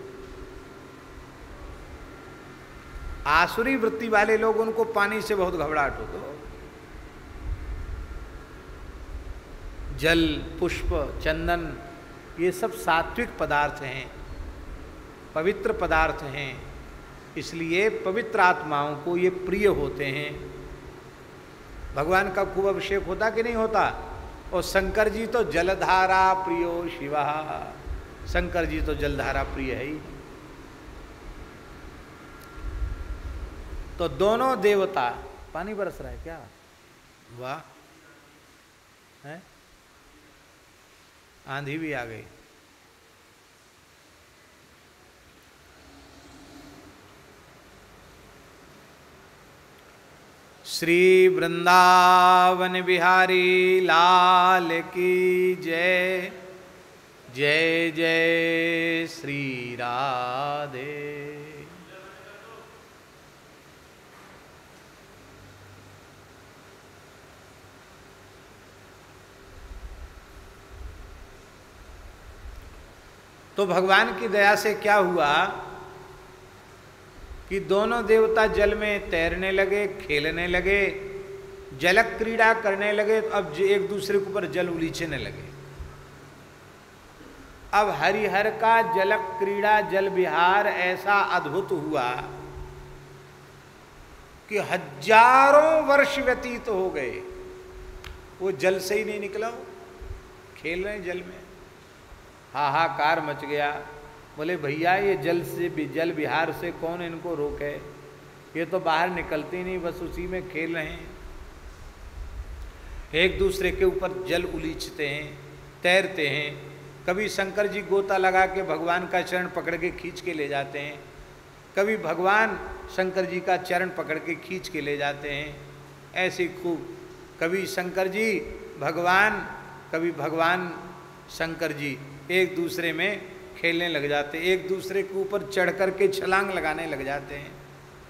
आसुरी वृत्ति वाले लोग उनको पानी से बहुत घबराहट हो। तो जल, पुष्प, चंदन, ये सब सात्विक पदार्थ हैं, पवित्र पदार्थ हैं। इसलिए पवित्र आत्माओं को ये प्रिय होते हैं। भगवान का खूब अभिषेक होता कि नहीं होता? और शंकर जी तो जलधारा प्रियो शिवा। शंकर जी तो जलधारा प्रिय है ही। तो दोनों देवता पानी बरस रहा है क्या? वाह। है? आंधी भी आ गई। श्री वृंदावन बिहारी लाल की जय। जय जय श्री राधे। तो भगवान की दया से क्या हुआ कि दोनों देवता जल में तैरने लगे, खेलने लगे जलक क्रीड़ा करने लगे तो अब एक दूसरे के ऊपर जल उलीचने लगे। अब हरिहर का जलक क्रीड़ा जल विहार ऐसा अद्भुत हुआ कि हज़ारों वर्ष व्यतीत तो हो गए। वो जल से ही नहीं निकला। खेल रहे जल में। हाहाकार मच गया। बोले, भैया, ये जल से भी, जल विहार से कौन इनको रोके? ये तो बाहर निकलते नहीं, बस उसी में खेल रहे हैं। एक दूसरे के ऊपर जल उलीचते हैं, तैरते हैं। कभी शंकर जी गोता लगा के भगवान का चरण पकड़ के खींच के ले जाते हैं। कभी भगवान शंकर जी का चरण पकड़ के खींच के ले जाते हैं। ऐसे खूब। कभी शंकर जी, भगवान, कभी भगवान शंकर जी एक दूसरे में खेलने लग जाते एक दूसरे के ऊपर चढ़ कर के छलांग लगाने लग जाते हैं।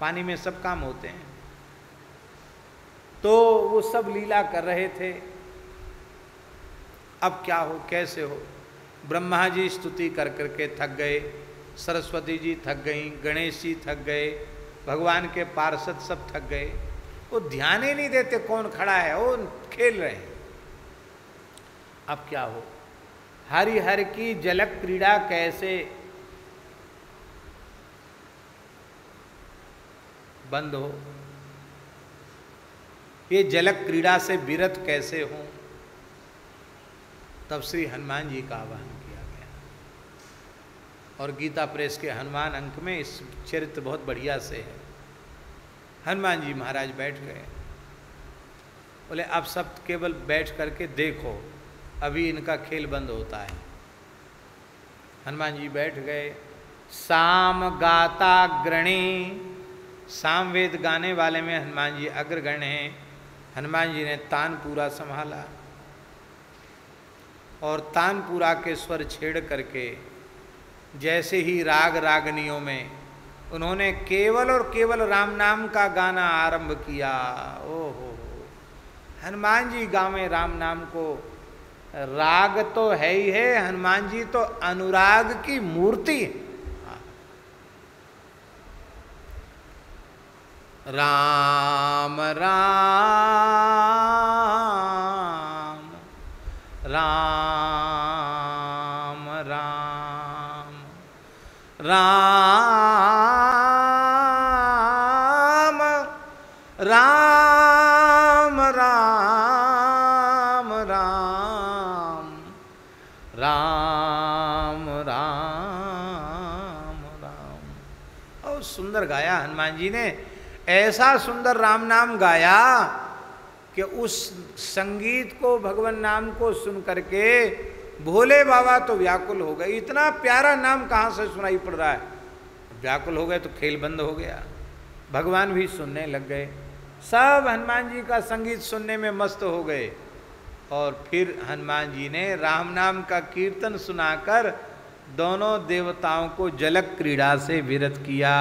पानी में सब काम होते हैं। तो वो सब लीला कर रहे थे। अब क्या हो, कैसे हो? ब्रह्मा जी स्तुति कर करके थक गए, सरस्वती जी थक गई, गणेश जी थक गए, भगवान के पार्षद सब थक गए। वो ध्यान ही नहीं देते कौन खड़ा है, वो खेल रहे हैं। अब क्या हो? हरिहर की जलक क्रीड़ा कैसे? बंद हो। ये जलक क्रीड़ा से विरत कैसे हो? तब श्री हनुमान जी का आह्वान और गीता प्रेस के हनुमान अंक में इस चरित्र बहुत बढ़िया से है। हनुमान जी महाराज बैठ गए। बोले अब सब केवल बैठ करके देखो, अभी इनका खेल बंद होता है। हनुमान जी बैठ गए। साम गाता ग्रणी, साम वेद गाने वाले में हनुमान जी अग्रगण हैं। हनुमान जी ने तान पूरा संभाला और तानपुरा के स्वर छेड़ करके जैसे ही राग रागनियों में उन्होंने केवल और केवल राम नाम का गाना आरंभ किया। ओहो। हनुमान जी गावे राम नाम को, राग तो है ही है, हनुमान जी तो अनुराग की मूर्ति राम राम। ऐसा सुंदर राम नाम गाया कि उस संगीत को भगवान नाम को सुन करके भोले बाबा तो व्याकुल हो गए। इतना प्यारा नाम कहाँ से सुनाई पड़ रहा है? व्याकुल हो गए तो खेल बंद हो गया। भगवान भी सुनने लग गए। सब हनुमान जी का संगीत सुनने में मस्त हो गए। और फिर हनुमान जी ने राम नाम का कीर्तन सुनाकर दोनों देवताओं को जलक क्रीड़ा से विरत किया।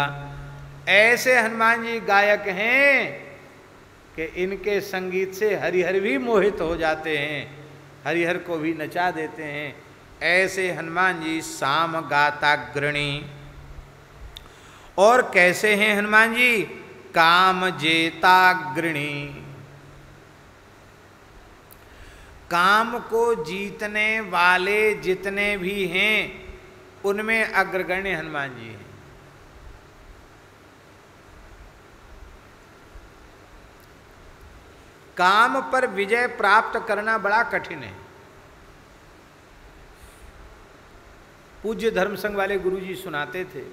ऐसे हनुमान जी गायक हैं कि इनके संगीत से हरिहर भी मोहित हो जाते हैं, हरिहर को भी नचा देते हैं। ऐसे हनुमान जी साम गाताग्रणी। और कैसे हैं हनुमान जी? काम जेताग्रणी। काम को जीतने वाले जितने भी हैं, उनमें अग्रगण्य हनुमान जी हैं। काम पर विजय प्राप्त करना बड़ा कठिन है। पूज्य धर्म संघ वाले गुरुजी सुनाते थे,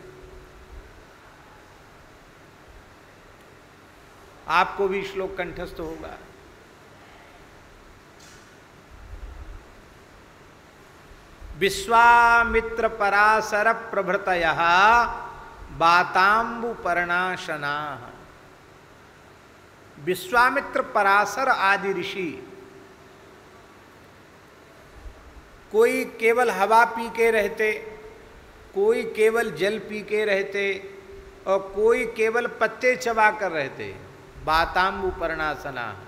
आपको भी श्लोक कंठस्थ होगा। विश्वामित्र पराशर प्रभृत बातांबु पर्णाशना विश्वामित्र पराशर आदि ऋषि। कोई केवल हवा पी के रहते, कोई केवल जल पी के रहते, और कोई केवल पत्ते चबा कर रहते। बाताम्बु पर्णासना।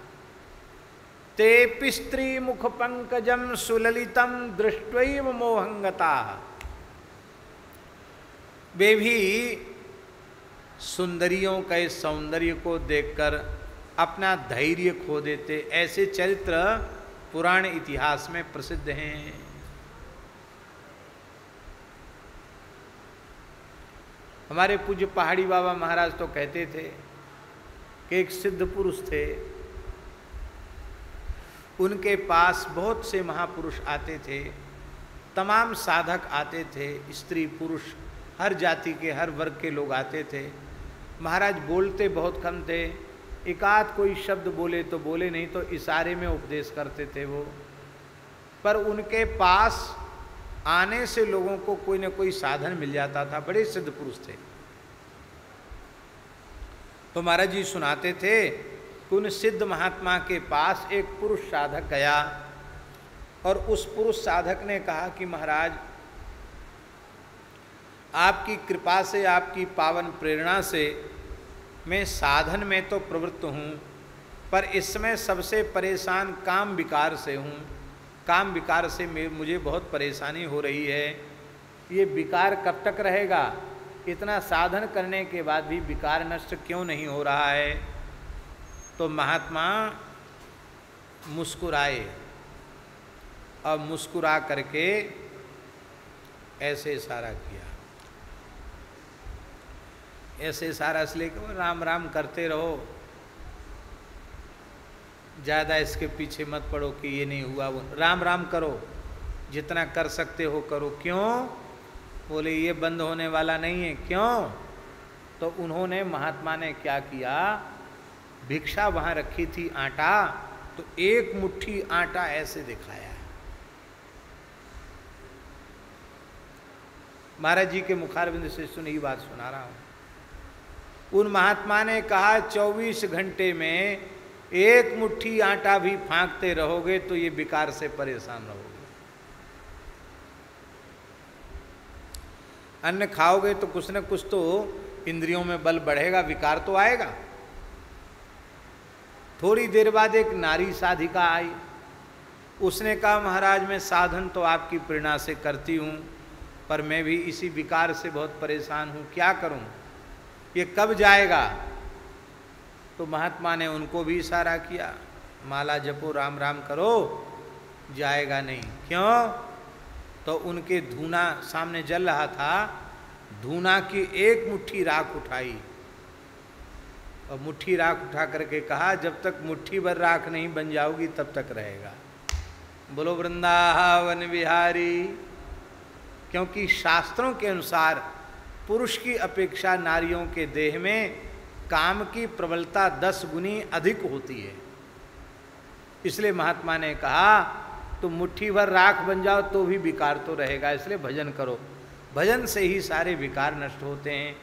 ते पिस्त्री मुख पंकजम सुललितम दृष्टव मोहंगता। वे भी सुंदरियों के सौंदर्य को देखकर अपना धैर्य खो देते। ऐसे चरित्र पुराण इतिहास में प्रसिद्ध हैं। हमारे पूज्य पहाड़ी बाबा महाराज तो कहते थे कि एक सिद्ध पुरुष थे। उनके पास बहुत से महापुरुष आते थे। तमाम साधक आते थे। स्त्री पुरुष, हर जाति के, हर वर्ग के लोग आते थे। महाराज बोलते बहुत कम थे। एकाध कोई शब्द बोले तो बोले, नहीं तो इशारे में उपदेश करते थे वो। पर उनके पास आने से लोगों को कोई ना कोई साधन मिल जाता था, बड़े सिद्ध पुरुष थे। तो महाराज जी सुनाते थे कि उन सिद्ध महात्मा के पास एक पुरुष साधक गया। और उस पुरुष साधक ने कहा कि, महाराज, आपकी कृपा से, आपकी पावन प्रेरणा से मैं साधन में तो प्रवृत्त हूँ, पर इसमें सबसे परेशान काम विकार से हूँ। काम विकार से मुझे बहुत परेशानी हो रही है। ये विकार कब तक रहेगा? इतना साधन करने के बाद भी विकार नष्ट क्यों नहीं हो रहा है? तो महात्मा मुस्कुराए। और मुस्कुरा करके ऐसे इशारा किया। ऐसे सारा इसलिए कि राम राम करते रहो। ज़्यादा इसके पीछे मत पड़ो कि ये नहीं हुआ वो। राम राम करो, जितना कर सकते हो करो। क्यों? बोले, ये बंद होने वाला नहीं है। क्यों? तो उन्होंने, महात्मा ने क्या किया? भिक्षा वहाँ रखी थी, आटा। तो एक मुट्ठी आटा ऐसे दिखाया। महाराज जी के मुखारबिंद से सुनी बात सुना रहा हूँ। उन महात्मा ने कहा 24 घंटे में एक मुट्ठी आटा भी फांकते रहोगे तो ये विकार से परेशान रहोगे। अन्न खाओगे तो कुछ न कुछ तो इंद्रियों में बल बढ़ेगा, विकार तो आएगा। थोड़ी देर बाद एक नारी साधिका आई। उसने कहा, महाराज, मैं साधन तो आपकी प्रेरणा से करती हूँ, पर मैं भी इसी विकार से बहुत परेशान हूँ। क्या करूँ? ये कब जाएगा? तो महात्मा ने उनको भी इशारा किया, माला जपो, राम राम करो, जाएगा नहीं। क्यों? तो उनके धूना सामने जल रहा था, धूना की एक मुट्ठी राख उठाई। और मुट्ठी राख उठा करके कहा, जब तक मुट्ठी भर राख नहीं बन जाओगी तब तक रहेगा। बोलो, वृंदावन बिहारी, क्योंकि शास्त्रों के अनुसार पुरुष की अपेक्षा नारियों के देह में काम की प्रबलता दस गुनी अधिक होती है। इसलिए महात्मा ने कहा तो मुट्ठी भर राख बन जाओ तो भी विकार तो रहेगा, इसलिए भजन करो। भजन से ही सारे विकार नष्ट होते हैं।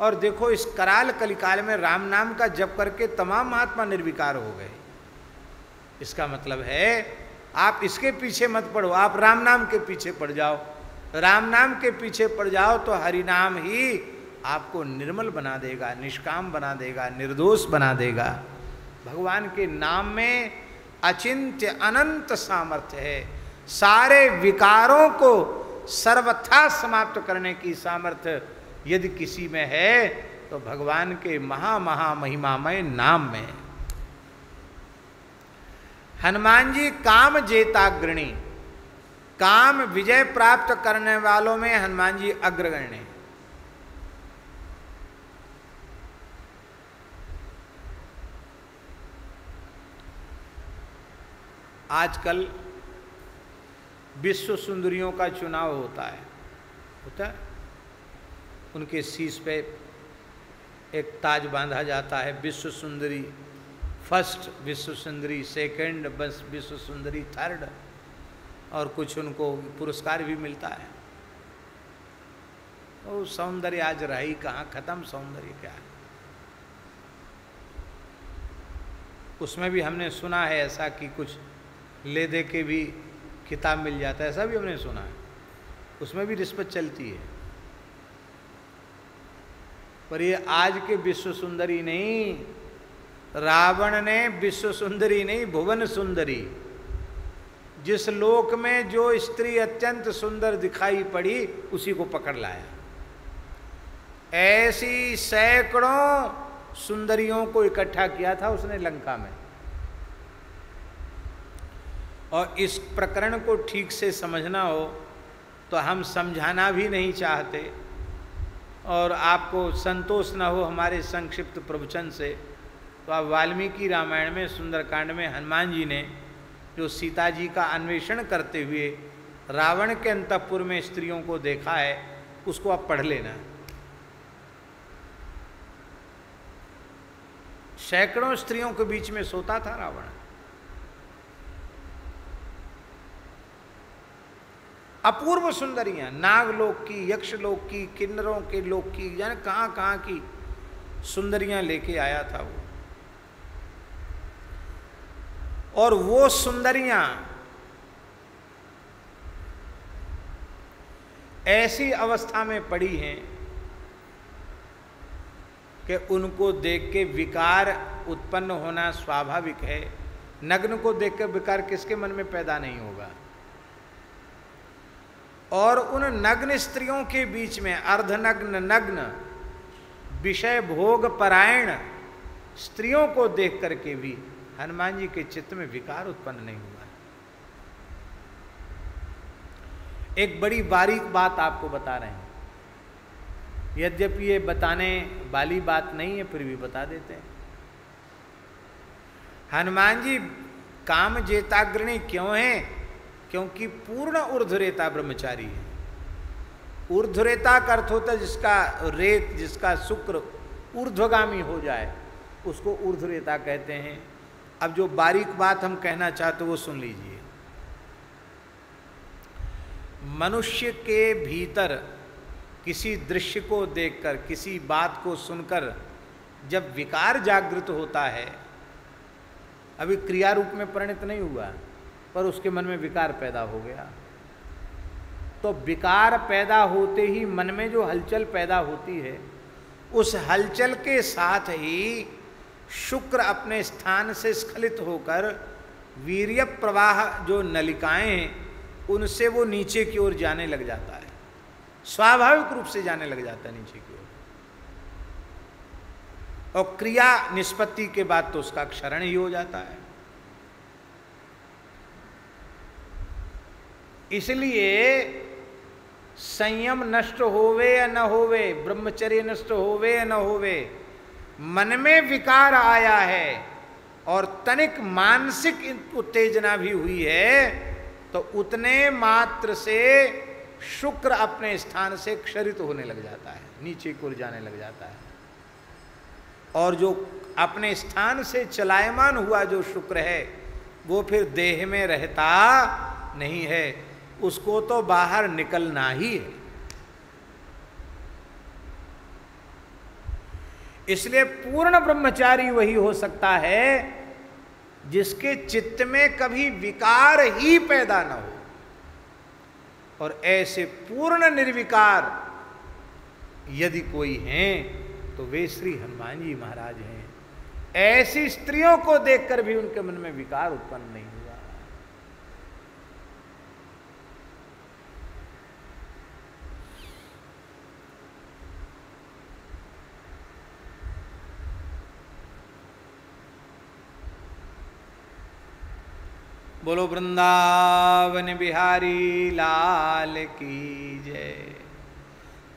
और देखो, इस कराल कलिकाल में राम नाम का जप करके तमाम महात्मा निर्विकार हो गए। इसका मतलब है, आप इसके पीछे मत पड़ो, आप राम नाम के पीछे पड़ जाओ। राम नाम के पीछे पड़ जाओ तो हरि नाम ही आपको निर्मल बना देगा, निष्काम बना देगा, निर्दोष बना देगा। भगवान के नाम में अचिंत्य अनंत सामर्थ्य है। सारे विकारों को सर्वथा समाप्त करने की सामर्थ्य यदि किसी में है तो भगवान के महा महा महिमामय नाम में। हनुमान जी काम जेताग्रणी काम विजय प्राप्त करने वालों में हनुमान जी अग्रगण्य आजकल विश्व सुंदरियों का चुनाव होता है। होता है। उनके शीश पे एक ताज बांधा जाता है, विश्व सुंदरी, फ़र्स्ट विश्व सुंदरी, सेकंड बस विश्व सुंदरी, थर्ड और कुछ उनको पुरस्कार भी मिलता है। वो सौंदर्य आज रही कहाँ, खत्म सौंदर्य क्या है? उसमें भी हमने सुना है ऐसा कि कुछ ले दे के भी किताब मिल जाता है, ऐसा भी हमने सुना है। उसमें भी रिश्वत चलती है। पर ये आज के विश्व सुंदरी नहीं, रावण ने विश्व सुंदरी नहीं, भुवन सुंदरी। जिस लोक में जो स्त्री अत्यंत सुंदर दिखाई पड़ी, उसी को पकड़ लाया। ऐसी सैकड़ों सुंदरियों को इकट्ठा किया था उसने लंका में। और इस प्रकरण को ठीक से समझना हो तो हम समझाना भी नहीं चाहते। और आपको संतोष न हो हमारे संक्षिप्त प्रवचन से तो आप वाल्मीकि रामायण में, सुंदरकांड में हनुमान जी ने जो सीता जी का अन्वेषण करते हुए रावण के अंतपुर में स्त्रियों को देखा है, उसको आप पढ़ लेना। सैकड़ों स्त्रियों के बीच में सोता था रावण। अपूर्व सुंदरियाँ, नागलोक की, यक्षलोक की, किन्नरों के लोक की, यानी कहाँ कहाँ की सुंदरियाँ लेके आया था वो। और वो सुंदरियाँ ऐसी अवस्था में पड़ी हैं कि उनको देख के विकार उत्पन्न होना स्वाभाविक है। नग्न को देख कर विकार किसके मन में पैदा नहीं होगा? और उन नग्न स्त्रियों के बीच में अर्धनग्न, नग्न, विषय भोग परायण स्त्रियों को देख करके भी हनुमान जी के चित्त में विकार उत्पन्न नहीं हुआ एक बड़ी बारीक बात आपको बता रहे हैं। यद्यपि ये बताने वाली बात नहीं है, फिर भी बता देते हैं। हनुमान जी काम जेताग्रणी क्यों है? क्योंकि पूर्ण ऊर्धरेता ब्रह्मचारी है। ऊर्ध्वरेता का अर्थ होता है जिसका रेत, जिसका शुक्र ऊर्ध्वगामी हो जाए, उसको ऊर्ध्वरेता कहते हैं। अब जो बारीक बात हम कहना चाहते वो सुन लीजिए। मनुष्य के भीतर किसी दृश्य को देखकर, किसी बात को सुनकर जब विकार जागृत होता है, अभी क्रिया रूप में परिणित नहीं हुआ, पर उसके मन में विकार पैदा हो गया। तो विकार पैदा होते ही मन में जो हलचल पैदा होती है, उस हलचल के साथ ही शुक्र अपने स्थान से स्खलित होकर वीर्य प्रवाह जो नलिकाएँ हैं, उनसे वो नीचे की ओर जाने लग जाता है। स्वाभाविक रूप से जाने लग जाता है नीचे की ओर। और क्रिया निष्पत्ति के बाद तो उसका क्षरण ही हो जाता है। इसलिए संयम नष्ट होवे या न होवे, ब्रह्मचर्य नष्ट होवे या न होवे मन में विकार आया है और तनिक मानसिक उत्तेजना भी हुई है तो उतने मात्र से शुक्र अपने स्थान से क्षरित होने लग जाता है, नीचे को जाने लग जाता है। और जो अपने स्थान से चलायमान हुआ जो शुक्र है, वो फिर देह में रहता नहीं है, उसको तो बाहर निकलना ही है। इसलिए पूर्ण ब्रह्मचारी वही हो सकता है जिसके चित्त में कभी विकार ही पैदा न हो। और ऐसे पूर्ण निर्विकार यदि कोई हैं तो वे श्री हनुमान जी महाराज हैं। ऐसी स्त्रियों को देखकर भी उनके मन में विकार उत्पन्न नहीं बोलो, वृंदावन बिहारी, लाल की जय।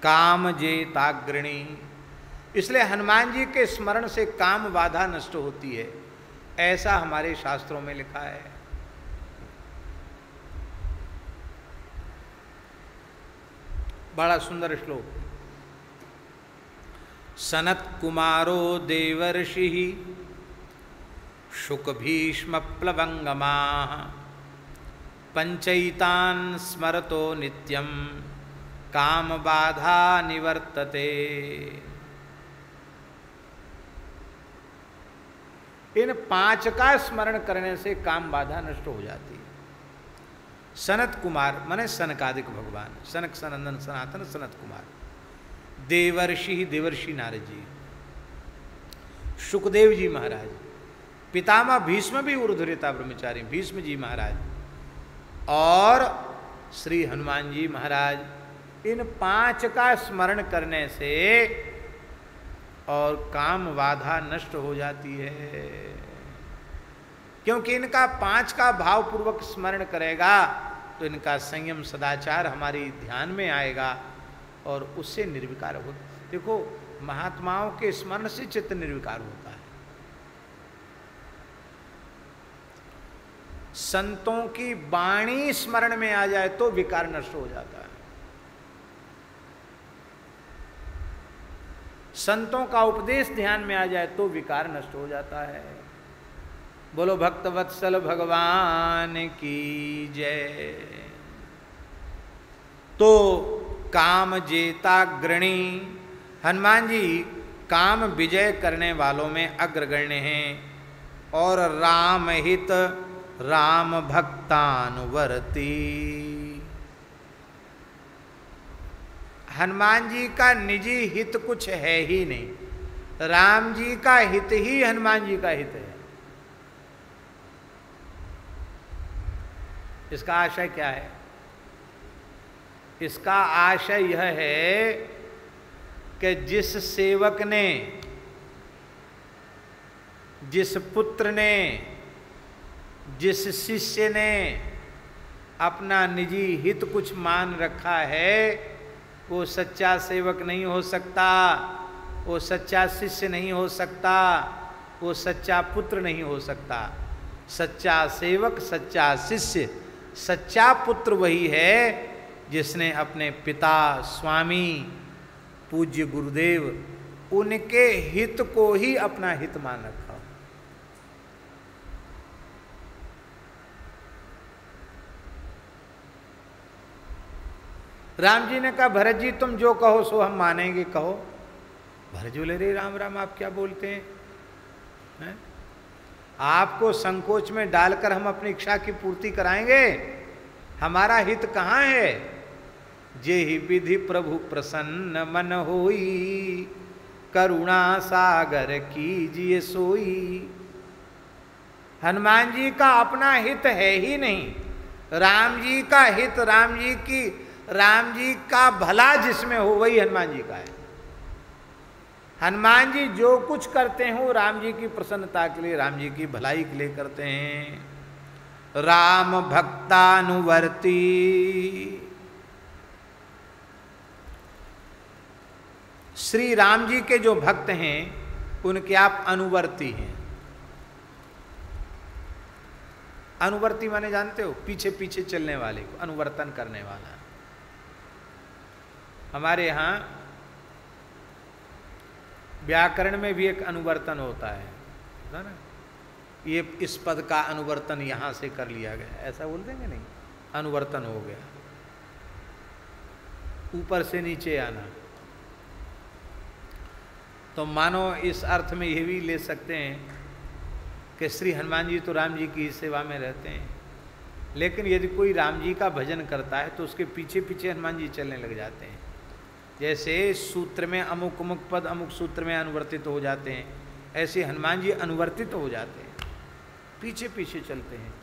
काम जेताग्रणी। इसलिए हनुमान जी के स्मरण से काम बाधा नष्ट होती है, ऐसा हमारे शास्त्रों में लिखा है। बड़ा सुंदर श्लोक। सनत कुमारो देवर्षि शुक भीष्म प्लवंगमा पंचयितान स्मरतो काम बाधा निवर्तते। इन पाँच का स्मरण करने से काम बाधा नष्ट हो जाती है। सनत कुमार, माने सनकादिक भगवान, सनक, सनंदन, सनातन, सनत कुमार। देवर्षि ही देवर्षि नारद जी। सुखदेव जी महाराज पितामह भीष्म भी उर्धरिता ब्रह्मचारी भीष्म जी महाराज। और श्री हनुमान जी महाराज, इन पाँच का स्मरण करने से और काम बाधा नष्ट हो जाती है। क्योंकि इनका पाँच का भाव पूर्वक स्मरण करेगा तो इनका संयम सदाचार हमारी ध्यान में आएगा और उससे निर्विकार हो देखो, महात्माओं के स्मरण से चित्त निर्विकार होता है संतों की वाणी स्मरण में आ जाए तो विकार नष्ट हो जाता है। संतों का उपदेश ध्यान में आ जाए तो विकार नष्ट हो जाता है। बोलो भक्तवत्सल भगवान की जय। तो काम जेता ग्रणी हनुमान जी काम विजय करने वालों में अग्रगण्य हैं और राम हित राम भक्तानुवर्ती। हनुमान जी का निजी हित कुछ है ही नहीं। राम जी का हित ही हनुमान जी का हित है। इसका आशय क्या है? इसका आशय यह है कि जिस सेवक ने, जिस पुत्र ने जिस शिष्य ने अपना निजी हित कुछ मान रखा है, वो सच्चा सेवक नहीं हो सकता, वो सच्चा शिष्य नहीं हो सकता, वो सच्चा पुत्र नहीं हो सकता। सच्चा सेवक, सच्चा शिष्य, सच्चा पुत्र वही है जिसने अपने पिता, स्वामी, पूज्य गुरुदेव, उनके हित को ही अपना हित मान रखा राम जी ने कहा, भरत जी, तुम जो कहो, सो हम मानेंगे, कहो। भरत बोले रे राम राम, आप क्या बोलते हैं? है? आपको संकोच में डालकर हम अपनी इच्छा की पूर्ति कराएँगे? हमारा हित कहाँ है? जे ही विधि प्रभु प्रसन्न मन होई, करुणा सागर कीजिए सोई। हनुमान जी का अपना हित है ही नहीं। राम जी का हित, राम जी की राम जी का भला जिसमें हो, वही हनुमान जी का है। हनुमान जी जो कुछ करते हैं, वो राम जी की प्रसन्नता के लिए, राम जी की भलाई के लिए करते हैं। राम भक्तानुवर्ती। श्री राम जी के जो भक्त हैं, उनके आप अनुवर्ती हैं। अनुवर्ती माने जानते हो? पीछे पीछे चलने वाले को, अनुवर्तन करने वाला। हमारे यहाँ व्याकरण में भी एक अनुवर्तन होता है। ना? ये इस पद का अनुवर्तन यहाँ से कर लिया गया। ऐसा बोल देंगे नहीं? अनुवर्तन हो गया। ऊपर से नीचे आना। तो मानो इस अर्थ में ये भी ले सकते हैं कि श्री हनुमान जी तो राम जी की सेवा में रहते हैं। लेकिन यदि कोई राम जी का भजन करता है तो उसके पीछे पीछे हनुमान जी चलने लग जाते हैं। जैसे सूत्र में अमुक अमुक पद अमुक सूत्र में अनुवर्तित हो जाते हैं, ऐसे हनुमान जी अनुवर्तित हो जाते हैं। पीछे पीछे चलते हैं।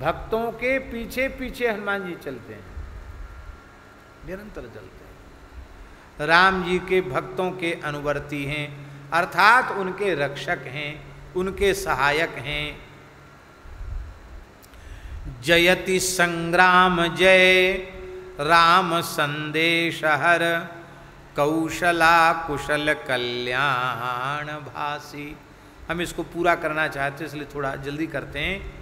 भक्तों के पीछे पीछे हनुमान जी चलते हैं। निरंतर चलते हैं। राम जी के भक्तों के अनुवर्ती हैं, अर्थात उनके रक्षक हैं, उनके सहायक हैं। जयति संग्राम जय, राम संदेश हर। कौशला कुशल कल्याण भासी हम इसको पूरा करना चाहते हैं, इसलिए थोड़ा जल्दी करते हैं।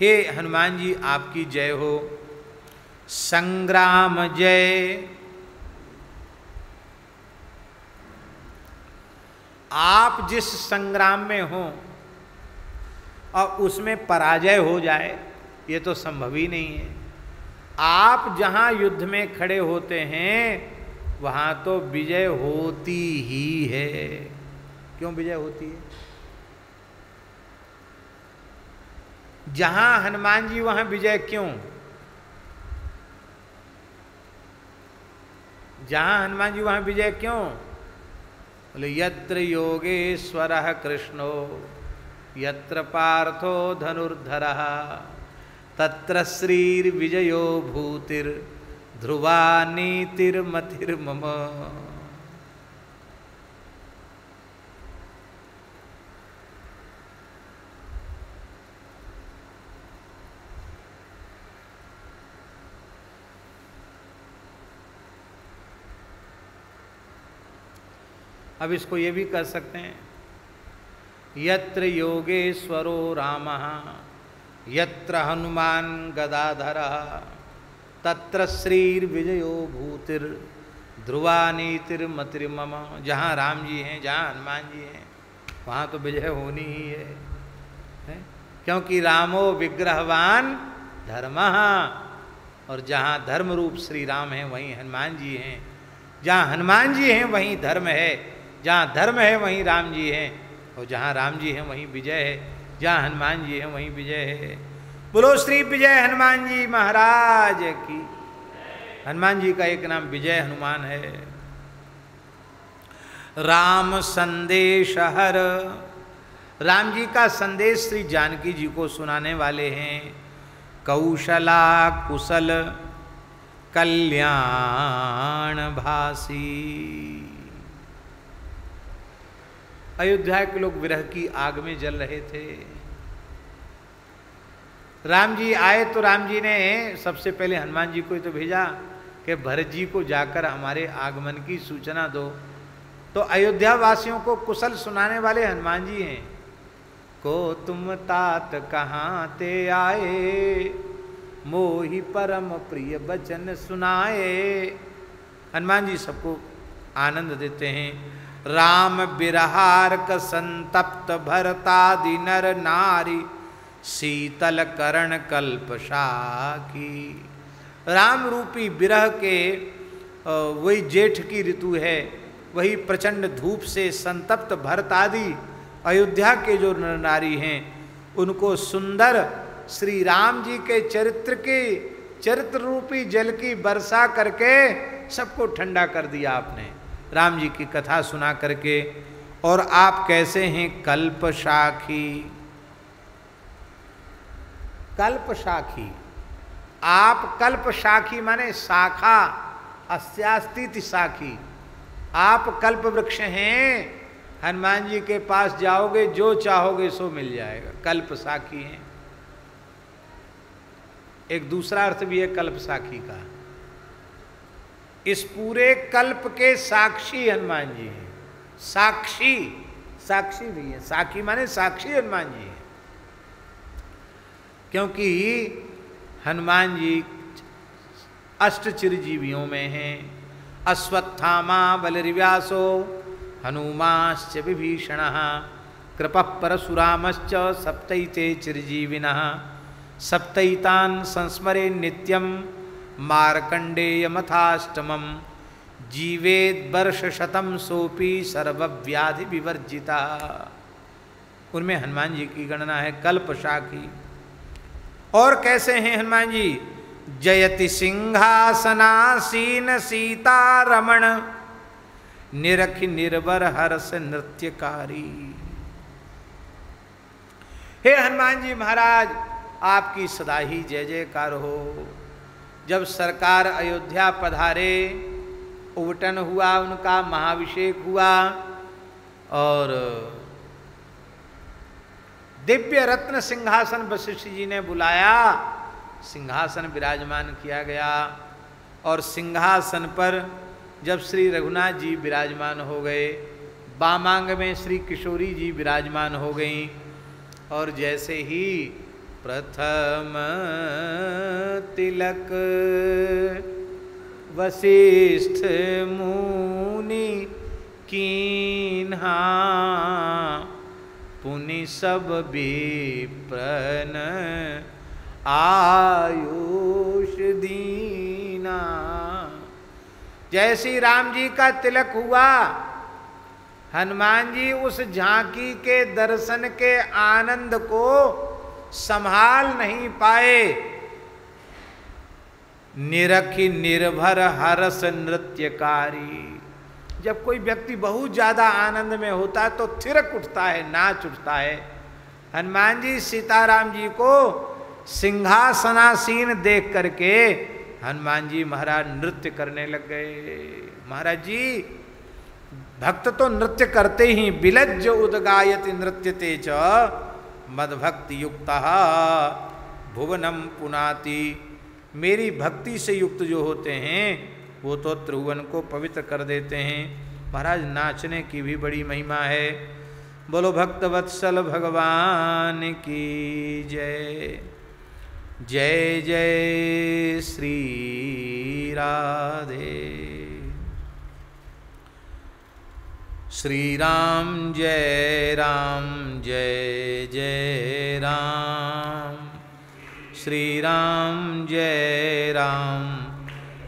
हे हनुमान जी आपकी जय हो। संग्राम जय। आप जिस संग्राम में हो, और उसमें पराजय हो जाए, ये तो संभव ही नहीं है। आप जहाँ युद्ध में खड़े होते हैं वहाँ तो विजय होती ही है। क्यों विजय होती है? जहाँ हनुमान जी, वहाँ विजय क्यों? जहाँ हनुमान जी, वहाँ विजय क्यों? बोले, यत्र योगेश्वर कृष्णो, यत्र पार्थो धनुर्धर, तत्र श्रीर्विजयो भूतिर। ध्रुवा नीतिर्मतिर्मम अब इसको ये भी कर सकते हैं। यत्र योगेश्वरो राम, यत्र हनुमान गदाधर। तत्र श्रीर विजयो भूतिर ध्रुवा नीतिर मतिर्मम। जहाँ राम जी हैं जहाँ हनुमान जी हैं वहाँ तो विजय होनी ही है, है? क्योंकि रामो विग्रहवान धर्म। और जहाँ धर्म रूप श्री राम हैं वहीं हनुमान जी हैं। जहाँ हनुमान जी हैं वहीं धर्म है। जहाँ धर्म है वहीं राम जी हैं। और जहाँ राम जी हैं वहीं विजय है। जहाँ हनुमान जी हैं वहीं विजय है। बोलो, श्री विजय हनुमान जी महाराज की। हनुमान जी का एक नाम विजय हनुमान है। राम संदेश हर। राम जी का संदेश श्री जानकी जी को सुनाने वाले हैं। कौशला कुशल कल्याण भासी। अयोध्या के लोग विरह की आग में जल रहे थे। राम जी आए तो राम जी ने सबसे पहले हनुमान जी को ही तो भेजा कि भरत जी को जाकर हमारे आगमन की सूचना दो। तो अयोध्या वासियों को कुशल सुनाने वाले हनुमान जी हैं। को तुम तात कहाँ ते आए? मोही परम प्रिय बचन सुनाए। हनुमान जी सबको आनंद देते हैं। राम बिरहारक संतप्त भरतादि नर नारी। शीतल करण कल्प शाखी राम रूपी विरह के वही जेठ की ऋतु है, वही प्रचंड धूप से संतप्त भरत आदि अयोध्या के जो नर हैं, उनको सुंदर श्री राम जी के चरित्र के चरित्र रूपी जल की वर्षा करके सबको ठंडा कर दिया आपने। राम जी की कथा सुना करके, और आप कैसे हैं कल्प शाखी कल्प शाखी आप कल्प शाखी माने शाखा, अस्यास्तित शाखी। आप कल्प वृक्ष हैं, हनुमान जी के पास जाओगे, जो चाहोगे सो मिल जाएगा। कल्प साखी हैं। एक दूसरा अर्थ भी है कल्प साखी का। इस पूरे कल्प के साक्षी हनुमान जी हैं। साक्षी साक्षी भी है। साखी माने साक्षी हनुमान जी हैं। क्योंकि हनुमान जी अष्ट चिरजीवियों में हैं। अश्वत्थामा बलरिव्यासो हनुमाश्च विभीषण, कृप परशुरामश्च सप्तते चिरजीविन। सप्ततान संस्मरे नित्यम मार्कंडेय मथाष्टम जीवेद शतम सोपी सर्वव्याधि विवर्जिता उनमें हनुमान जी की गणना है कल्प शाखी और कैसे हैं हनुमान जी? जयति सिंहासनासीन सीता रमण। निरख निर्वर हर्ष नृत्यकारी। हे हनुमान जी महाराज, आपकी सदा ही जय जयकार हो। जब सरकार अयोध्या पधारे उवटन हुआ, उनका महाभिषेक हुआ और दिव्य रत्न सिंहासन वशिष्ठ जी ने बुलाया। सिंहासन विराजमान किया गया और सिंहासन पर जब श्री रघुनाथ जी विराजमान हो गए, बामांग में श्री किशोरी जी विराजमान हो गई और जैसे ही प्रथम तिलक वशिष्ठ मुनि कीन्हा पुनि सब विप्रन। आयुष दीना। जय राम जी का तिलक हुआ। हनुमान जी उस झांकी के दर्शन के आनंद को संभाल नहीं पाए। निरखी निर्भर हरस नृत्यकारी। जब कोई व्यक्ति बहुत ज़्यादा आनंद में होता है तो थिरक उठता है, नाच उठता है। हनुमान जी, सीताराम जी को सिंहासनासीन देख करके हनुमान जी महाराज नृत्य करने लग गए। महाराज जी, भक्त तो नृत्य करते ही बिलज उदगायत नृत्य तेज मदभक्ति युक्त भुवनम पुनाति। मेरी भक्ति से युक्त जो होते हैं वो तो त्रिभुवन को पवित्र कर देते हैं। महाराज, नाचने की भी बड़ी महिमा है। बोलो, भक्त वत्सल भगवान की जय। जय जय श्री राधे। श्री राम जय राम, जय जय राम। श्री राम जय राम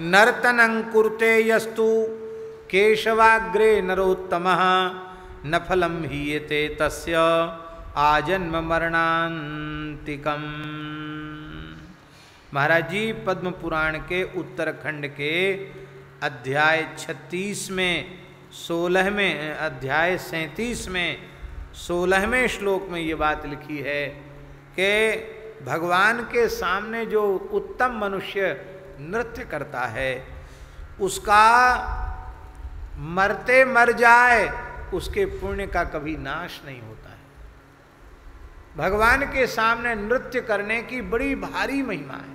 नर्तनं कुरुते यस्तु। केशवाग्रे नरोत्तम। न फलम हीयते तस्य। आजन्म मरणांतिकम महाराज जी पद्म पुराण के उत्तरखंड के अध्याय 36 में सोलहवें अध्याय सैंतीस में सोलहवें श्लोक में ये बात लिखी है कि भगवान के सामने जो उत्तम मनुष्य नृत्य करता है। उसका मरते मर जाए, उसके पुण्य का कभी नाश नहीं होता है। भगवान के सामने नृत्य करने की बड़ी भारी महिमा है।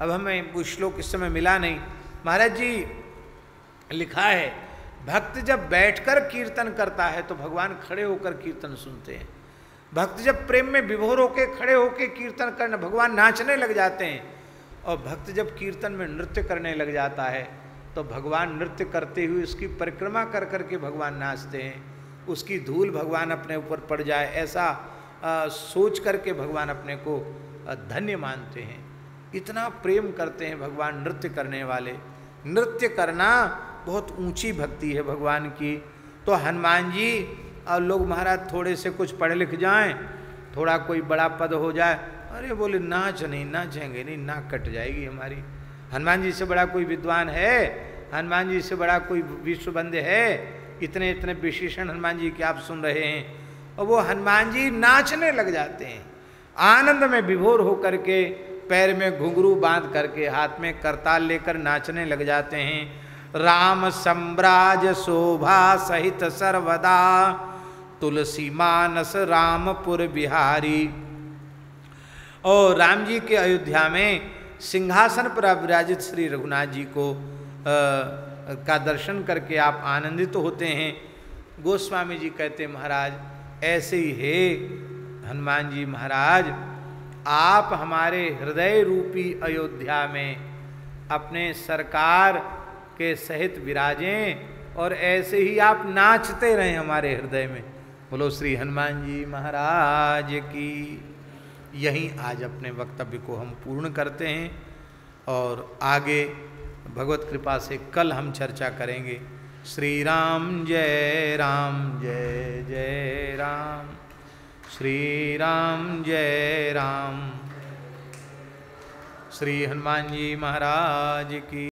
अब हमें वो श्लोक इस समय मिला नहीं। महाराज जी, लिखा है, भक्त जब बैठकर कीर्तन करता है तो भगवान खड़े होकर कीर्तन सुनते हैं। भक्त जब प्रेम में विभोर होकर खड़े होकर कीर्तन करने, भगवान नाचने लग जाते हैं और भक्त जब कीर्तन में नृत्य करने लग जाता है तो भगवान नृत्य करते हुए उसकी परिक्रमा कर करके भगवान नाचते हैं। उसकी धूल भगवान अपने ऊपर पड़ जाए ऐसा आ, सोच करके भगवान अपने को धन्य मानते हैं। इतना प्रेम करते हैं भगवान नृत्य करने वाले। नृत्य करना बहुत ऊँची भक्ति है भगवान की। तो हनुमान जी और लोग महाराज थोड़े से कुछ पढ़ लिख जाएँ थोड़ा कोई बड़ा पद हो जाए अरे बोले नाच नहीं नाचेंगे नहीं नाक कट जाएगी हमारी। हनुमान जी से बड़ा कोई विद्वान है, हनुमान जी से बड़ा कोई विश्व बंदे है, इतने इतने विशेषण हनुमान जी के आप सुन रहे हैं, और वो हनुमान जी नाचने लग जाते हैं। आनंद में विभोर होकर के, पैर में घुंघरू बाँध करके, हाथ में करताल लेकर नाचने लग जाते हैं। राम सम्राज शोभा सहित सर्वदा, तुलसी मानस रामपुर बिहारी। और राम जी के अयोध्या में सिंहासन पर अविराजित श्री रघुनाथ जी को आ, का दर्शन करके आप आनंदित तो होते हैं। गोस्वामी जी कहते महाराज ऐसे ही है हनुमान जी महाराज आप हमारे हृदय रूपी अयोध्या में अपने सरकार के सहित विराजें और ऐसे ही आप नाचते रहें हमारे हृदय में। बोलो श्री हनुमान जी महाराज की यहीं आज अपने वक्तव्य को हम पूर्ण करते हैं और आगे भगवत कृपा से कल हम चर्चा करेंगे। श्री राम जय राम, जय जय राम। श्री राम जय राम। श्री हनुमान जी महाराज की